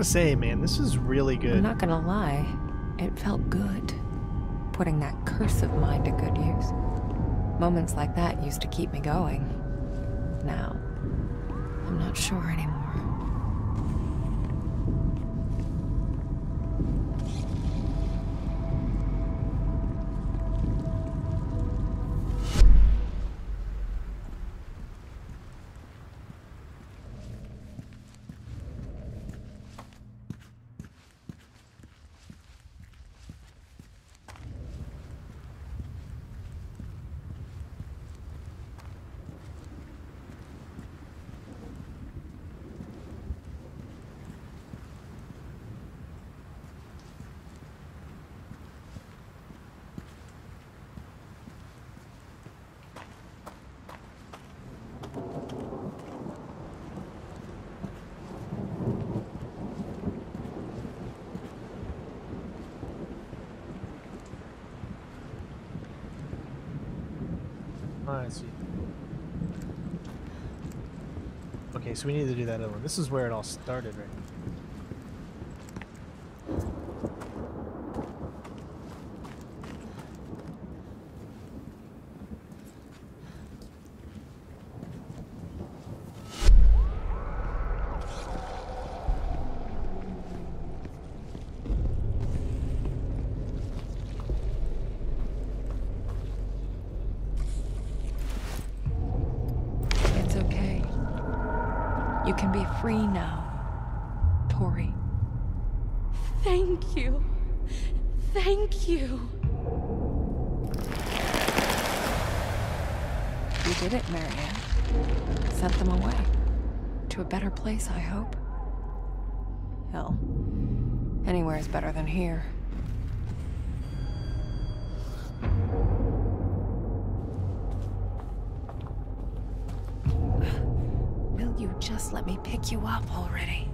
Gotta say, man, this is really good. I'm not gonna lie, it felt good. Putting that curse of mine to good use. Moments like that used to keep me going. Now, I'm not sure anymore. I see. Okay, so we need to do that other one. This is where it all started, right? It's okay. You can be free now, Tori. Thank you. Thank you. You did it, Marianne. Sent them away. To a better place, I hope. Hell, anywhere is better than here. Will you just let me pick you up already?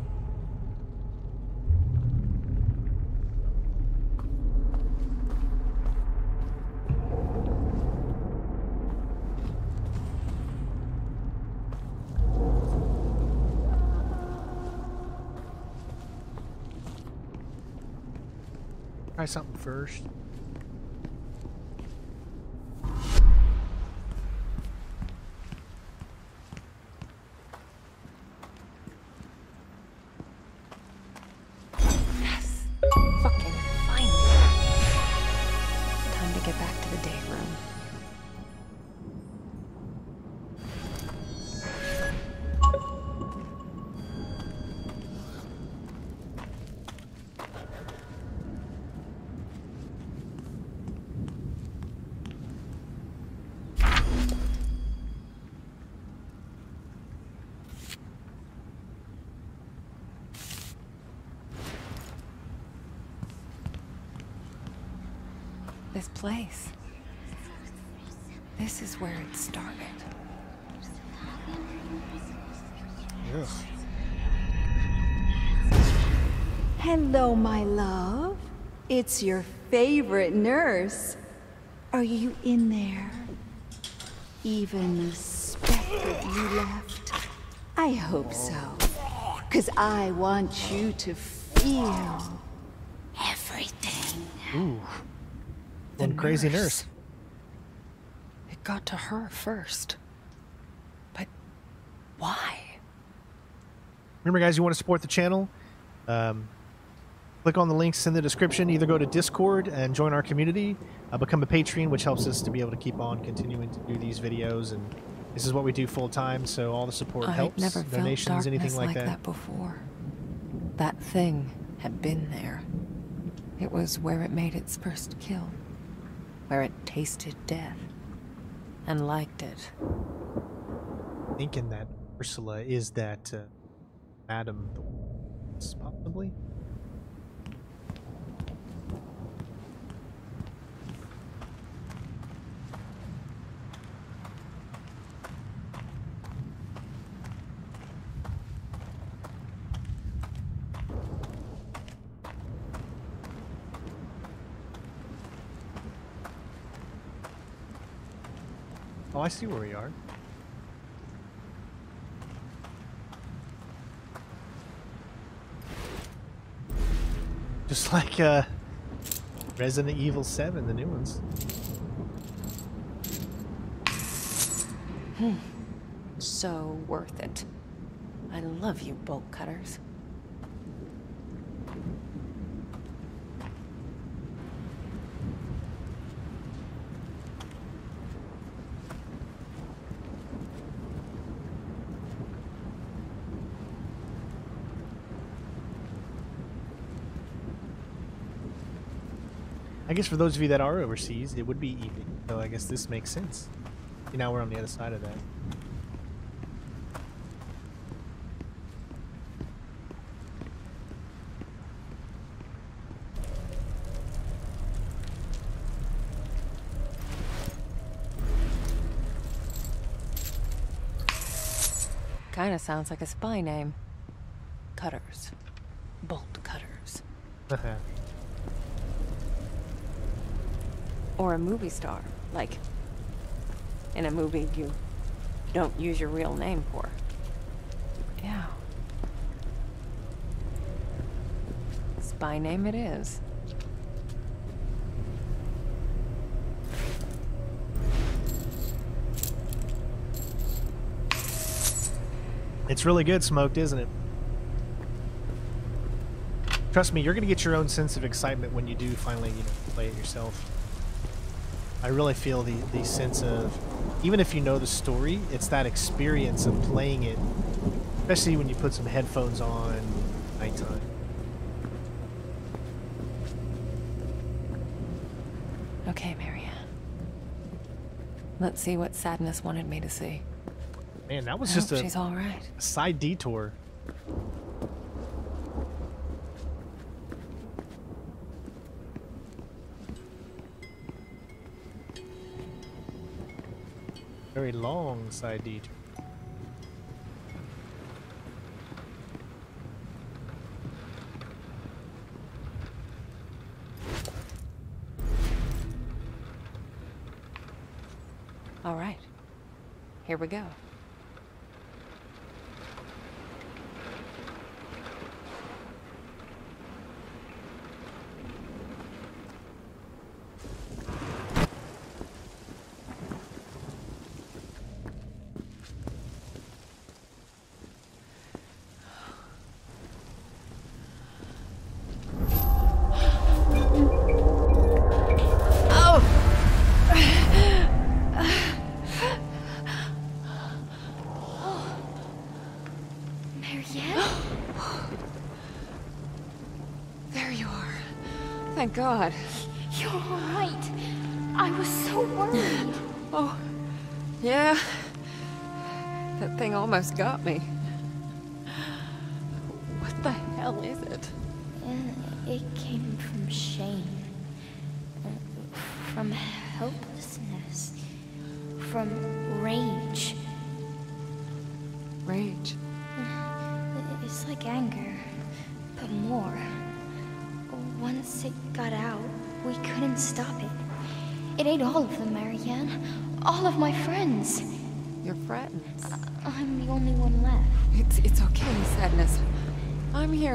Try something first. Place. This is where it started. Hello, my love. It's your favorite nurse. Are you in there? Even the specter you left? I hope so. Cause I want you to feel everything. Ooh. The One crazy nurse. It got to her first. But why? Remember, guys, you want to support the channel? Um, click on the links in the description. Either go to Discord and join our community, uh, become a patron, which helps us to be able to keep on continuing to do these videos. And this is what we do full time, so all the support I'd helps. never felt Donations, darkness anything like, like that. that before. That thing had been there. It was where it made its first kill. Where it tasted death. And liked it. Thinking that Ursula is that uh, Madam, possibly. Oh, I see where we are. Just like uh, Resident Evil 7, the new ones. Hmm. So worth it. I love you, bolt cutters. Guess for those of you that are overseas, it would be evening. So I guess this makes sense. You know, we're on the other side of that. Kinda sounds like a spy name. Cutters. Bolt cutters. Uh-huh. Or a movie star, like in a movie you don't use your real name for. Yeah. Spy name it is. It's really good smoked, isn't it? Trust me, you're gonna get your own sense of excitement when you do finally, you know, play it yourself. I really feel the, the sense of, even if you know the story, it's that experience of playing it, especially when you put some headphones on nighttime. Okay, Marianne. Let's see what Sadness wanted me to see. Man, that was just a, she's all right. a side detour. Very long side. All right. Here we go. Marianne? There you are. Thank God. You're all right. I was so worried. Oh, yeah. That thing almost got me.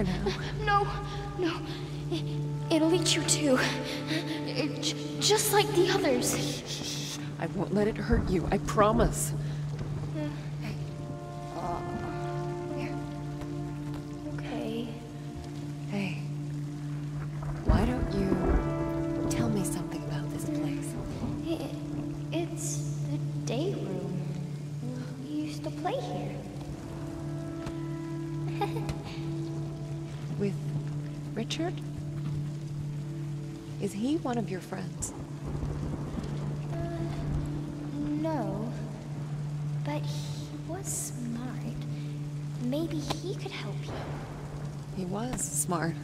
I'm now. No, no. It, it'll eat you too. It, just like the others. I won't let it hurt you, I promise. Your friends? No. But he was smart. Maybe he could help you. He was smart.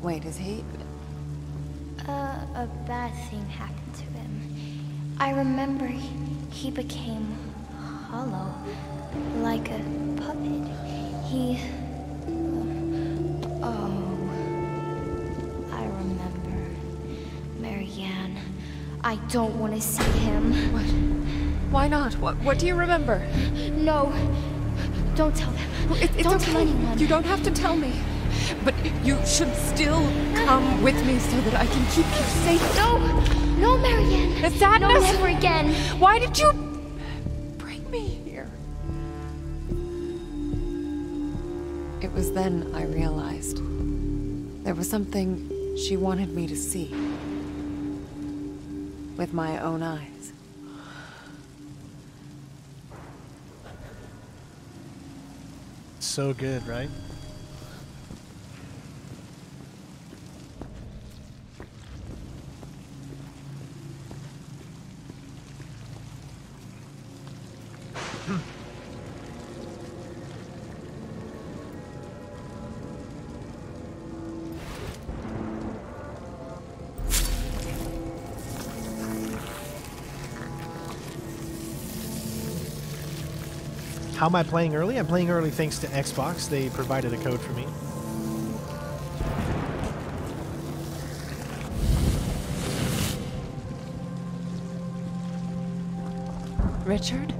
Wait, is he? Uh, a bad thing happened to him. I remember he, he became hollow, like a puppet. He. Oh. I don't want to see him. What? Why not? What, what do you remember? No. Don't tell them. It, it's don't okay. tell anyone. You don't have to tell me. but you should still come with me so that I can keep you safe. No! No, Marianne! The sadness! No, never again! Why did you bring me here? It was then I realized there was something she wanted me to see with my own eyes. So good, right? How am I playing early? I'm playing early thanks to Xbox. They provided a code for me. Richard?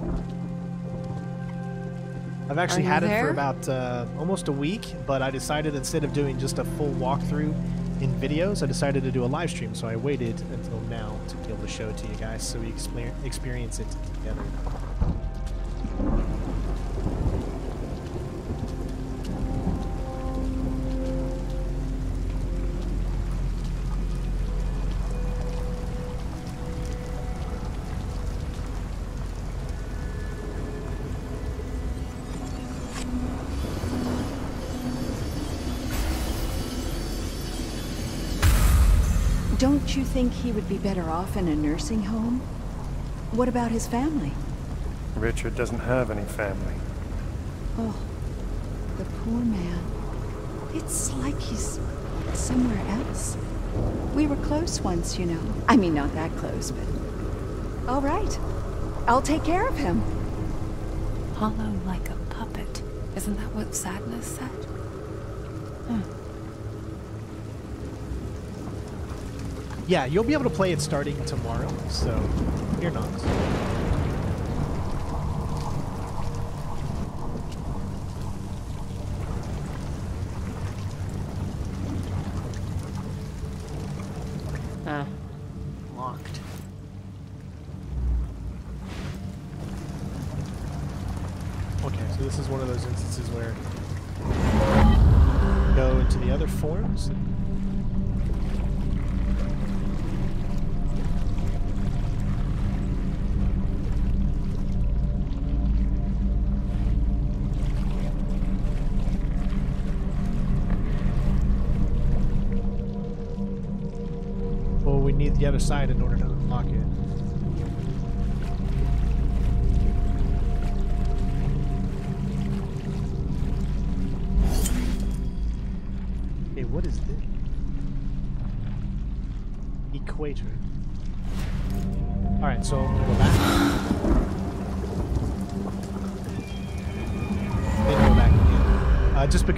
I've actually had it for about uh, almost a week, but I decided instead of doing just a full walkthrough in videos, I decided to do a live stream. So I waited until now to be able to show it to you guys so we experience it together. Think he would be better off in a nursing home? What about his family? Richard doesn't have any family. Oh, the poor man. It's like he's somewhere else. We were close once, you know. I mean, not that close, but. All right. I'll take care of him. Hollow like a puppet. Isn't that what sadness said? Hmm. Yeah, you'll be able to play it starting tomorrow, so you're not.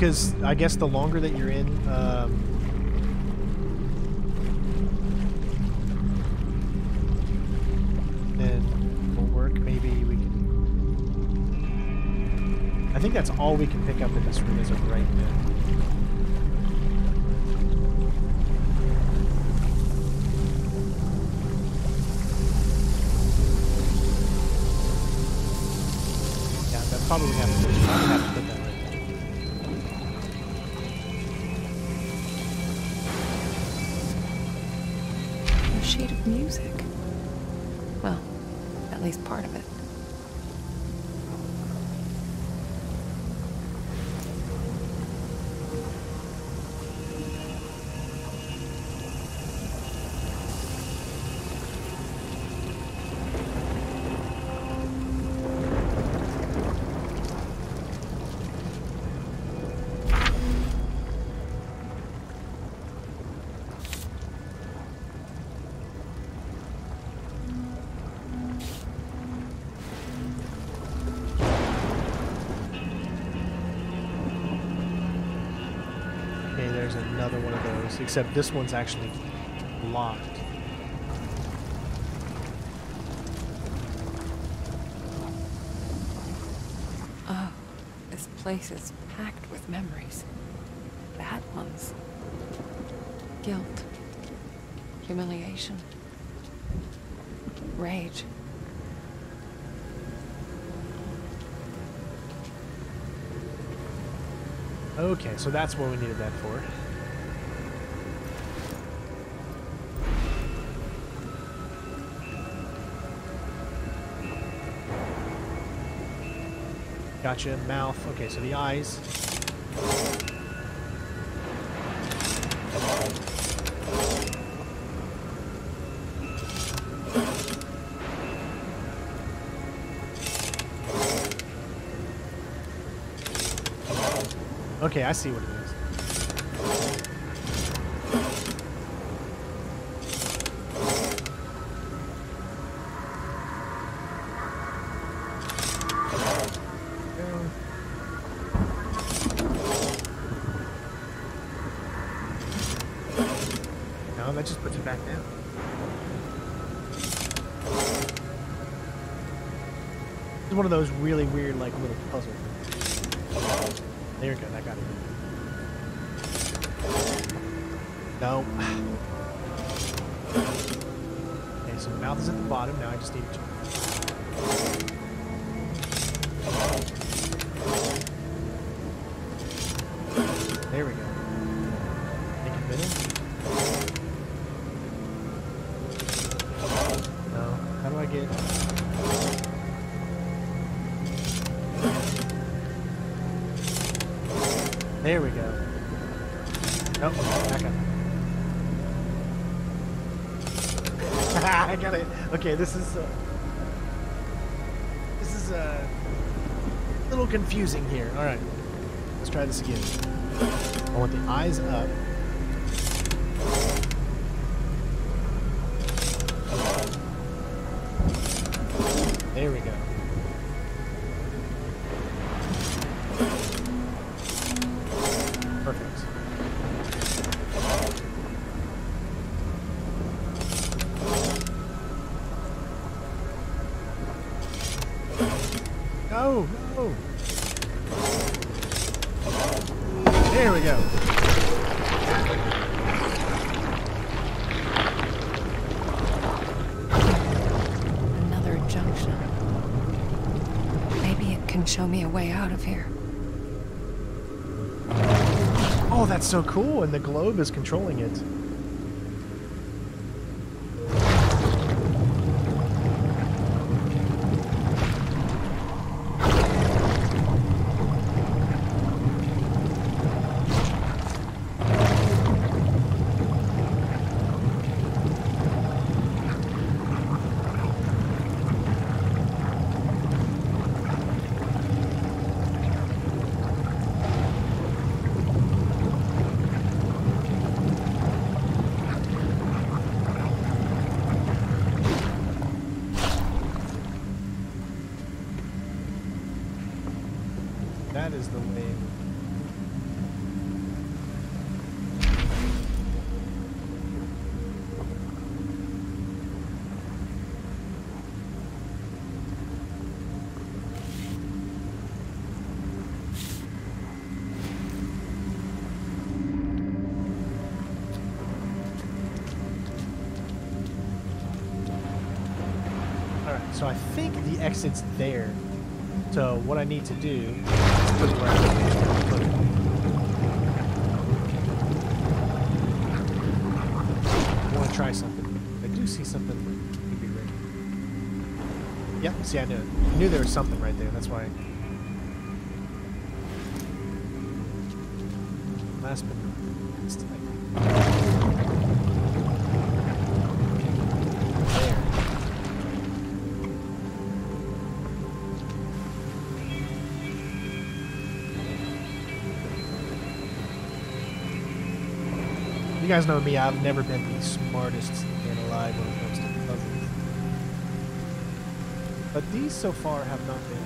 Because I guess the longer that you're in, um, then will work. Maybe we can. I think that's all we can pick up in this room as of right now. Yeah, that probably have music. Well, at least part of it. Except this one's actually locked. Oh, this place is packed with memories. bad ones. Guilt. Humiliation. Rage. Okay, so that's what we needed that for. Gotcha. Mouth. Okay, so the eyes. Okay, I see what it is. Really weird, like, little puzzle. There you go, that got it. No. Okay, so the mouth is at the bottom, now I just need to... This is uh, this is uh, a little confusing here. All right, let's try this again. I want the eyes up. So cool, and the globe is controlling it. The there. So what I need to do is put it where I. Want to try something. I do see something. Could be right. Yep. See, I knew. I knew there was something right there. That's why. Last but not least, I guys know me, I've never been the smartest man alive when it comes to puzzles. But these so far have not been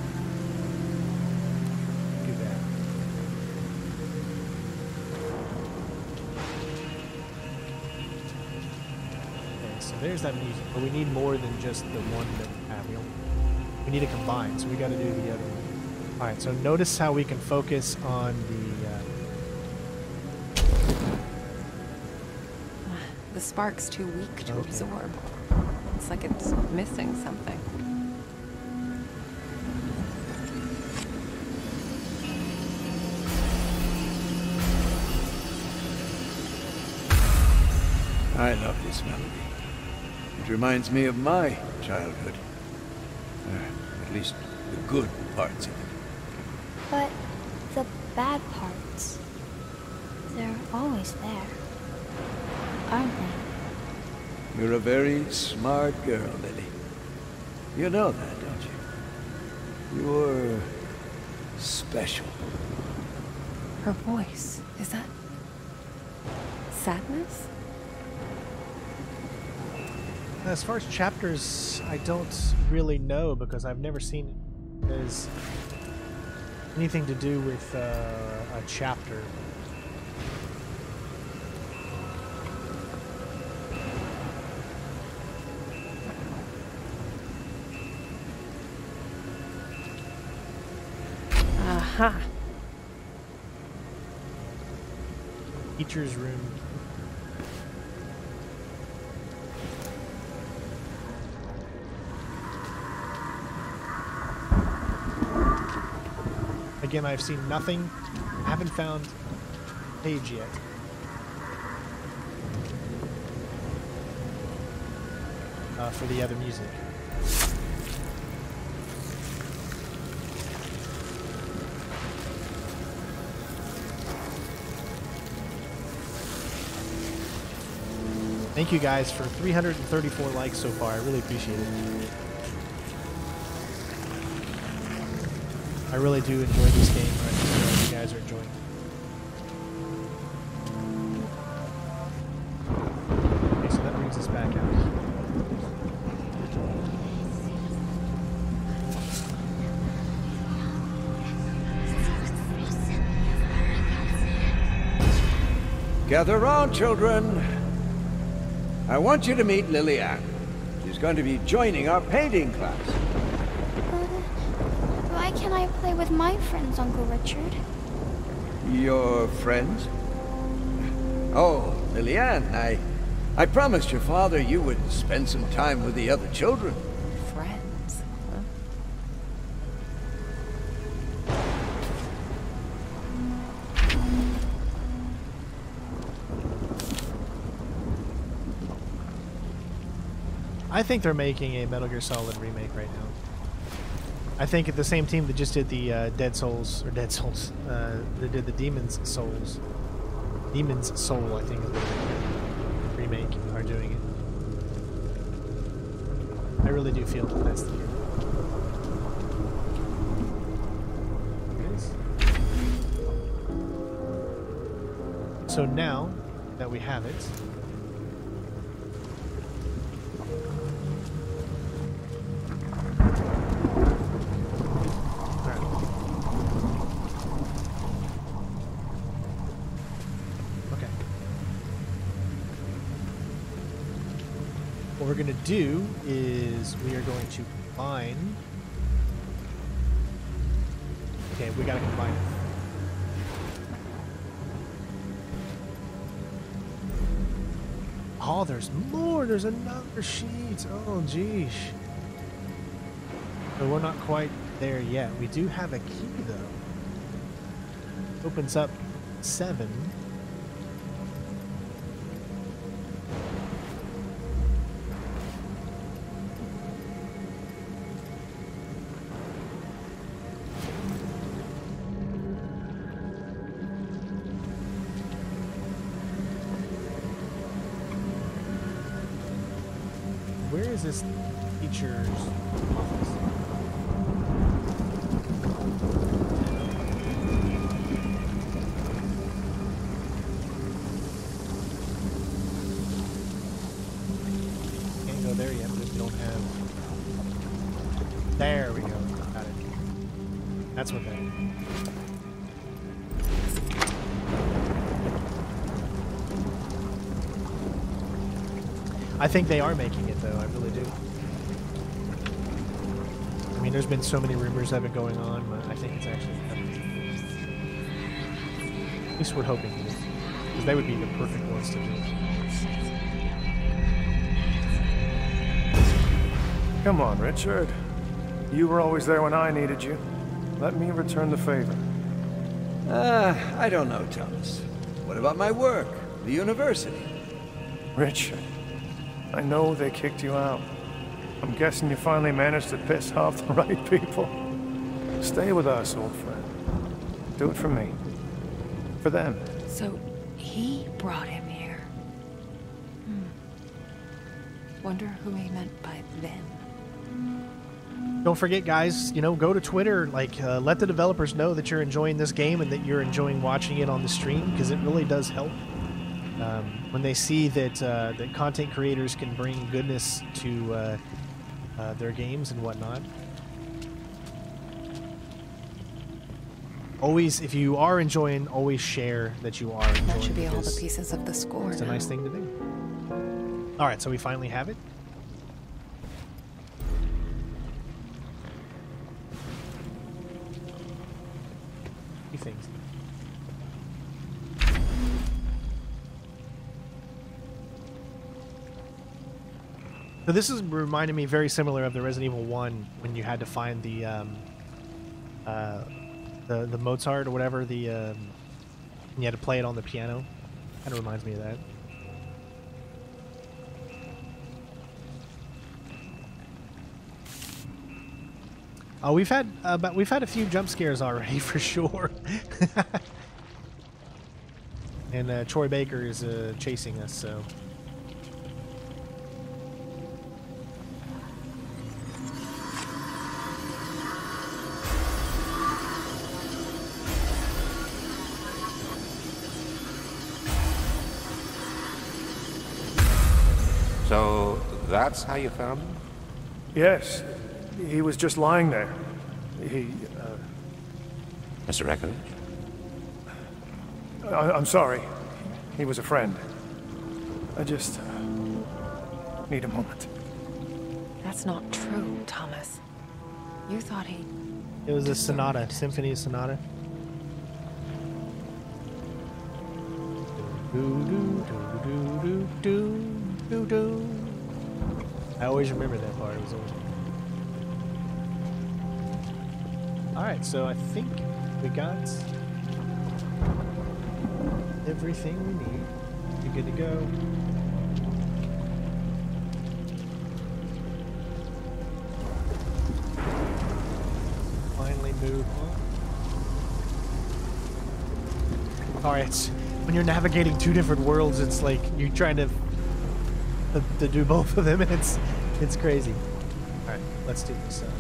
so there's that music, but we need more than just the one that we have. We, we need to combine, so we gotta do the other one. Alright, so notice how we can focus on the spark's too weak to absorb. It's like it's missing something. I love this melody. It reminds me of my childhood. Uh, at least the good parts of it. But the bad parts, they're always there, aren't they? You're a smart girl, Lily. You know that, don't you? You're special. Her voice, is that sadness? As far as chapters, I don't really know because I've never seen it as anything to do with uh, a chapter. Teacher's room. Again, I've seen nothing. I haven't found page yet. Uh, for the other music. Thank you guys for 334 likes so far. I really appreciate it. I really do enjoy this game. I you guys are enjoying it. Okay, so that brings us back out. Gather round, children. I want you to meet Lillian. She's going to be joining our painting class. Uh, why can't I play with my friends, Uncle Richard? Your friends? Oh, Lillian, I... I promised your father you would spend some time with the other children. Think they're making a Metal Gear Solid remake right now. I think the same team that just did the uh, Dead Souls or Dead Souls, uh, did the Demon's Souls, Demon's Soul, I think, is they remake are doing it. I really do feel that that's the year. So now that we have it, we are going to combine. Okay, we got to combine it. Oh, there's more. There's another sheet. Oh, geesh. But we're not quite there yet. We do have a key, though. Opens up seven. I think they are making it, though. I really do. I mean, there's been so many rumors that have been going on, but I think it's actually happening. At least we're hoping. Because they would be the perfect ones to do it. Come on, Richard. You were always there when I needed you. Let me return the favor. Uh, I don't know, Thomas. What about my work? The university? Richard. I know they kicked you out. I'm guessing you finally managed to piss off the right people. Stay with us, old friend. Do it for me. For them. So, he brought him here. Hmm. Wonder who he meant by them. Don't forget, guys, you know, go to Twitter, like, uh, let the developers know that you're enjoying this game and that you're enjoying watching it on the stream, because it really does help. Um, when they see that uh, that content creators can bring goodness to uh, uh, their games and whatnot. Always, if you are enjoying, always share that you are enjoying. That should be all the pieces of the score. It's a nice thing to do. All right, so we finally have it. So this is reminding me very similar of the Resident Evil One when you had to find the um, uh, the the Mozart or whatever the um, you had to play it on the piano. Kind of reminds me of that. Oh, we've had uh, but we've had a few jump scares already for sure. and uh, Troy Baker is uh, chasing us, so. That's how you found him? Yes. He was just lying there. He, Mr. Echo? uh, I, I'm sorry. He was a friend. I just need a moment. That's not true, Thomas. You thought he. It was a sonata, symphony sonata. Do, do, do, do, do, do, do, do. I always remember that part. It was always. All right, so I think we got everything we need. You're good to go. Finally move on. All right, when you're navigating two different worlds, it's like you're trying to to, do both of them, and it's it's crazy. All right, let's do this. Uh,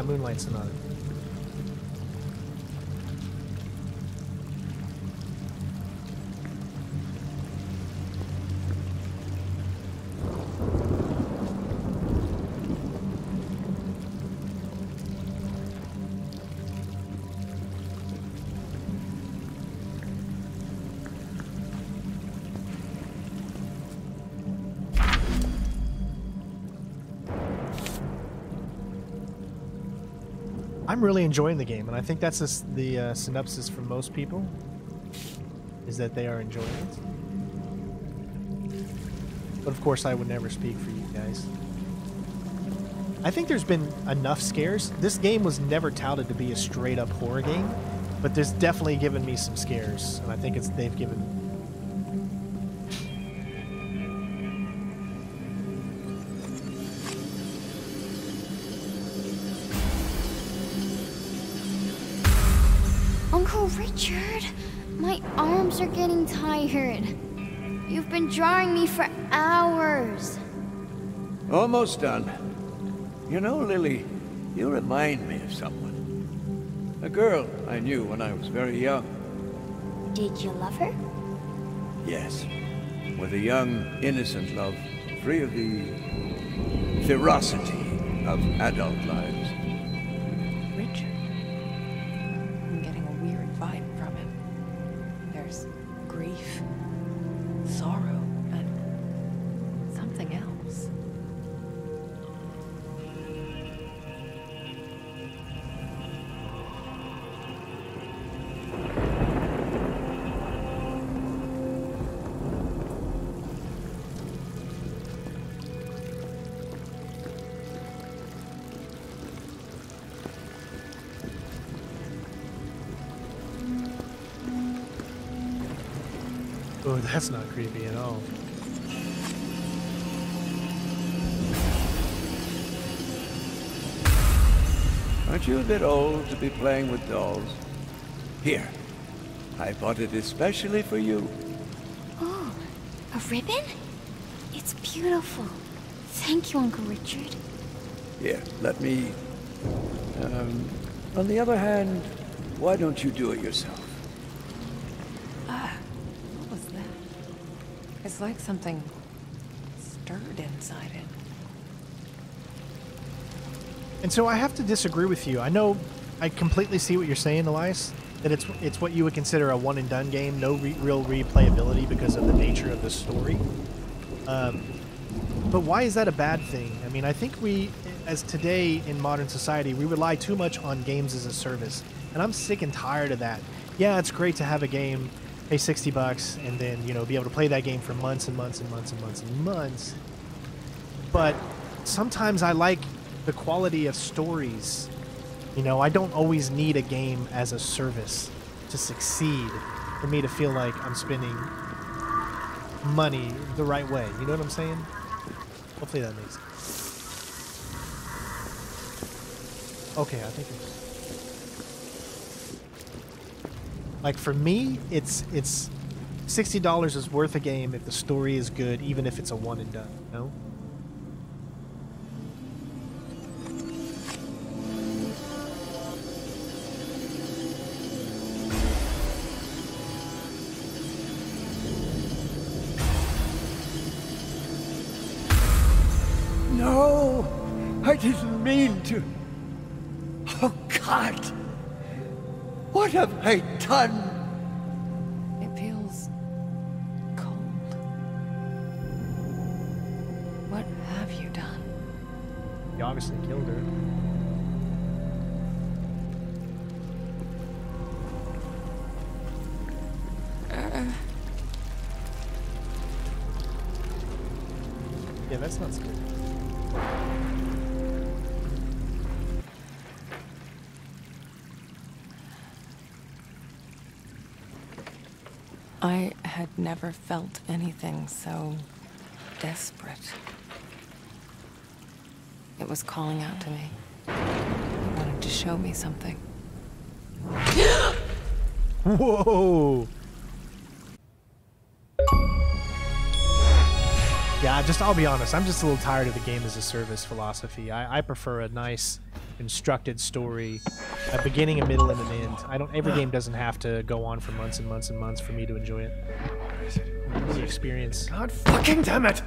Yeah, Moonlight Sonata. I'm really enjoying the game, and I think that's the the uh, synopsis for most people, is that they are enjoying it. But of course, I would never speak for you guys. I think there's been enough scares. This game was never touted to be a straight up horror game, but there's definitely given me some scares, and I think it's they've given. Arms are getting tired. You've been drawing me for hours. Almost done. You know, Lily, you remind me of someone. A girl I knew when I was very young. Did you love her? Yes. With a young, innocent love, free of the ferocity of adult lives. That's not creepy at all. Aren't you a bit old to be playing with dolls? Here, I bought it especially for you. Oh, a ribbon? It's beautiful. Thank you, Uncle Richard. Here, let me... Um, on the other hand, why don't you do it yourself? Ah, what was that? Like something stirred inside it. And so I have to disagree with you. I know I completely see what you're saying, Elias. That it's it's what you would consider a one and done game, no re- real replayability because of the nature of the story. Um, but why is that a bad thing? I mean, I think we, as today in modern society, we rely too much on games as a service, and I'm sick and tired of that. Yeah, it's great to have a game, pay sixty bucks, and then you know be able to play that game for months and months and months and months and months. But sometimes I like the quality of stories. You know, I don't always need a game as a service to succeed for me to feel like I'm spending money the right way. You know what I'm saying? Hopefully that makes sense. Okay, I think it's like for me, it's it's sixty dollars is worth a game if the story is good, even if it's a one and done. You know? What have never felt anything so desperate. It was calling out to me. It wanted to show me something. Whoa! Yeah, just I'll be honest. I'm just a little tired of the game as a service philosophy. I, I prefer a nice, constructed story, a beginning, a middle, and an end. I don't. Every game doesn't have to go on for months and months and months for me to enjoy it. The experience. God fucking damn it!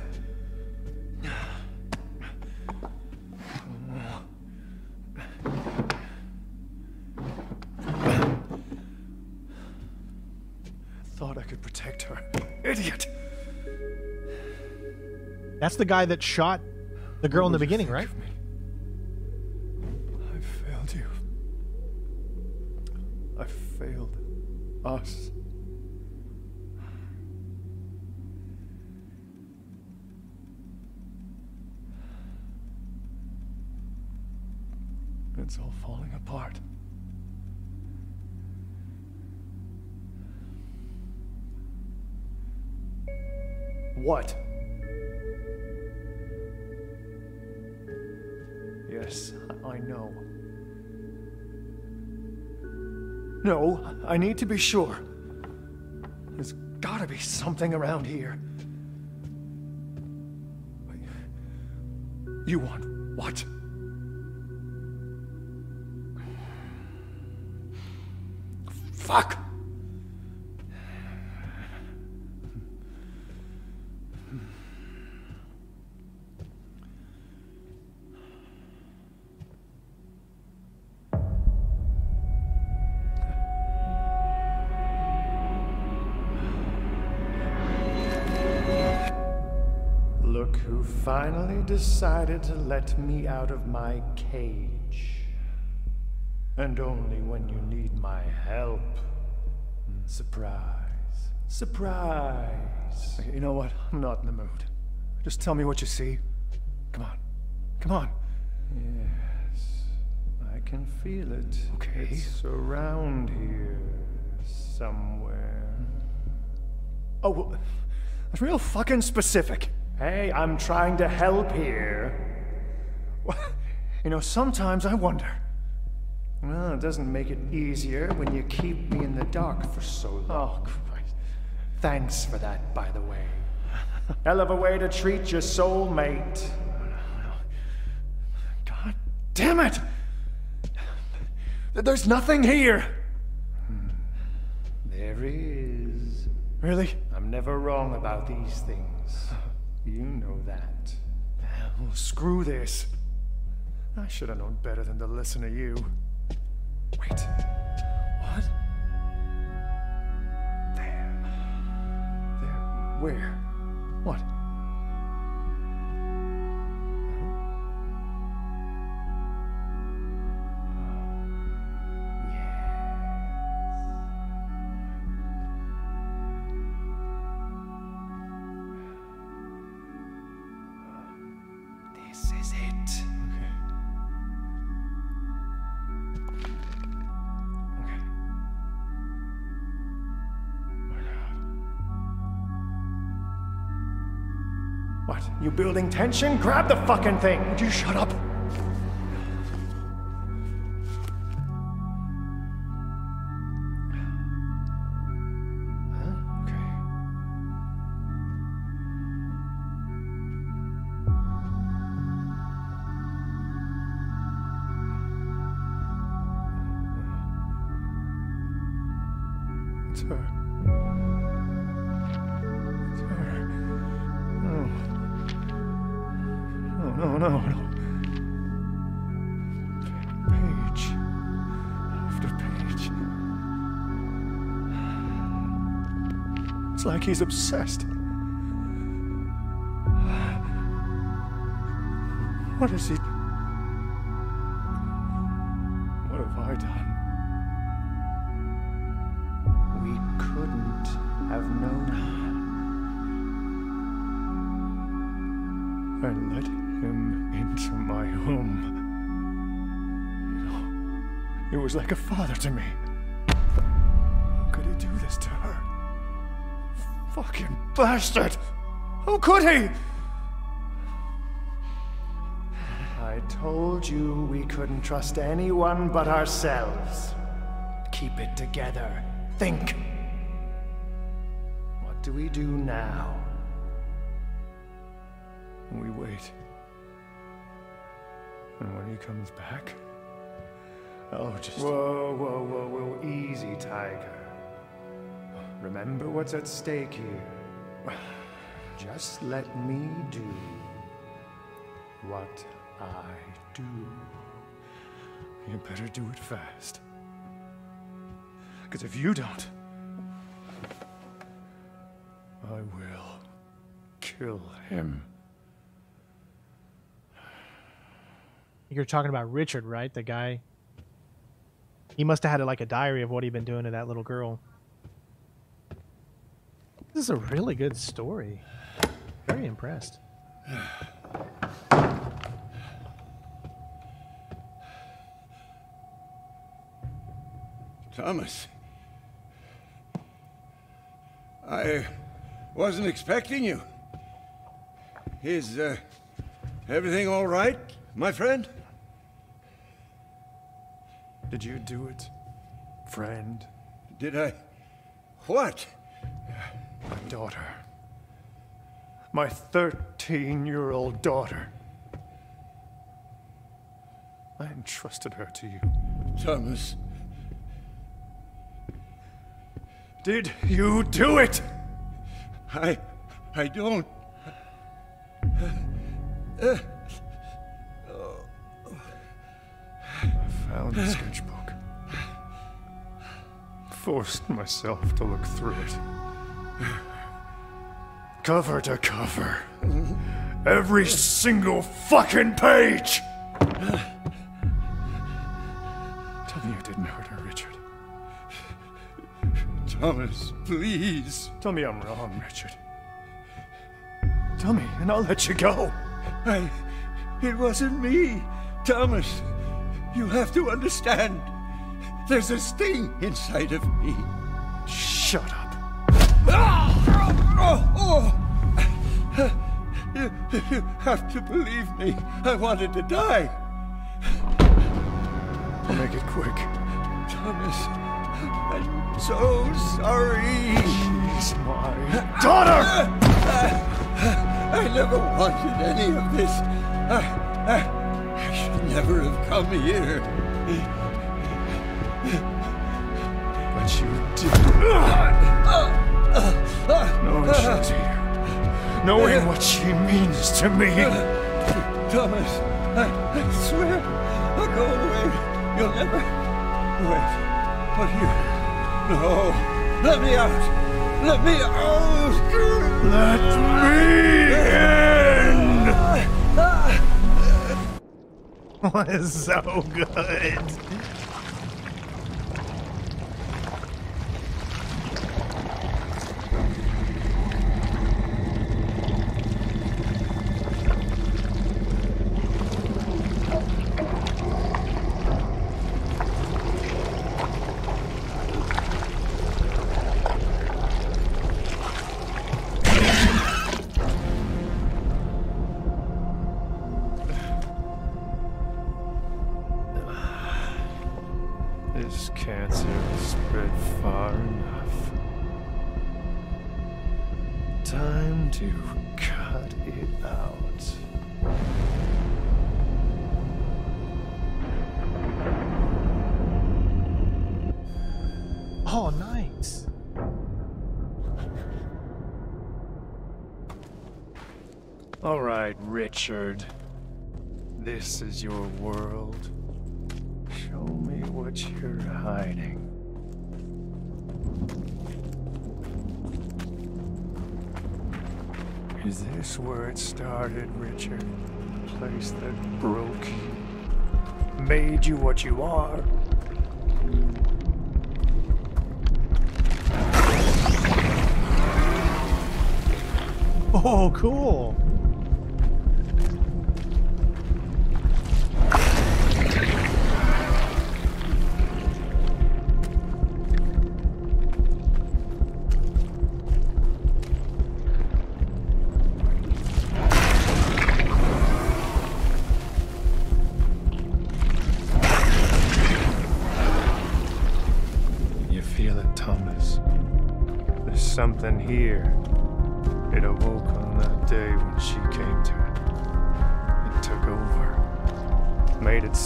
Thought I could protect her. Idiot! That's the guy that shot the girl in the beginning, right? I failed you. I failed us. What? Yes, I know. No, I need to be sure. There's gotta be something around here. You want what? Fuck! Finally decided to let me out of my cage. And only when you need my help. Surprise. Surprise. You know what? I'm not in the mood. Just tell me what you see. Come on. Come on. Yes. I can feel it. Okay. It's around here. Somewhere. Oh, well, that's real fucking specific. Hey, I'm trying to help here. You know, sometimes I wonder. Well, it doesn't make it easier when you keep me in the dark for so long. Oh, Christ. Thanks for that, by the way. Hell of a way to treat your soulmate. God damn it! There's nothing here! Hmm. There is. Really? I'm never wrong about these things. You know that. Well, screw this. I should have known better than to listen to you. Wait. What? There. There. Where? What? Building tension? Grab the fucking thing! Would you shut up? He's obsessed. What is he? What have I done? We couldn't have known. I let him into my home. You know, he was like a father to me. How could he do this to her? Fucking bastard! How could he? I told you we couldn't trust anyone but ourselves. Keep it together. Think. What do we do now? We wait. And when he comes back, I'll just. Whoa, whoa, whoa, whoa. Easy, Tiger. Remember what's at stake here. Just let me do what I do. You better do it fast. Because if you don't, I will kill him. You're talking about Richard, right? The guy. He must have had like a diary of what he'd been doing to that little girl. This is a really good story. Very impressed. Thomas. I wasn't expecting you. Is, uh, everything all right, my friend? Did you do it friend. Did I? What? My daughter. My 13 year old daughter. I entrusted her to you. Thomas. Did you do it? I. I don't. I found the sketchbook. Forced myself to look through it. Cover to cover. Every single fucking page! Tell me you didn't hurt her, Richard. Thomas, please. Tell me I'm wrong, Richard. Tell me, and I'll let you go. I. It wasn't me. Thomas, you have to understand. There's a sting inside of me. Shut up. Ah! Oh, oh. You, you have to believe me. I wanted to die. I'll make it quick. Thomas, I'm so sorry. She's my daughter! I never wanted any of this. I, I, I should never have come here. But you did. Uh, uh. Uh, uh, Knowing she's here. Knowing what she means to me. Thomas, I, I swear, I'll go away. You'll never. Wait. But you. No. Let me out. Let me out. Let me in. was so good. This is your world. Show me what you're hiding. Is this where it started, Richard? The place that broke made you what you are? Oh, cool.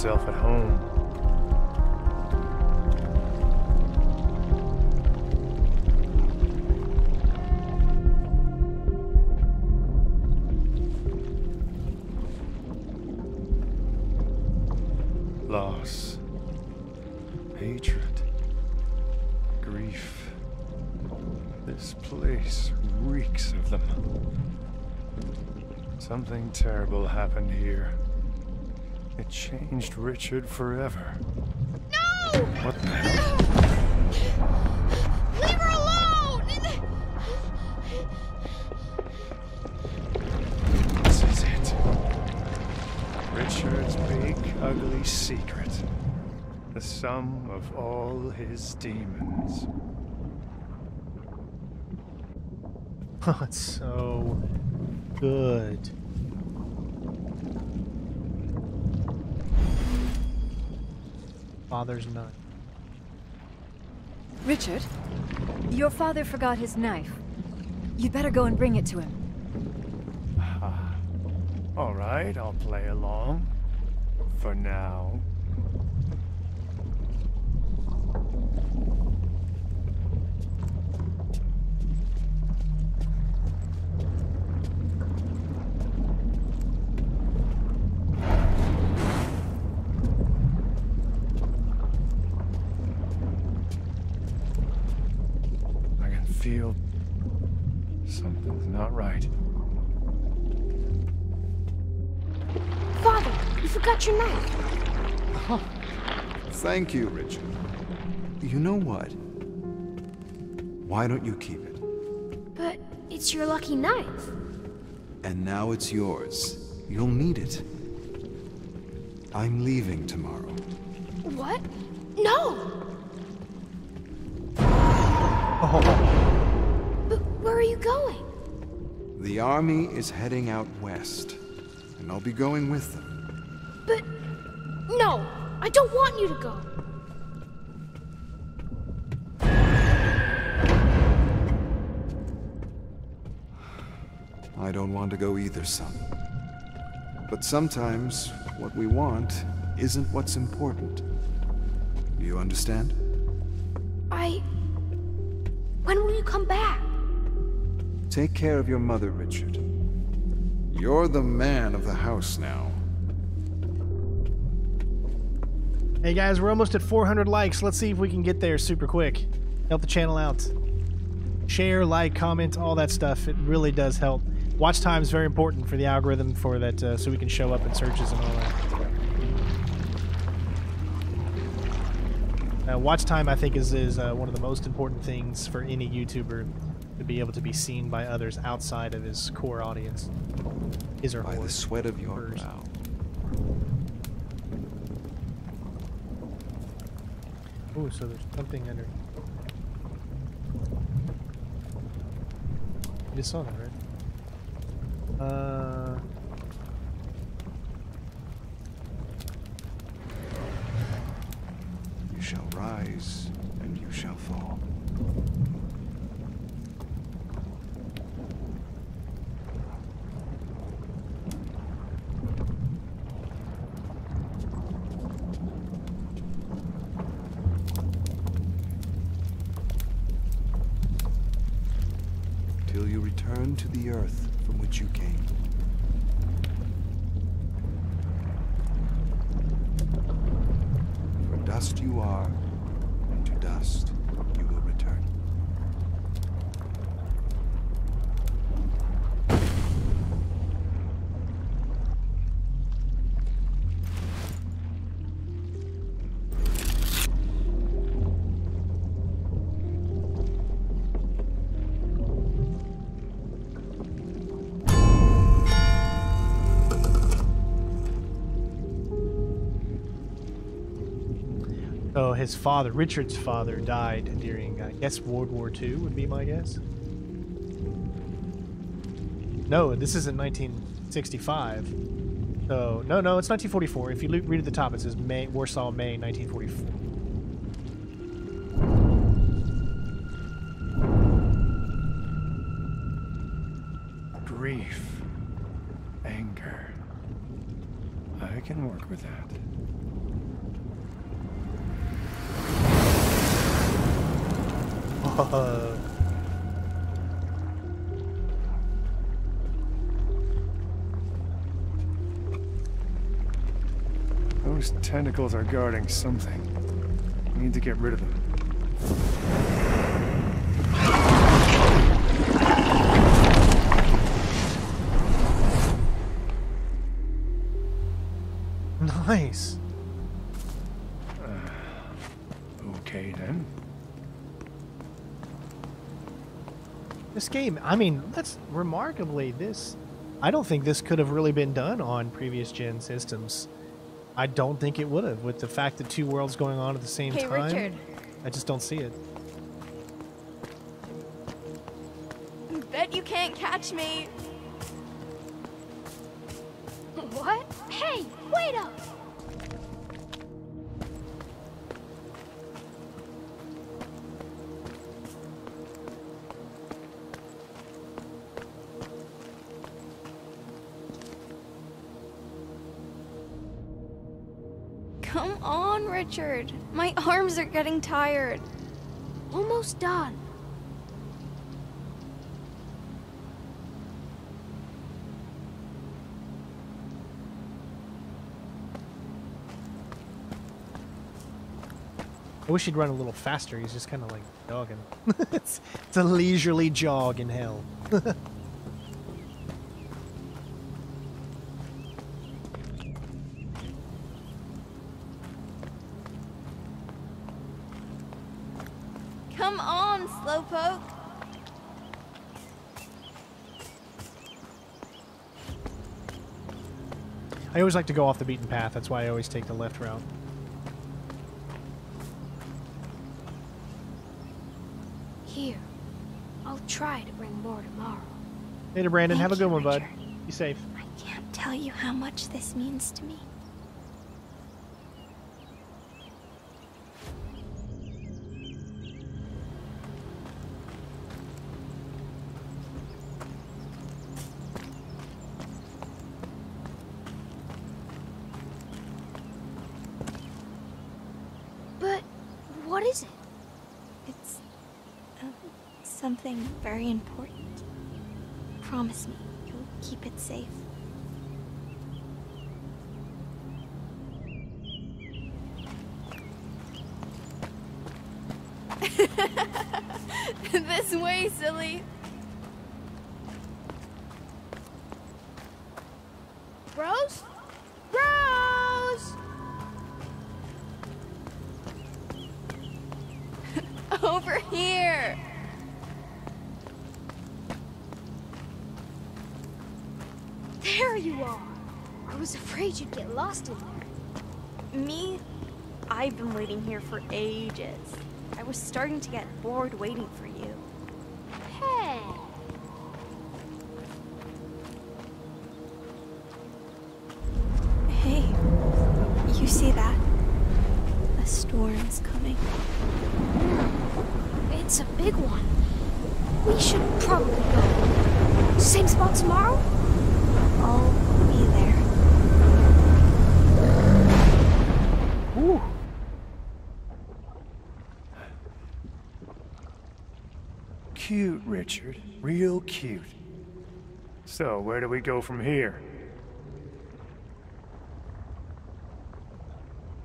Itself at home. Loss. Hatred. Grief. This place reeks of them. Something terrible happened here. It changed Richard forever. No! What the hell? Leave her alone! This is it. Richard's big, ugly secret. The sum of all his demons. Oh, it's so good. Father's nut. Richard, your father forgot his knife. You'd better go and bring it to him. All right, I'll play along. For now. I feel something's not right. Father, you forgot your knife. Thank you, Richard. You know what? Why don't you keep it? But it's your lucky knife. And now it's yours. You'll need it. I'm leaving tomorrow. What? No! But where are you going? The army is heading out west, and I'll be going with them. But no, I don't want you to go. I don't want to go either, son. But sometimes what we want isn't what's important. Do you understand? I. When will you come back? Take care of your mother, Richard. You're the man of the house now. Hey guys, we're almost at 400 likes. Let's see if we can get there super quick. Help the channel out. Share, like, comment, all that stuff. It really does help. Watch time is very important for the algorithm for that, uh, so we can show up in searches and all that. Uh, watch time, I think, is, is uh, one of the most important things for any YouTuber to be able to be seen by others outside of his core audience. His or By the sweat of your hers. brow. Ooh, so there's something under. You saw that, right? Uh. To the earth from which you came. His father, Richard's father, died during, I guess, World War II would be my guess. No, this isn't 1965. So no, no, it's 1944. If you read at the top, it says May, Warsaw, May 1944. Tentacles are guarding something. We need to get rid of them. Nice. Uh, okay then. This game, I mean, that's remarkably this. I don't think this could have really been done on previous gen systems. I don't think it would have with the fact that two worlds going on at the same Hey, time. Richard. I just don't see it. Bet you can't catch me. What? Hey, wait up! Richard. My arms are getting tired. Almost done. I wish he'd run a little faster. He's just kind of like jogging. it's, it's a leisurely jog in hell. Come on, Slowpoke. I always like to go off the beaten path. That's why I always take the left route. Here. I'll try to bring more tomorrow. Later, Brandon. Have a good you, one, bud. Richard. Be safe. I can't tell you how much this means to me. Keep it safe. this way, silly. Was starting to get bored waiting for Richard. Real cute. So, where do we go from here?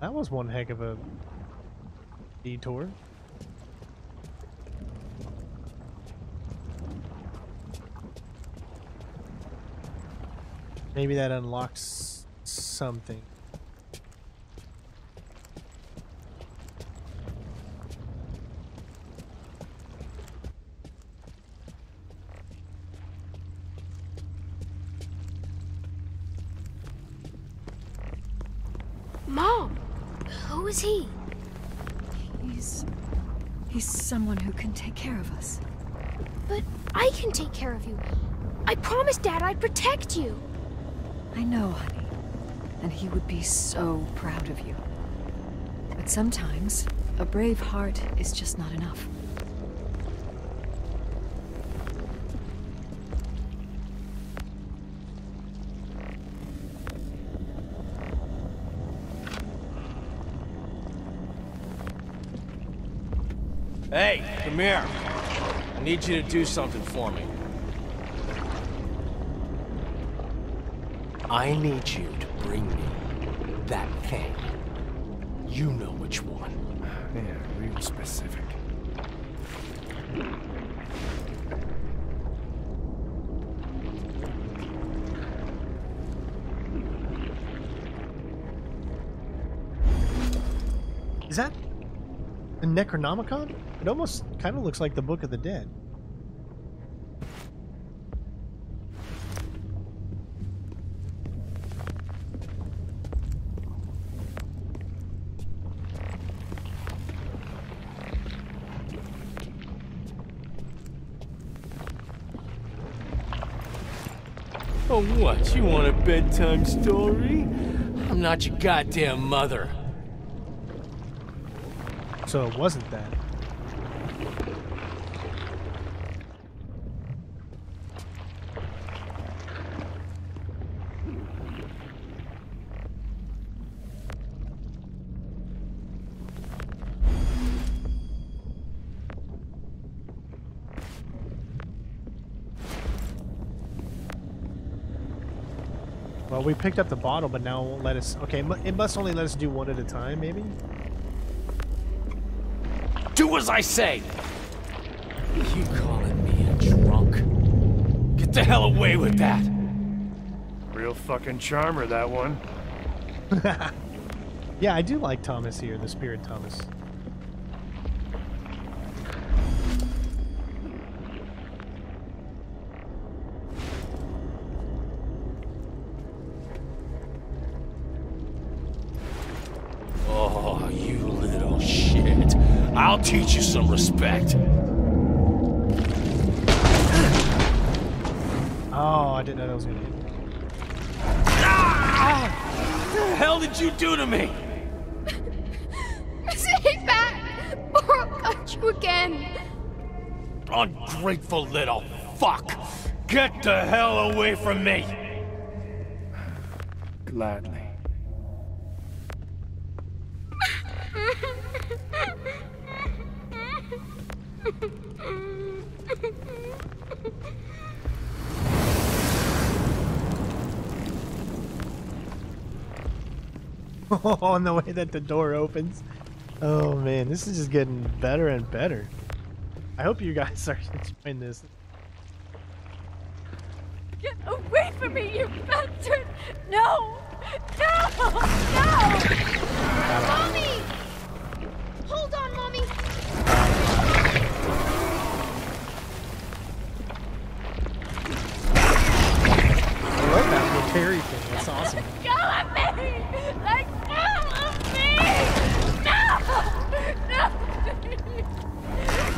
That was one heck of a detour. Maybe that unlocks something. Mom! Who is he? He's. He's someone who can take care of us. But I can take care of you. I promised Dad I'd protect you. I know, honey. And he would be so proud of you. But sometimes, a brave heart is just not enough. Come here. I need you to do something for me. I need you to bring me that thing. You know which one. Yeah, real specific. Is that a Necronomicon? It almost kind of looks like the Book of the Dead. Oh, what? You want a bedtime story? I'm not your goddamn mother. So it wasn't that. Well, we picked up the bottle, but now it won't let us... Okay, it must only let us do one at a time, maybe? Do as I say! You calling me a drunk? Get the hell away with that! Real fucking charmer, that one. Yeah, I do like Thomas here, the Spirit Thomas. Ungrateful little fuck! Get the hell away from me! Gladly. on the way that the door opens. Oh man, this is just getting better and better. I hope you guys are enjoying this. Get away from me, you bastard! No! No! No! Mommy! Hold on, Mommy! I love that little Terry thing. That's awesome. Go of me! Let go of me! No! No!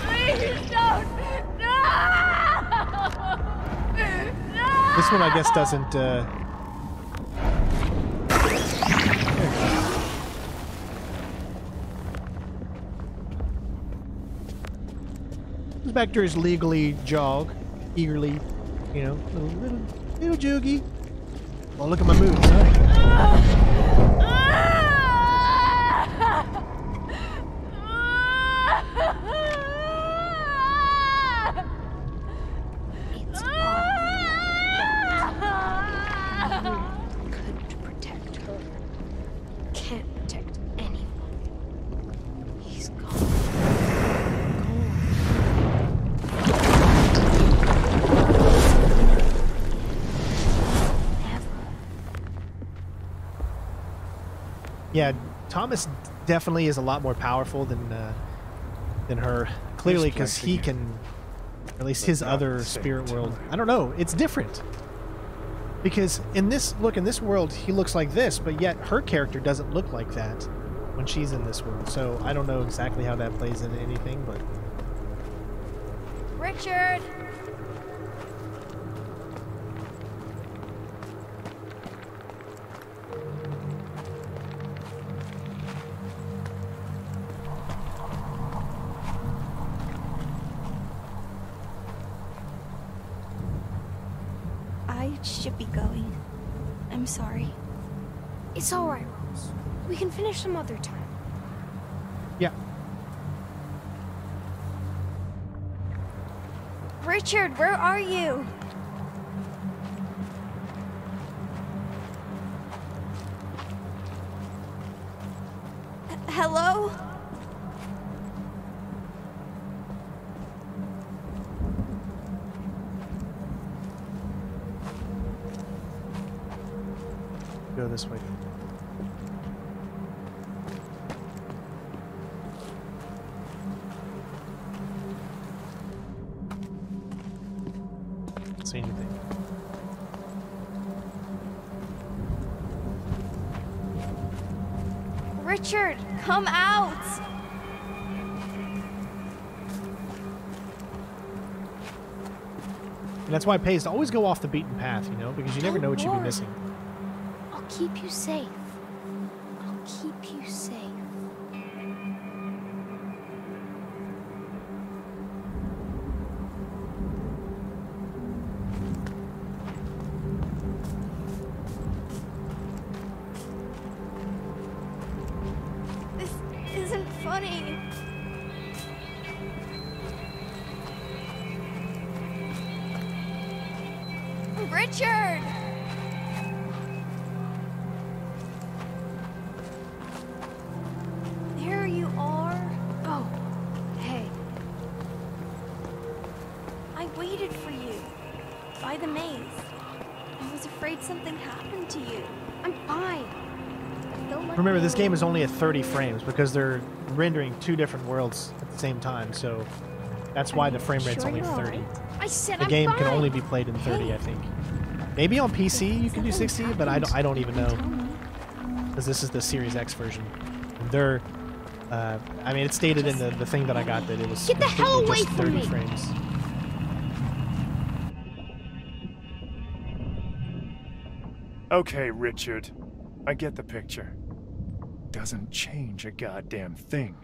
Please don't! No! No! This one, I guess, doesn't. Uh... Spectres legally jog, eagerly, you know, little little, little joogie. Oh, look at my moves, huh? Definitely is a lot more powerful than uh, than her. Clearly, because he can, or at least his other spirit world. I don't know. It's different. Because in this look in this world, he looks like this, but yet her character doesn't look like that when she's in this world. So I don't know exactly how that plays into anything, but Richard! Some other time. yeah. Richard, where are you? H- Hello? Go this way. Come out! And that's why it pays to always go off the beaten path, you know, because you never Don't know what you'd be missing. I'll keep you safe. This game is only at 30 frames because they're rendering two different worlds at the same time, so that's why the frame rate's sure only 30. right? I said The I'm game can only be played in 30, I think. Maybe on PC you can do 60, but I don't, I don't even know. Because this is the Series X version. And they're, uh, I mean, it's stated in the, the thing that I got that it was Get the hell completely away just from 30 me! frames. Okay, Richard. I get the picture. Doesn't change a goddamn thing.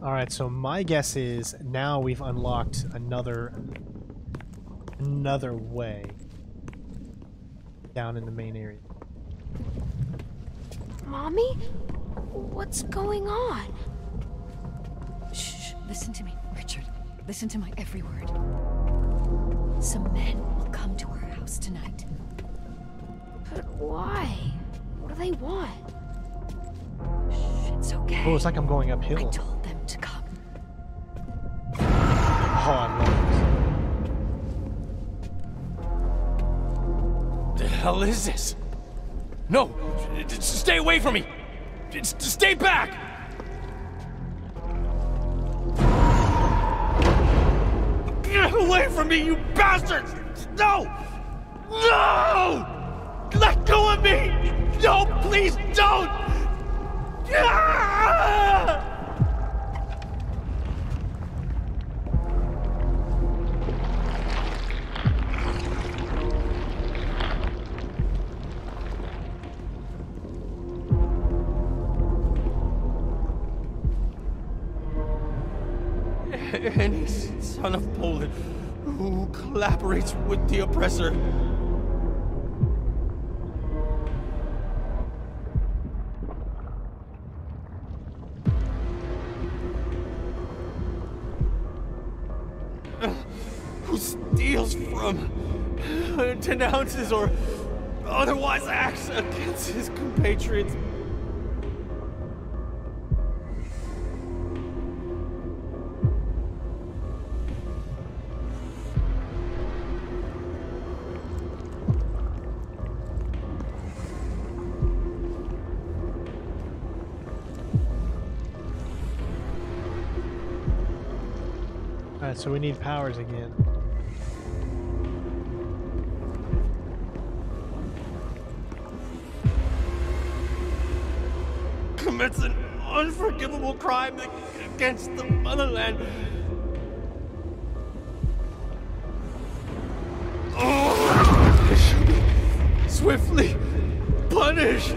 All right, so my guess is now we've unlocked another another way down in the main area. Mommy? What's going on? Shh, listen to me, Richard. Listen to my every word. Some men will come to our house tonight. But why? What do they want? It's okay. Oh, it's like I'm going uphill. I told them to come. Oh, I love The hell is this? No! j- j- Stay away from me! J- j- Stay back! Get away from me, you bastards! No! No! Let go of me! No, please don't! Ah! Any son of Poland who collaborates with the oppressor. From, ounces or otherwise acts against his compatriots All right, so we need powers again. Commits an unforgivable crime against the motherland. Oh, swiftly punished.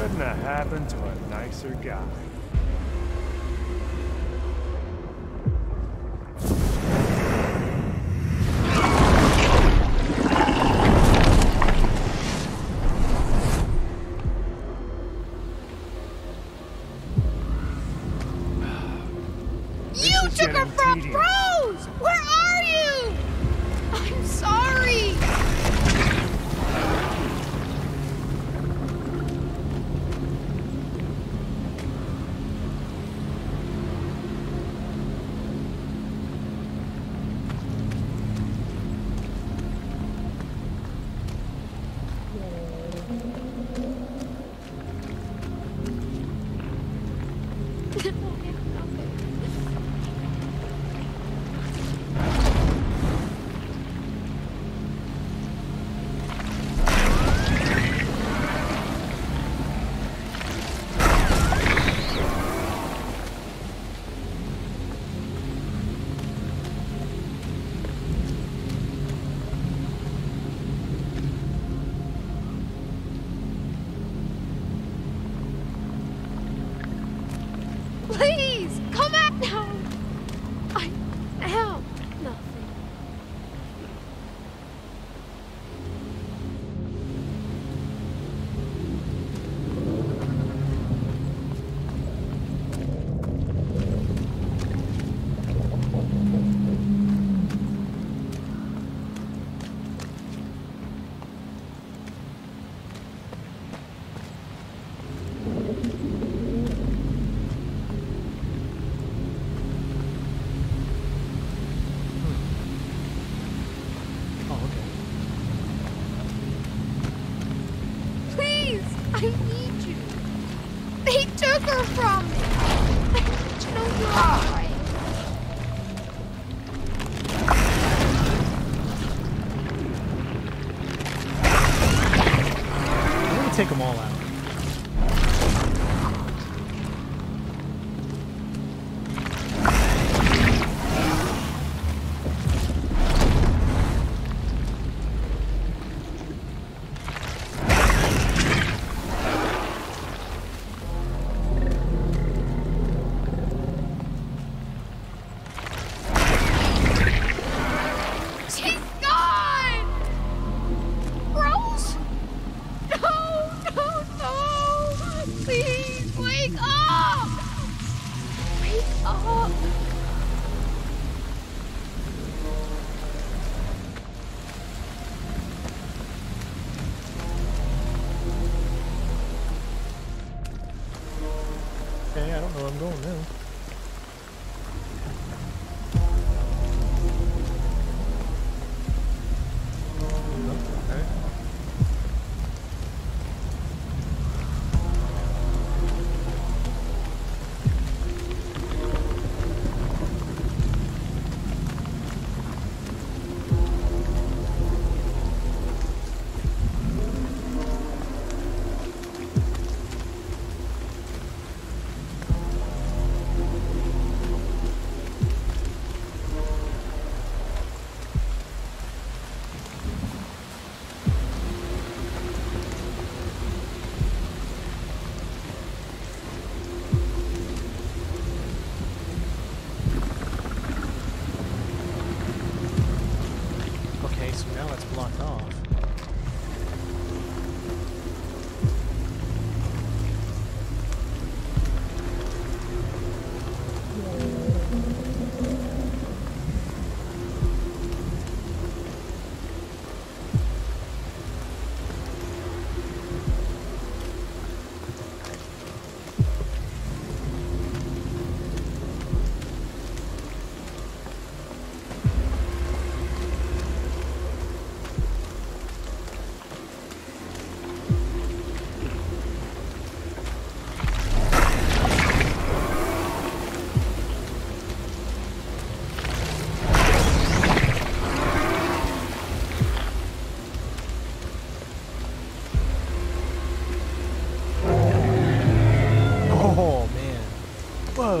Couldn't have happened to a nicer guy.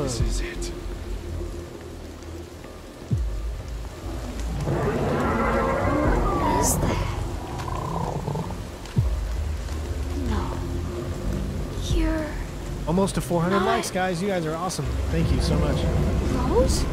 Whoa. This is it. Is? No. You're Almost to 400 Not- likes, guys. You guys are awesome. Thank you so much. Rose?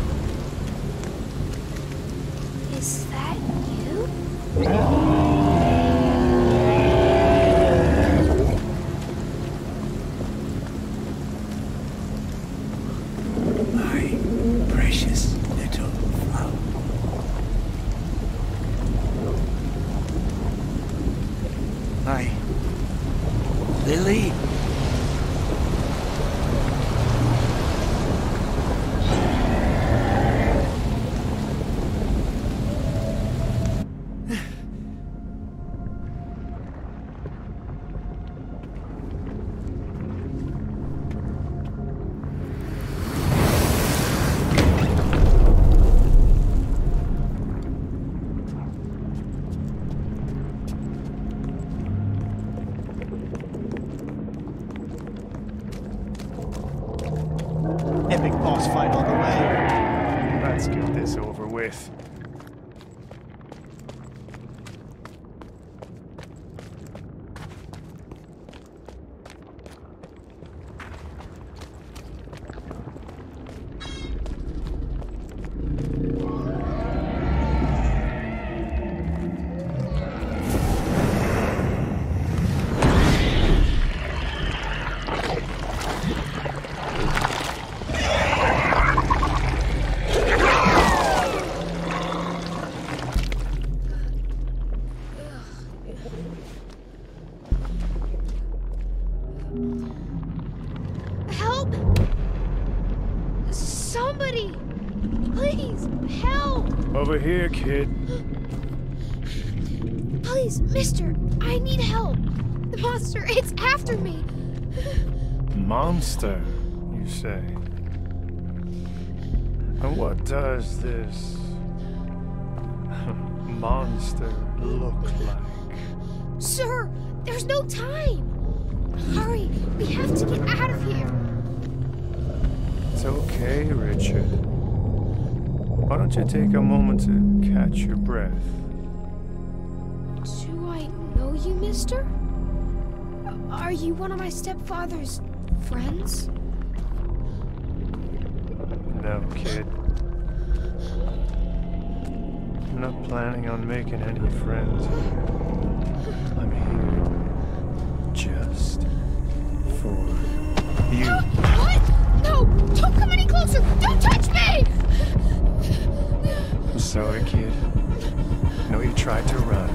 Over here, kid. Please, mister, I need help. The monster, it's after me. Monster, you say? And what does this monster look like? Sir, there's no time. Hurry! We have to get out of here! It's okay, Richard. Why don't you take a moment to catch your breath? Do I know you, mister? Are you one of my stepfather's friends? No, kid. I'm not planning on making any friends here. I'm here just for you. What? No! Don't come any closer! Don't touch me! I'm sorry, kid. I know you tried to run,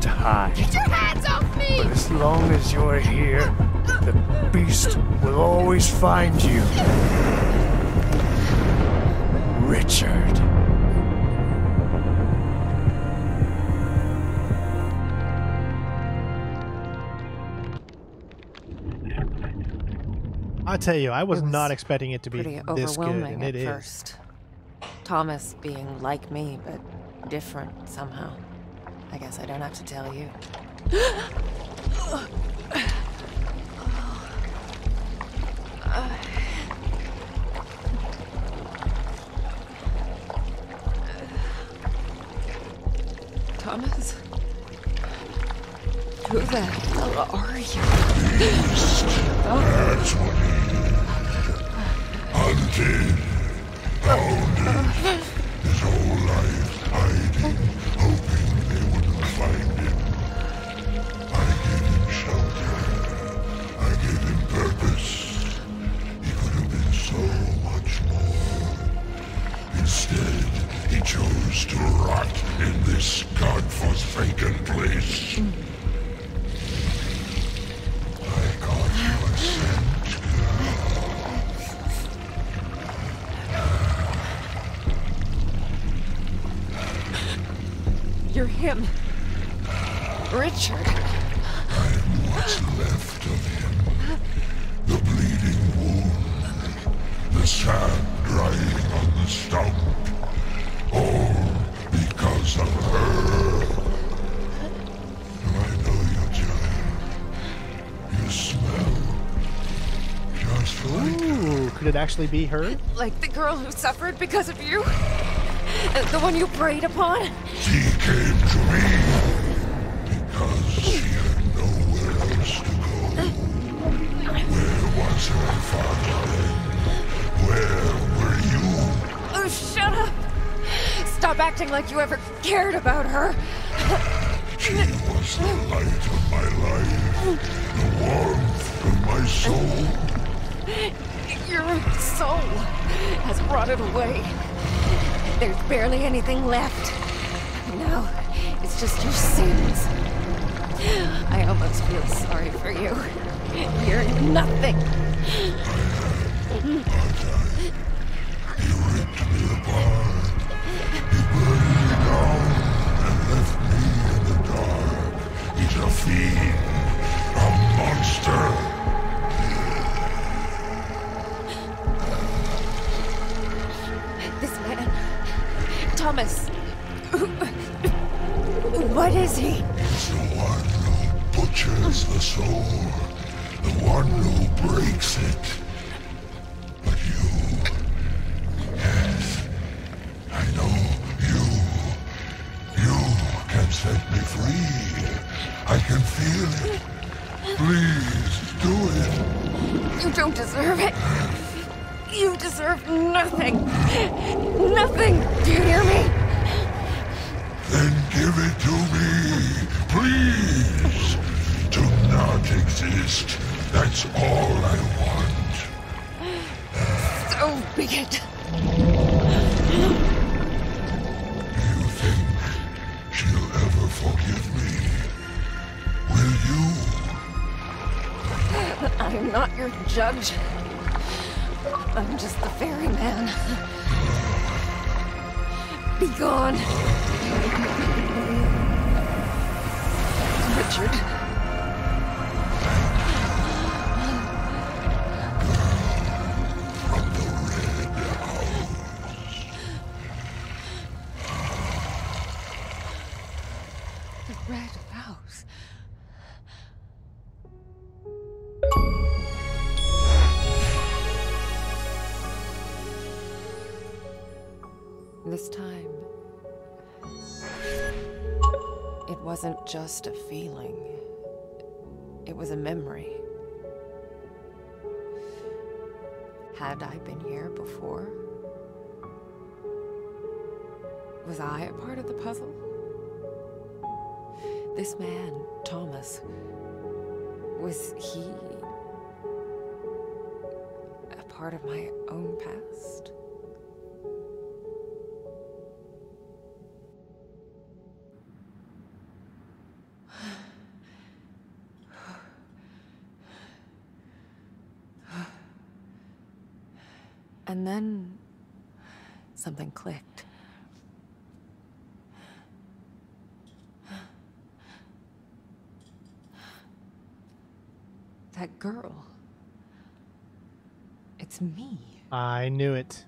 to hide. Get your hands off me! But as long as you're here, the beast will always find you. Richard. I tell you, I was, It was not expecting it to be this good, overwhelming and at it is. first. Thomas being like me, but different somehow. I guess I don't have to tell you. Thomas? Who the hell are you? That's what he is. Hunted, hounded, actually be her? Like the girl who suffered because of you? The one you preyed upon? She came to me because she had nowhere else to go. Where was her father then? Where were you? Oh, shut up! Stop acting like you ever cared about her. She was the light of my life, the warmth of my soul. Your soul has rotted away. There's barely anything left. Now, it's just your sins. I almost feel sorry for you. You're nothing. Just a feeling, it was a memory. Had I been here before? Was I a part of the puzzle? This man, Thomas, was he a part of my own past? And then something clicked. That girl. It's me. I knew it.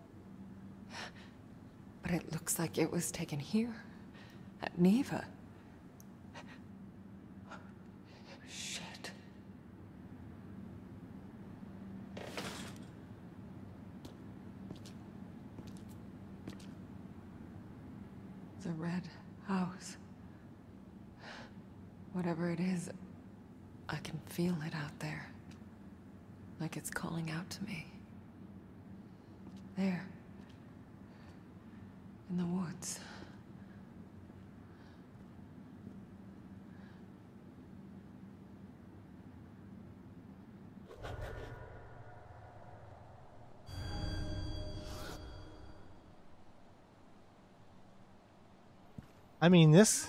But it looks like it was taken here. At Niwa. Shit. The red house. Whatever it is, I can feel it out there. Like it's calling out to me. There. In the woods. I mean this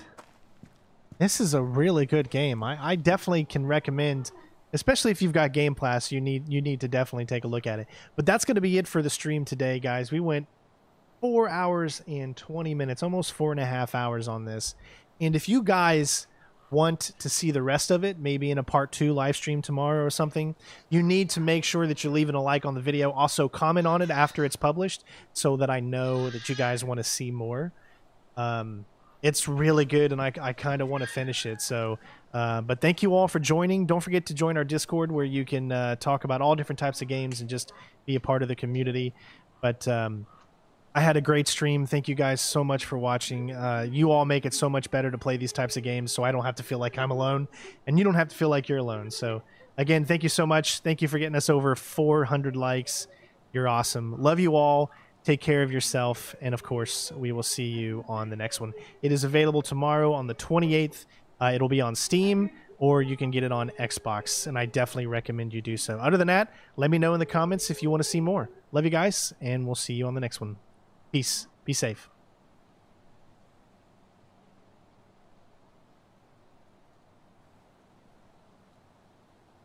this is a really good game. I, I definitely can recommend especially if you've got Game Pass, you need you need to definitely take a look at it. But that's going to be it for the stream today, guys. We went four hours and 20 minutes, almost four and a half hours on this. And if you guys want to see the rest of it, maybe in a part two live stream tomorrow or something, you need to make sure that you're leaving a like on the video. Also, comment on it after it's published so that I know that you guys want to see more. Um, it's really good, and I, I kind of want to finish it. So, uh, but thank you all for joining. Don't forget to join our Discord where you can uh, talk about all different types of games and just be a part of the community. But um, I had a great stream. Thank you guys so much for watching. Uh, you all make it so much better to play these types of games, so I don't have to feel like I'm alone, and you don't have to feel like you're alone. So, again, thank you so much. Thank you for getting us over 400 likes. You're awesome. Love you all. Take care of yourself, and of course, we will see you on the next one. It is available tomorrow on the 28th. Uh, it'll be on Steam, or you can get it on Xbox, and I definitely recommend you do so. Other than that, let me know in the comments if you want to see more. Love you guys, and we'll see you on the next one. Peace. Be safe.